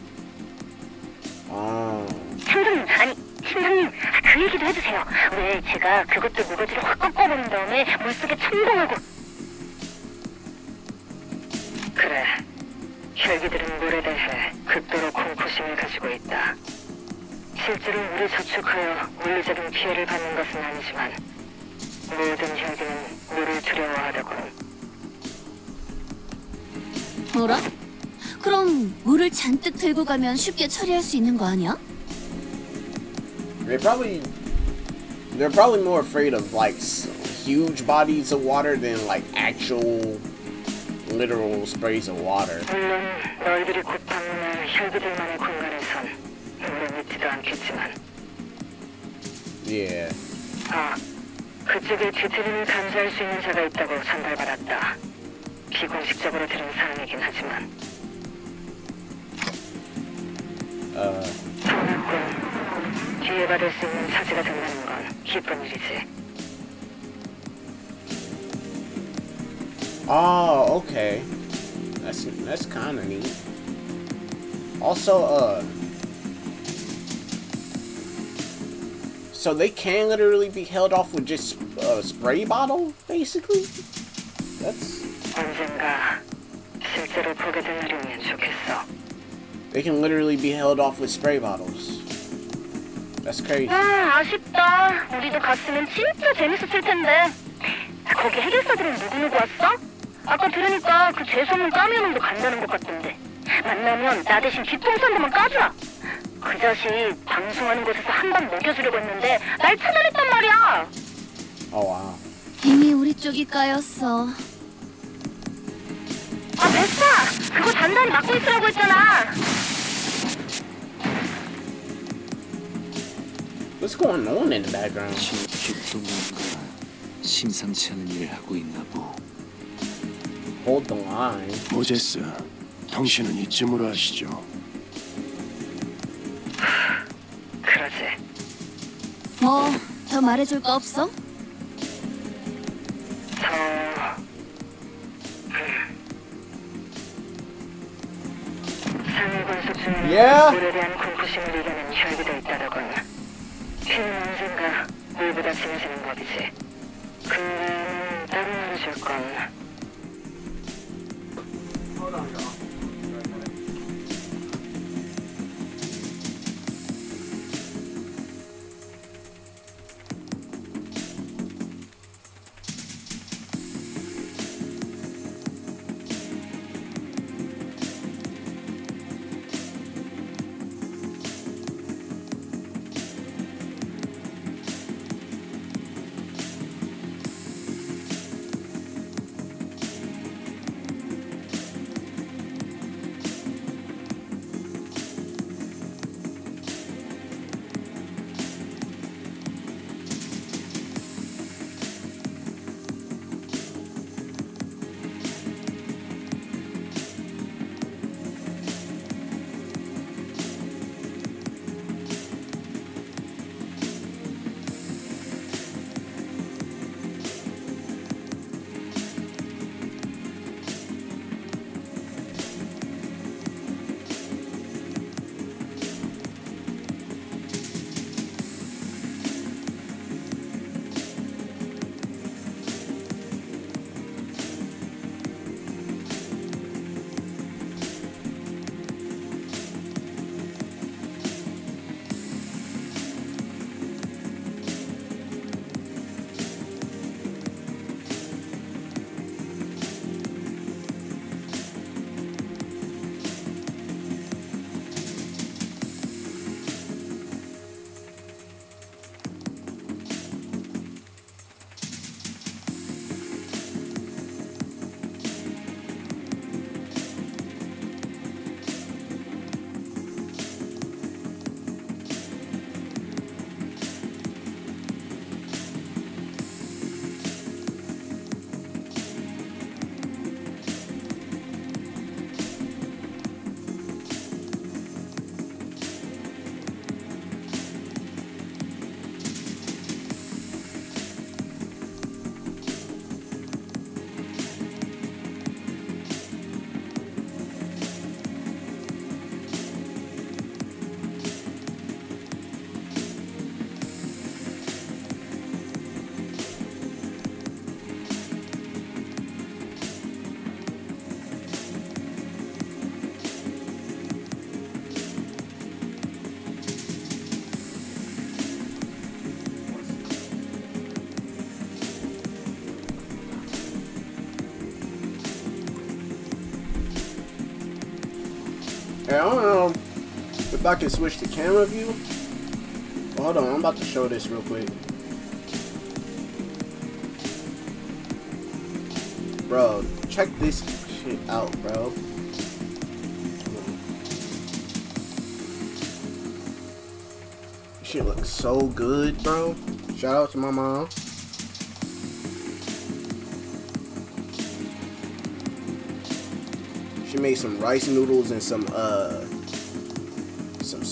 Oh. 팀장님, 아니, 팀장님, 아, 그 얘기도 해주세요. 왜 제가 그것들 무거지를 확 꺾어버린 다음에 물속에 첨벙하고 그래. 혈기들은 물에 대해 극도로 공포심을 가지고 있다. 실제로 물에 저축하여 물리적인 피해를 받는 것은 아니지만 모든 혈기는 물을 두려워하더군. 뭐라? 그럼 물을 잔뜩 들고 가면 쉽게 처리할 수 있는 거 아니야? They probably they're probably more afraid of like s- huge bodies of water than like actual literal sprays of water. 물론 너희들이 곧 방문할 혈기들만의 공간에선 물에 있지도 않겠지만 Yeah. 아, 그쪽에 뒤틀림을 감지할 수 있는 자가 있다고 전달받았다. 비공식적으로 들은 사항이긴 하지만 어, 소문꾼 뒤에 받을 수 있는 차지가 된다는 건 기쁜 일이지. Oh, okay. That's that's kind of neat. Also, uh, so they can literally be held off with just a spray bottle, basically. That's 언젠가 실제로 보게 될 날이면 좋겠어. they can literally be held off with spray bottles. That's crazy. 아, 아쉽다. 우리도 갔으면 진짜 재밌었을 텐데. 거기 해결사들은 누구누구 왔어? 아까 들으니까 그 재수없는 까미놈도 간다는 것 같던데. 만나면 나 대신 뒤통수 한 번만 까주라. 그 자식 방송하는 곳에서 한 방 먹여주려고 했는데 날 차단했단 말이야. Oh wow. 이미 우리 쪽이 까였어. 아, 됐어! 그거 단단히 막고 있으라고 했잖아. What's going on in the background? 또 뭔가 심상치 않은 일을 하고 있나 보. Hold the line. 모제스, 당신은 이쯤으로 하시죠. 그러지. 뭐, 더 말해줄 거 없어? 상위 군속 중에는 Yeah? 물에 대한 공포심을 이겨낸 혈기도 있다더군. 물보다 진해지는 법이지. 그 외에는 따로 말해줄 건 if I can switch to camera view. Well, hold on, I'm about to show this real quick. Bro, check this shit out, bro. Shit looks so good, bro. Shout out to my mom. She made some rice noodles and some uh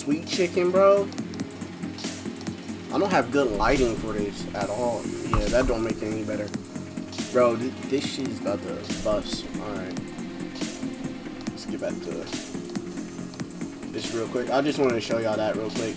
sweet chicken, bro. I don't have good lighting for this at all. Yeah, that don't make it any better. Bro, th this shit is about to bust. Alright. Let's get back to this real quick. I just wanted to show y'all that real quick.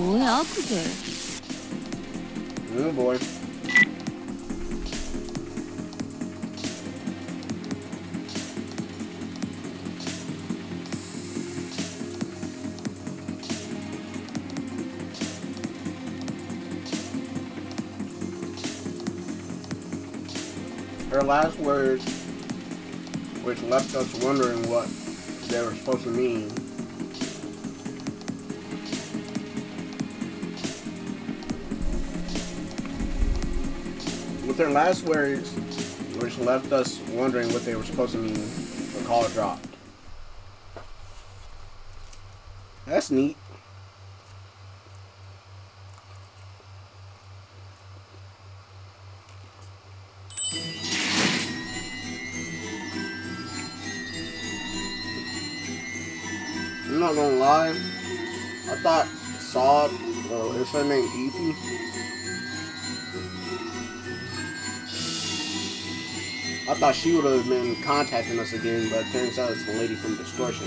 뭐야 그게? Oh boy. Her last words, which left us wondering what they were supposed to mean, her last words, which left us wondering what they were supposed to mean, the call dropped. That's neat. I'm not gonna lie. I thought Saw, or is her name Ethan? Thought she would have been contacting us again, but turns out it's the lady from Distortion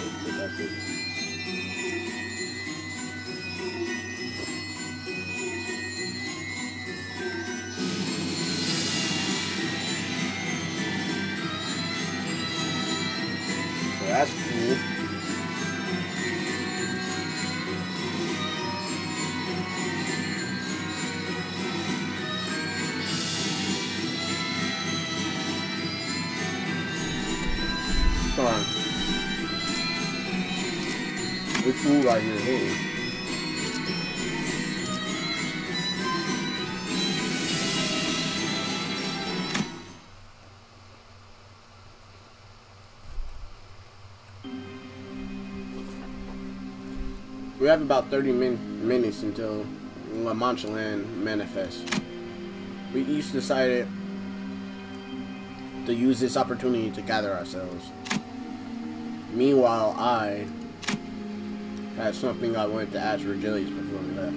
have about 30 min minutes until La Mancha Land manifests. We each decided to use this opportunity to gather ourselves. Meanwhile, I had something I wanted to ask Virgilius before we left.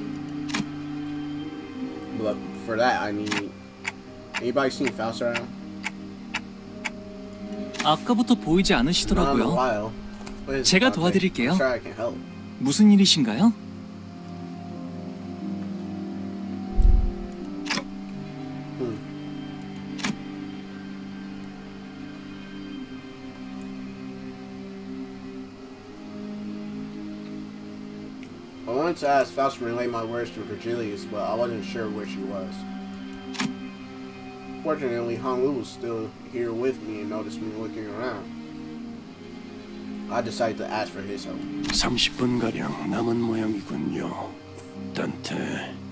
But for that, I need. Anybody seen Faust around? 아까부터 보이지 Not in a 않으시더라고요. while. What is 제가 it, Faust? 도와드릴게요. I'm sure I can help. 무슨 일이신가요? I wanted to ask Faust to relay my words to Virgilius, but I wasn't sure where she was. Fortunately, Hong Lu was still here with me and noticed me looking around. I decided to ask for his help. 30분가량 남은 모양이군요. 단테.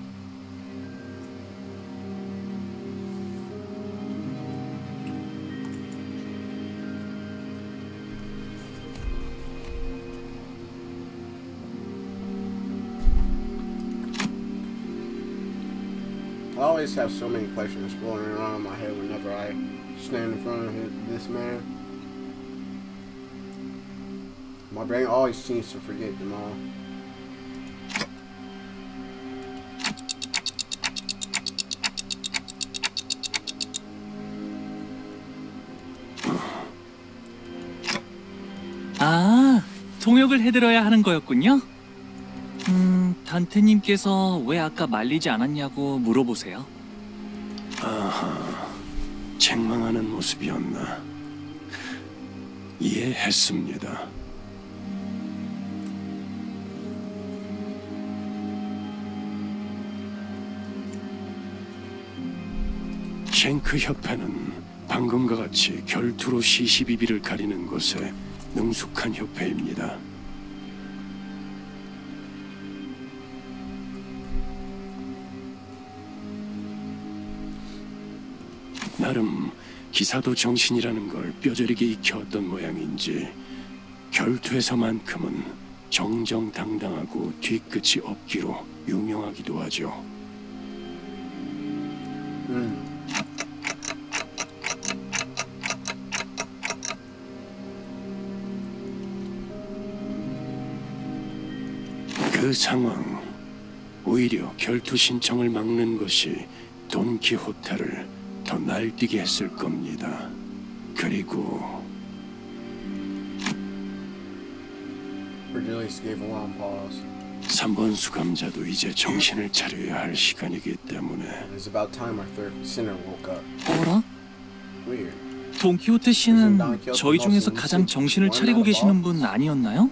I always have so many questions floating around in my head whenever I stand in front of his, this man. My brain always seems to forget them all. 아, 동역을 해드려야 하는 거였군요. 음, 단테님께서 왜 아까 말리지 않았냐고 물어보세요. 아하, 책망하는 모습이었나? 이해했습니다. 쉔크 협회는 방금과 같이 결투로 시시비비를 가리는 것에 능숙한 협회입니다. 나름 기사도 정신이라는 걸 뼈저리게 익혀왔던 모양인지 결투에서만큼은 정정당당하고 뒤끝이 없기로 유명하기도 하죠. 그 상황, 오히려 결투 신청을 막는 것이 돈키호테를 더 날뛰게 했을 겁니다. 그리고 Cornelius gave a long pause. 3번 수감자도 이제 정신을 차려야 할 시간이기 때문에 It's about time our third sinner woke up. 어라? Weird. 돈키호테 씨는 저희 중에서 가장 정신을 차리고 계시는 분 아니었나요?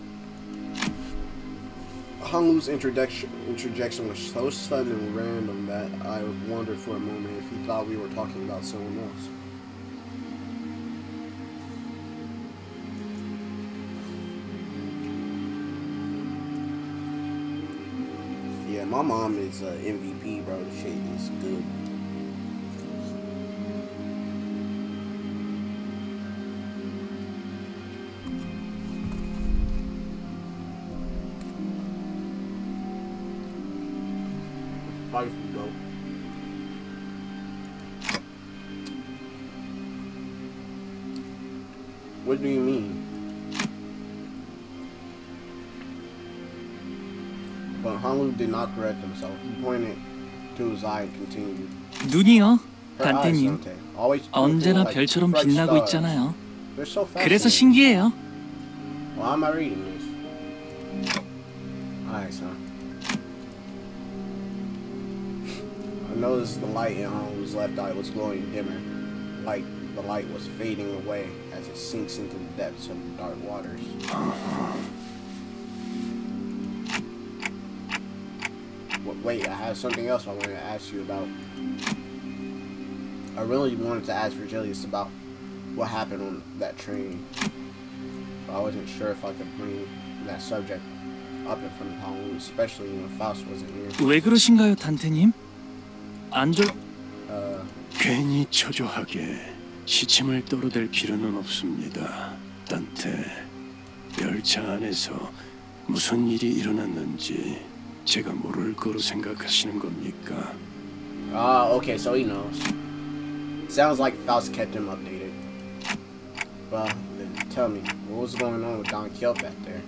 Honglu's introduction, interjection was so sudden and random that I wondered for a moment if he thought we were talking about someone else. Yeah, my mom is uh, MVP, bro. Shit is good. Bro. What do you mean? But Hanlu did not correct himself. He pointed to his eye and continued. 눈이요, 단테님. 언제나 별처럼 빛나고. 있잖아요. 그래서. 신기해요. Why am I reading this? Alright, son. noticed the light in Holmes' left eye was glowing dimmer, like the light was fading away as it sinks into the depths of the dark waters. Wa- Wait, I have something else I wanted to ask you about. I really wanted to ask Virgilius about what happened on that train. But I wasn't sure if I could bring that subject up in front of Halloween, especially when Faust wasn't here. 왜 그러신가요, 단테님? 안절 Uh, 괜히 초조하게 시침을 떨어댈 필요는 없습니다. 단테, 열차 안에서 무슨 일이 일어났는지 제가 모를 거로 생각하시는 겁니까? ah, okay, so he knows. Sounds like Faust kept him updated. Well, then tell me, what was going on with Don Quixote back there?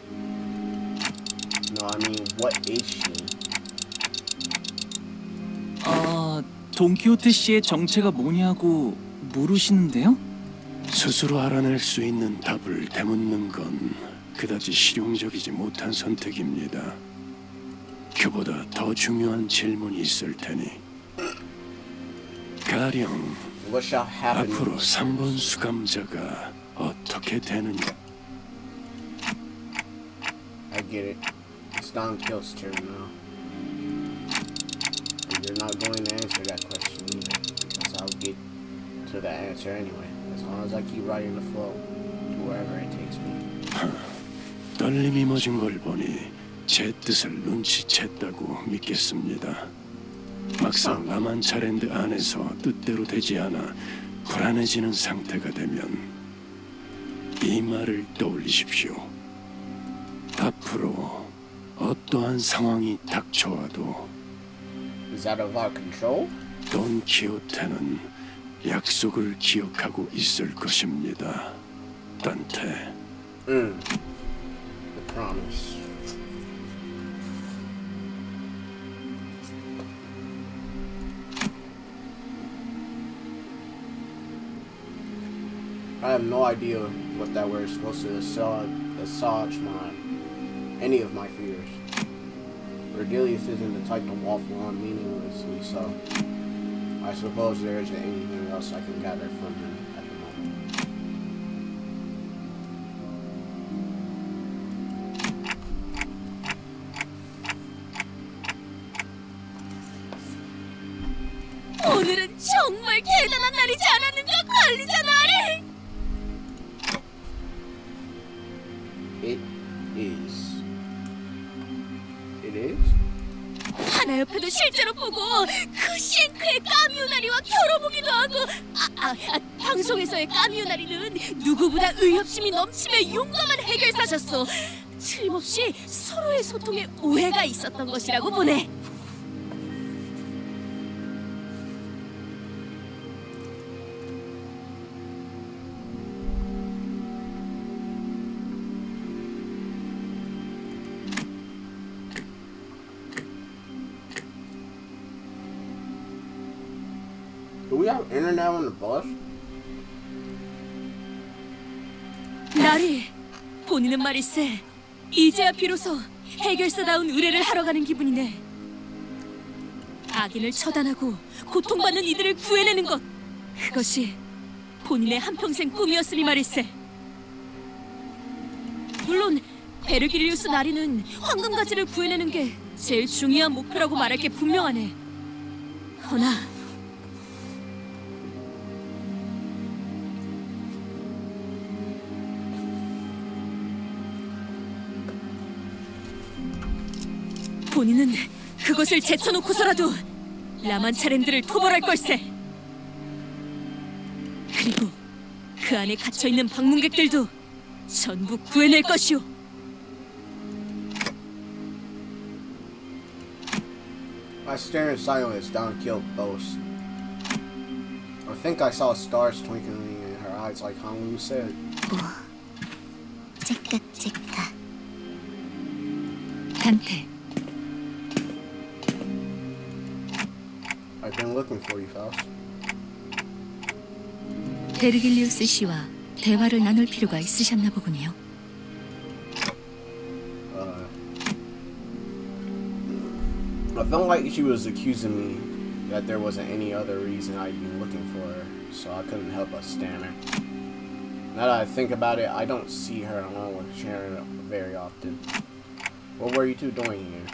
No, I mean, what is she? 돈키호테 씨의 정체가 뭐냐고 물으시는데요? 스스로 알아낼 수 있는 답을 되묻는 건 그다지 실용적이지 못한 선택입니다. 그보다 더 중요한 질문이 있을 테니 가령 What shall happen? 앞으로 3번 수감자가 어떻게 되느냐 I get it. It's Don Quixote's turn now. Not going to answer that question either, because I'll get to the answer anyway, as long as I keep riding the flow to wherever it takes me. 떨림이 멎은 걸 보니 제 뜻을 눈치챘다고 믿겠습니다. 막상 라만차랜드 안에서 뜻대로 되지 않아 불안해지는 상태가 되면 이 말을 떠올리십시오. 앞으로 어떠한 상황이 닥쳐와도 Is that of our control? 돈 키호테는 약속을 기억하고 있을 것입니다. 단테. Mm. The promise. I have no idea what that word is supposed to assuage, assuage my any of my fears. Verdilius isn't the type to waffle on meaninglessly, so I suppose there isn't anything else I can gather from him at the moment. 오늘은 정말 대단한 날이지 않았는가 관리자 나리 It is. 하나 옆에도 실제로 보고 그 쉔크의 까미우나리와 겨뤄보기도 하고 아, 아, 아, 방송에서의 까미우나리는 누구보다 의협심이 넘치며 용감한 해결사셨어 틀림없이 서로의 소통에 오해가 있었던 것이라고 보네 Have internet on the bus? 나리 본인은 말일세. 이제야 비로소 해결사다운 의뢰를 하러 가는 기분이네. 악인을 처단하고 고통받는 이들을 구해내는 것. 그것이 본인의 한평생 꿈이었으니 말일세. 물론 베르기리우스 나리는 황금가지를 구해내는 게 제일 중요한 목표라고 말할 게 분명하네. 허나 본인은 그것을 제쳐놓고서라도 라만차렌들을 토벌할 걸세. 그리고 그 안에 갇혀있는 방문객들도 전부 구해낼 것이오. I stare in silence down killed boast. I think I saw stars twinkling in her eyes like Hanlu said. 째깍째깍. 단테. I've been looking for you, Faust. 베르길리우스 씨와 대화를 나눌 필요가 있으셨나 보군요. Uh, I felt like she was accusing me that there wasn't any other reason I'd been looking for her, so I couldn't help but stammer. Now that I think about it, I don't see her along with Sharon very often. What were you two doing here?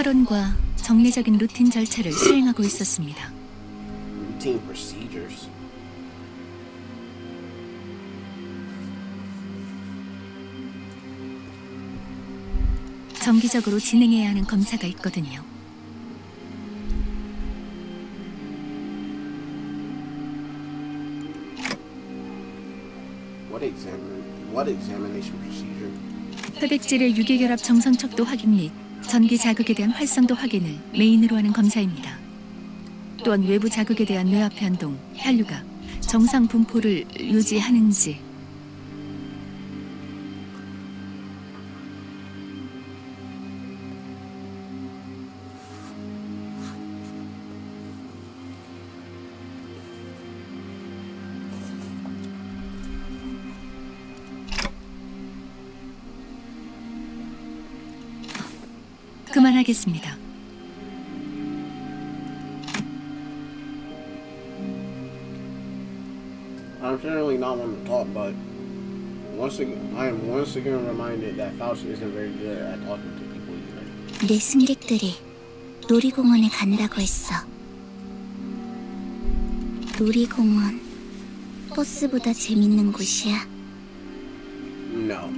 카론과 정례적인 루틴 절차를 수행하고 있었습니다. Routine procedures. 정기적으로 진행해야 하는 검사가 있거든요. What exam? What examination procedure? 혈액질의 유기결합 정상 척도 확인 및 전기 자극에 대한 활성도 확인을 메인으로 하는 검사입니다. 또한 외부 자극에 대한 뇌압 변동, 혈류가 정상 분포를 유지하는지 하겠습니다. I'm certainly not one to talk, but once again, I am once again reminded that Faust isn't very good at talking to people either. 내 승객들이 놀이공원에 간다고 했어. 놀이공원 버스보다 재밌는 곳이야. No.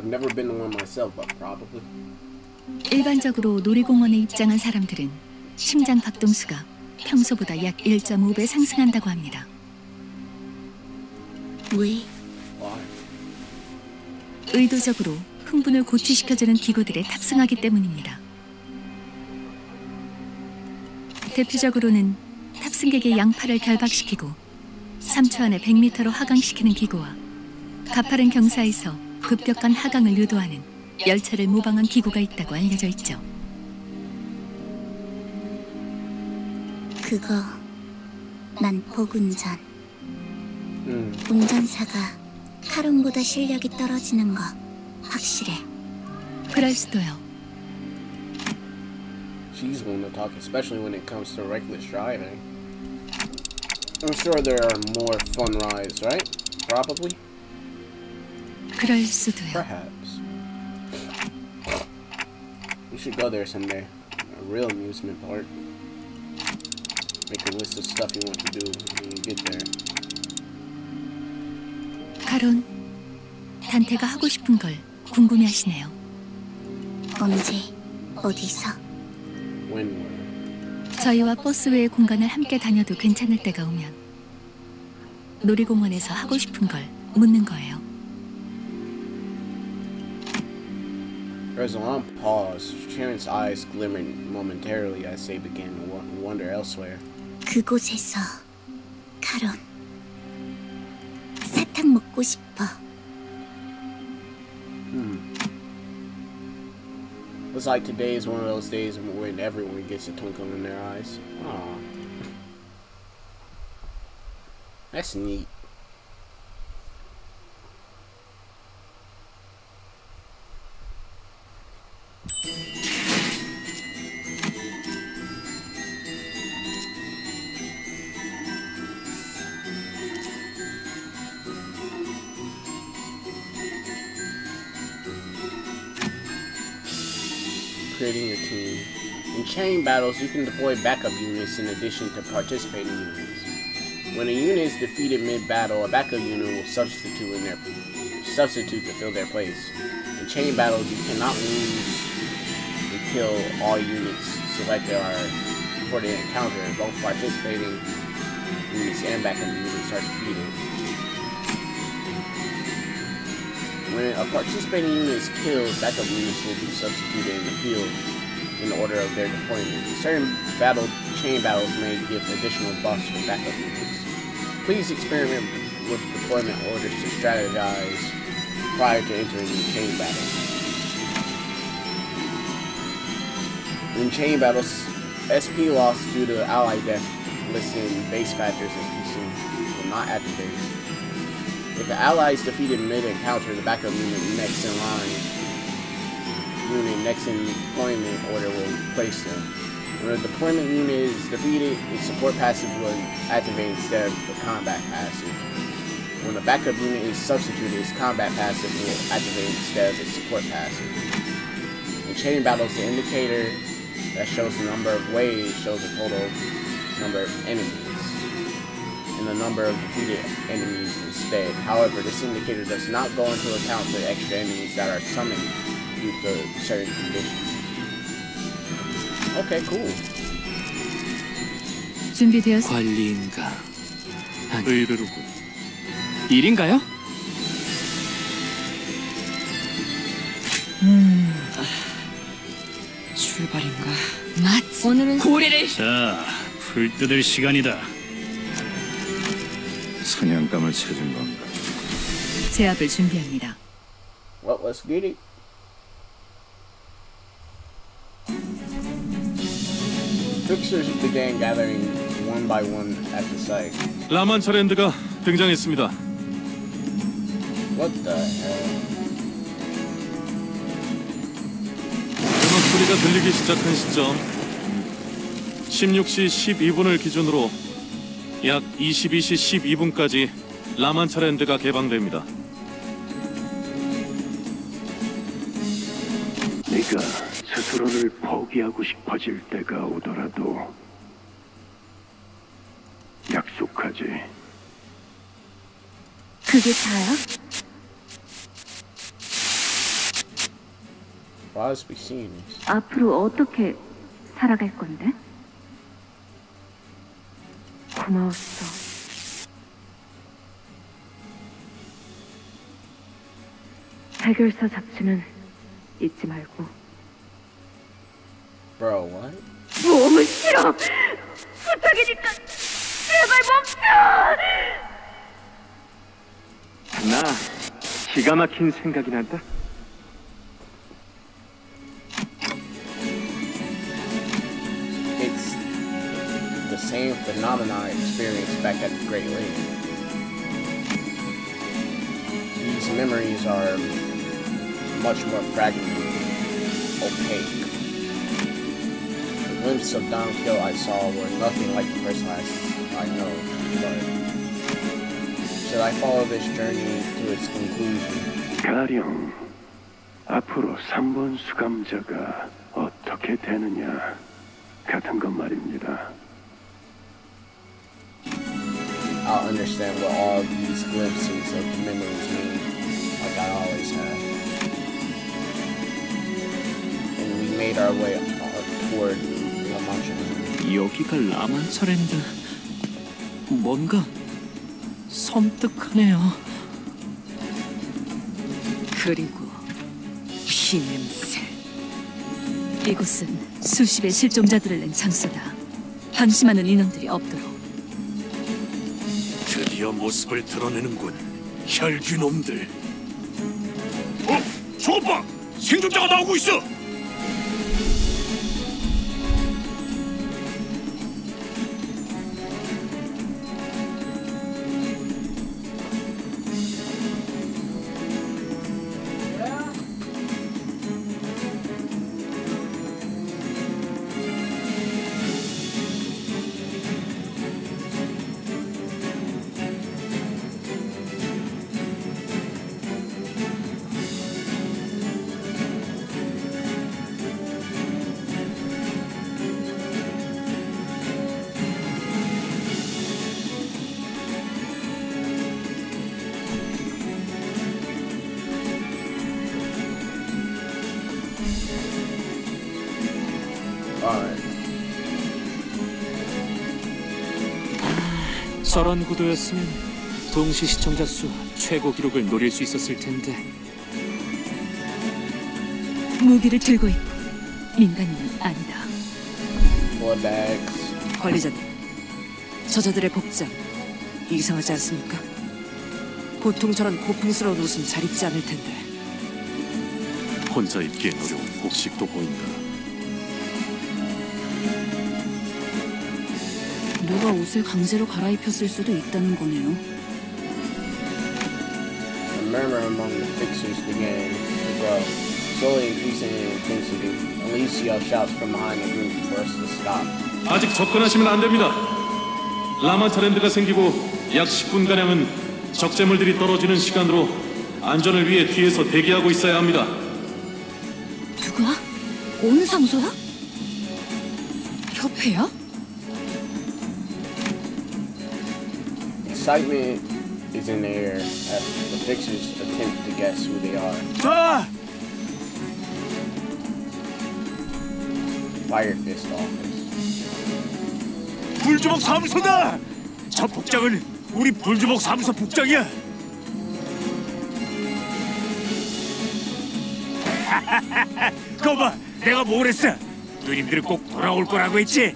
I've never been to one myself, but probably. 일반적으로 놀이공원에 입장한 사람들은 심장 박동수가 평소보다 약 1.5배 상승한다고 합니다. 왜? 의도적으로 흥분을 고취시켜주는 기구들에 탑승하기 때문입니다. 대표적으로는 탑승객의 양팔을 결박시키고 3초 안에 100m로 하강시키는 기구와 가파른 경사에서 급격한 하강을 유도하는 열차를 모방한 기구가 있다고 알려져 있죠. 그거 난폭운전. 음. 운전사가 카론보다 실력이 떨어지는 거 확실해. 그럴 수도요. She's willing to talk, especially when it comes to reckless driving. I'm sure there are more fun rides, right? Probably. 그럴 수도요. Perhaps. You should go there someday. A real amusement park. Make a list of stuff you want to do when you get there. 카론, 단테가 하고 싶은 걸 궁금해하시네요. 언제? 어디서? When 저희와 버스 외의 공간을 함께 다녀도 괜찮을 때가 오면 놀이공원에서 하고 싶은 걸 묻는 거예요. There's a long pause. Sharon's eyes glimmered momentarily as they began to wo- wander elsewhere. 그곳에서 카론 사탕 먹고 싶어. Hmm. Looks like today is one of those days when everyone gets a twinkle in their eyes. Aw. That's neat. Chain battles, you can deploy backup units in addition to participating units. When a unit is defeated mid-battle, a backup unit will substitute in their substitute to fill their place. In chain battles, you cannot lose and kill all units selected are for the encounter. Both participating units and backup units are defeated. When a participating unit is killed, backup units will be substituted in the field in order of their deployment. Certain battle chain battles may give additional buffs for backup units. Please experiment with deployment orders to strategize prior to entering the chain battle. In chain battles, SP loss due to ally death listed base factors as consumed will not activate. If the ally is defeated mid-encounter, the backup unit next in line, unit next in deployment order will replace them. When a deployment unit is defeated, its support passive will activate instead of the combat passive. When a backup unit is substituted, its combat passive will activate instead of its support passive. In chain battles, the indicator that shows the number of waves shows the total number of enemies and the number of defeated enemies instead. However, this indicator does not go into account for the extra enemies that are summoned due to certain conditions. Okay, cool. 준비되었... 관리인가? 의외로군. 일인가요? 음. 출발인가? 맞지. 오늘은 고래를 자, 풀 뜯을 시간이다. 사냥감을 찾은 건가? 제압을 준비합니다. Well, let's get it. Fixers began gathering one by one at the site. 라만차랜드가 등장했습니다. What the hell? 음악 소리가 들리기 시작한 시점 16시 12분을 기준으로 약 22시 12분까지 라만차랜드가 개방됩니다. 네가 스스로를 포기하고 싶어질 때가 오더라도 약속하지. 그게 다야? Why is we seeing this? 앞으로 어떻게 살아갈 건데? 고마웠어. 해결사 잡지는 잊지 말고. Bro, what? 몸은 싫어. 부탁이니까 제발 멈춰. 나 기가 막힌 생각이 난다. It's the same phenomenon I experienced back at the Great Lake. memories are much more fragmented, opaque. The glimpses of Don Quixote I saw were nothing like the person I, I know, but should I follow this journey to its conclusion? 가령 앞으로 3번 수감자가 어떻게 되느냐 같은 것 말입니다. I'll understand what all these glimpses of memories mean, like I always have. And we made our way uh, toward La Mancha. 여기가 라만차랜드. 뭔가 섬뜩하네요. 그리고 피냄새. 이곳은 수십의 실종자들을 낸 장소다. 방심하는 인원들이 없도록. 드디어 모습을 드러내는군. 혈귀놈들. 어? 저것 봐! 생존자가 나오고 있어! 저런 구도였으면 동시 시청자 수 최고 기록을 노릴 수 있었을 텐데 무기를 들고 있고 민간인은 아니다. 관리자님, 저자들의 복장 이상하지 않습니까? 보통 저런 고풍스러운 옷은 잘 입지 않을 텐데 혼자 입기엔 어려운 복식도 보인다. 누가 옷을 강제로 갈아입혔을 수도 있다는 거네요. A murmur among the fixers began to grow, slowly increasing in intensity. Alicia shouts from behind the group for us to stop. 아직 접근하시면 안 됩니다. 라마차랜드가 생기고 약 10분가량은 적재물들이 떨어지는 시간으로 안전을 위해 뒤에서 대기하고 있어야 합니다. 누가? 온 상소야? 협회야? Excitement is in the air as the fixers attempt to guess who they are. 자! Fire Fist Office. 불주먹 사무소다! 저 복장은 우리 불주먹 사무소 복장이야! 거봐, 내가 뭘 했어? 누님들은 꼭 돌아올 거라고 했지?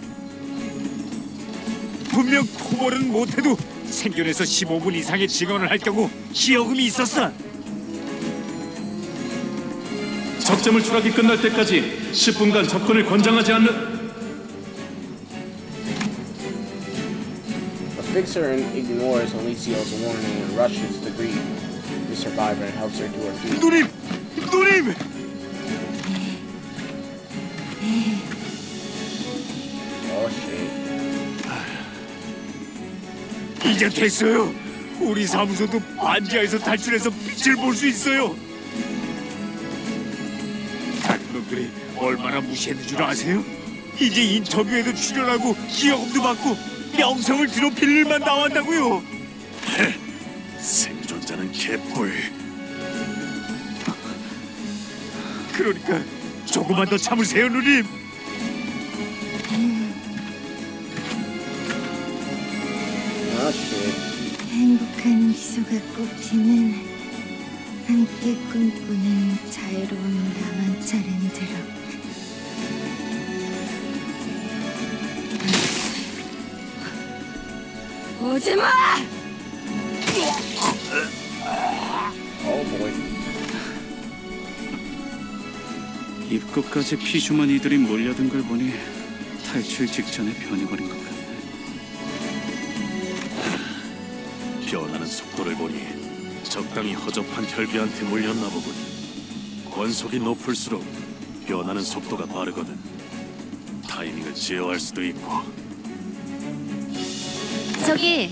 분명 토벌은 못해도 생존해서 15분 이상의 증언을 할 경우 기여금이 있었어. 적재물 추락이 끝날 때까지 10분간 접근을 권장하지 않는 A fixer ignores Alicia's warning and rushes to greet the survivor and helps her to her feet. 누님! 누님! 이제 됐어요. 우리 사무소도 반지하에서 탈출해서 빛을 볼 수 있어요. 놈들이 얼마나 무시했는 줄 아세요? 이제 인터뷰에도 출연하고 기여금도 받고 명성을 드높일 일만 나왔다고요. 생존자는 개뿔. 그러니까 조금만 더 참으세요, 누님. 행복한 미소가 꽃피는 함께 꿈꾸는 자유로운 라만차랜드로 오지마! Oh boy. 입구까지 피주머니들이 몰려든 걸 보니 탈출 직전에 변해버린 것 같네. 속도를 보니 적당히 허접한 혈기한테 물렸나 보군. 권속이 높을수록 변하는 속도가 빠르거든. 타이밍을 제어할 수도 있고. 저기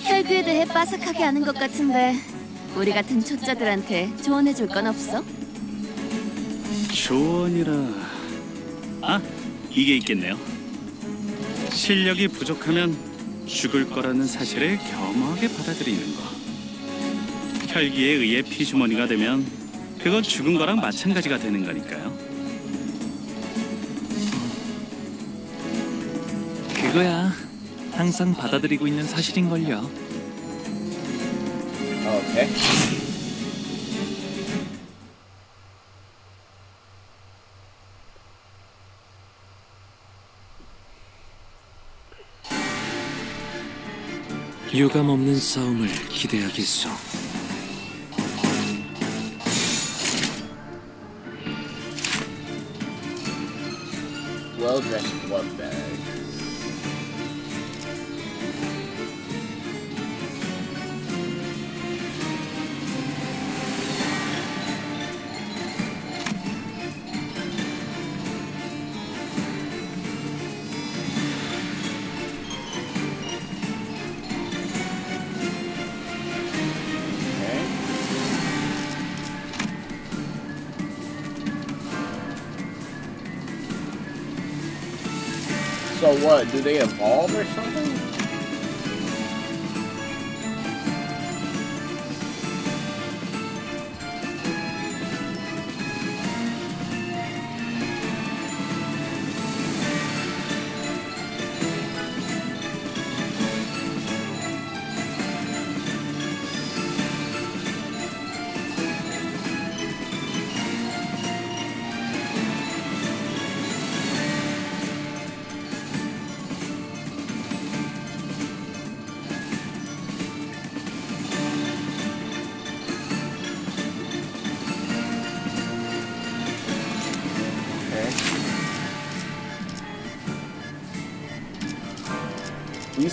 혈귀에 대해 빠삭하게 아는 것 같은데 우리 같은 초짜들한테 조언해 줄 건 없어? 조언이라 아 이게 있겠네요. 실력이 부족하면 죽을 거라는 사실을 겸허하게 받아들이는 거. 혈기에 의해 피주머니가 되면 그건 죽은 거랑 마찬가지가 되는 거니까요. 그거야. 항상 받아들이고 있는 사실인걸요. 오케이. 유감 없는 싸움을 기대하겠소. Do they evolve or something?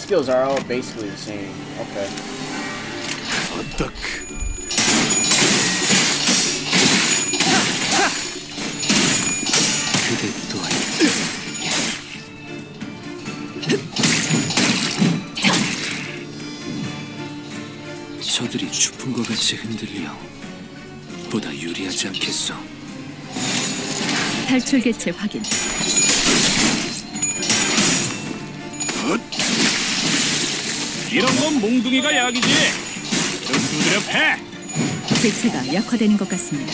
Skills are all basically the same. Okay. 그대 또한 저들이 추풍과 같이 흔들려 보다 유리하지 않겠소. 탈출 개체 확인. 이런 건 몽둥이가 약이지. 좀 두드려 패. 개체가 약화되는 것 같습니다.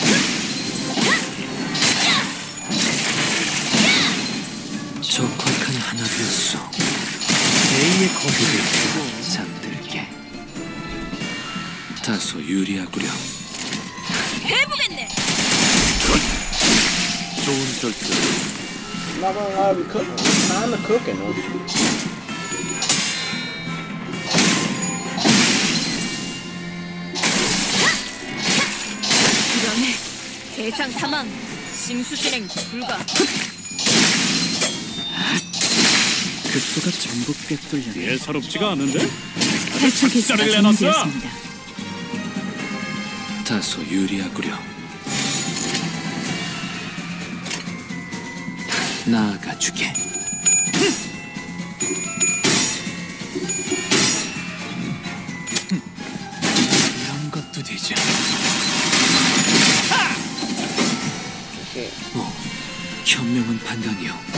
적확한 하나였소. A의 거리를 두고 잠들게. 다소 유리하구려. 해보겠네. 좋은 결정. I'm not cooking. 대상 사망. 징수 진행 불가. 급소가 전부 꿰뚫렸네. 예사롭지가 않은데? 탈출 내놨어. 전문되었습니다. 다소 유리하구려. 나아가 주게. 현명한 판단이요.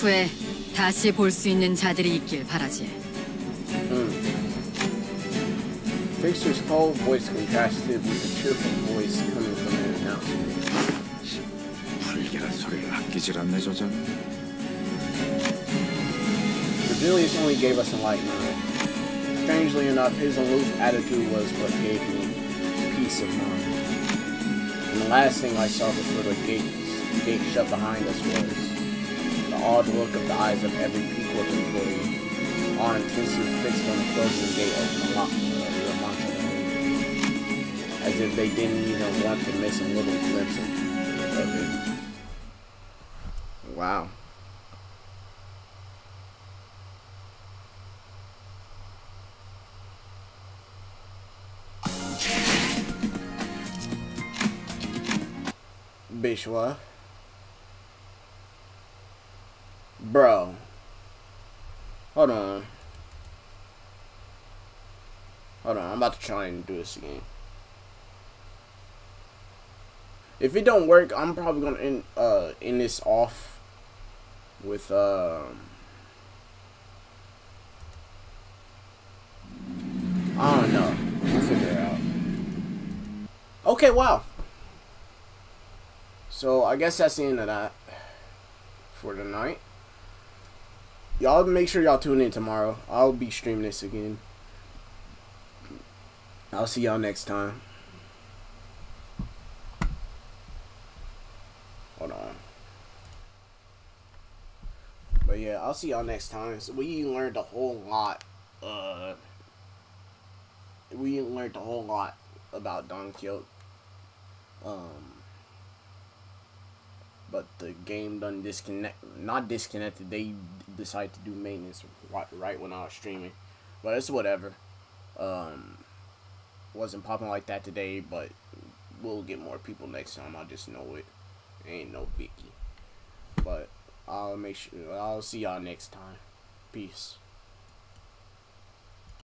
후에 다시 볼 수 있는 자들이 있길 바라지. Fixer's cold voice contrasted with the cheerful voice coming from an announcer. 불길한 소리를 아끼질 않네 저자. Cornelius only gave us enlightenment. Strangely enough, his aloof attitude was what gave me peace of mind. And the last thing I saw before the gate, gate shut behind us was odd look of the eyes of every Pequot employee, all intensely fixed on the closing gate of the lock as if they didn't even want to miss a little glimpse of it. Wow. Bishwa. Bro. Hold on. Hold on, I'm about to try and do this again. If it don't work, I'm probably gonna end uh end this off with um I don't know. We'll figure it out. Okay, wow. So I guess that's the end of that for tonight. Y'all make sure y'all tune in tomorrow. I'll be streaming this again. I'll see y'all next time. Hold on. But yeah, I'll see y'all next time. So we learned a whole lot. Uh, we learned a whole lot about Don Quixote. Um, but the game done disconnect, not disconnected. They decided to do maintenance right, right when I was streaming, but it's whatever. Um, wasn't popping like that today, but we'll get more people next time. I just know it. Ain't no biggie. But I'll make sure I'll see y'all next time. Peace.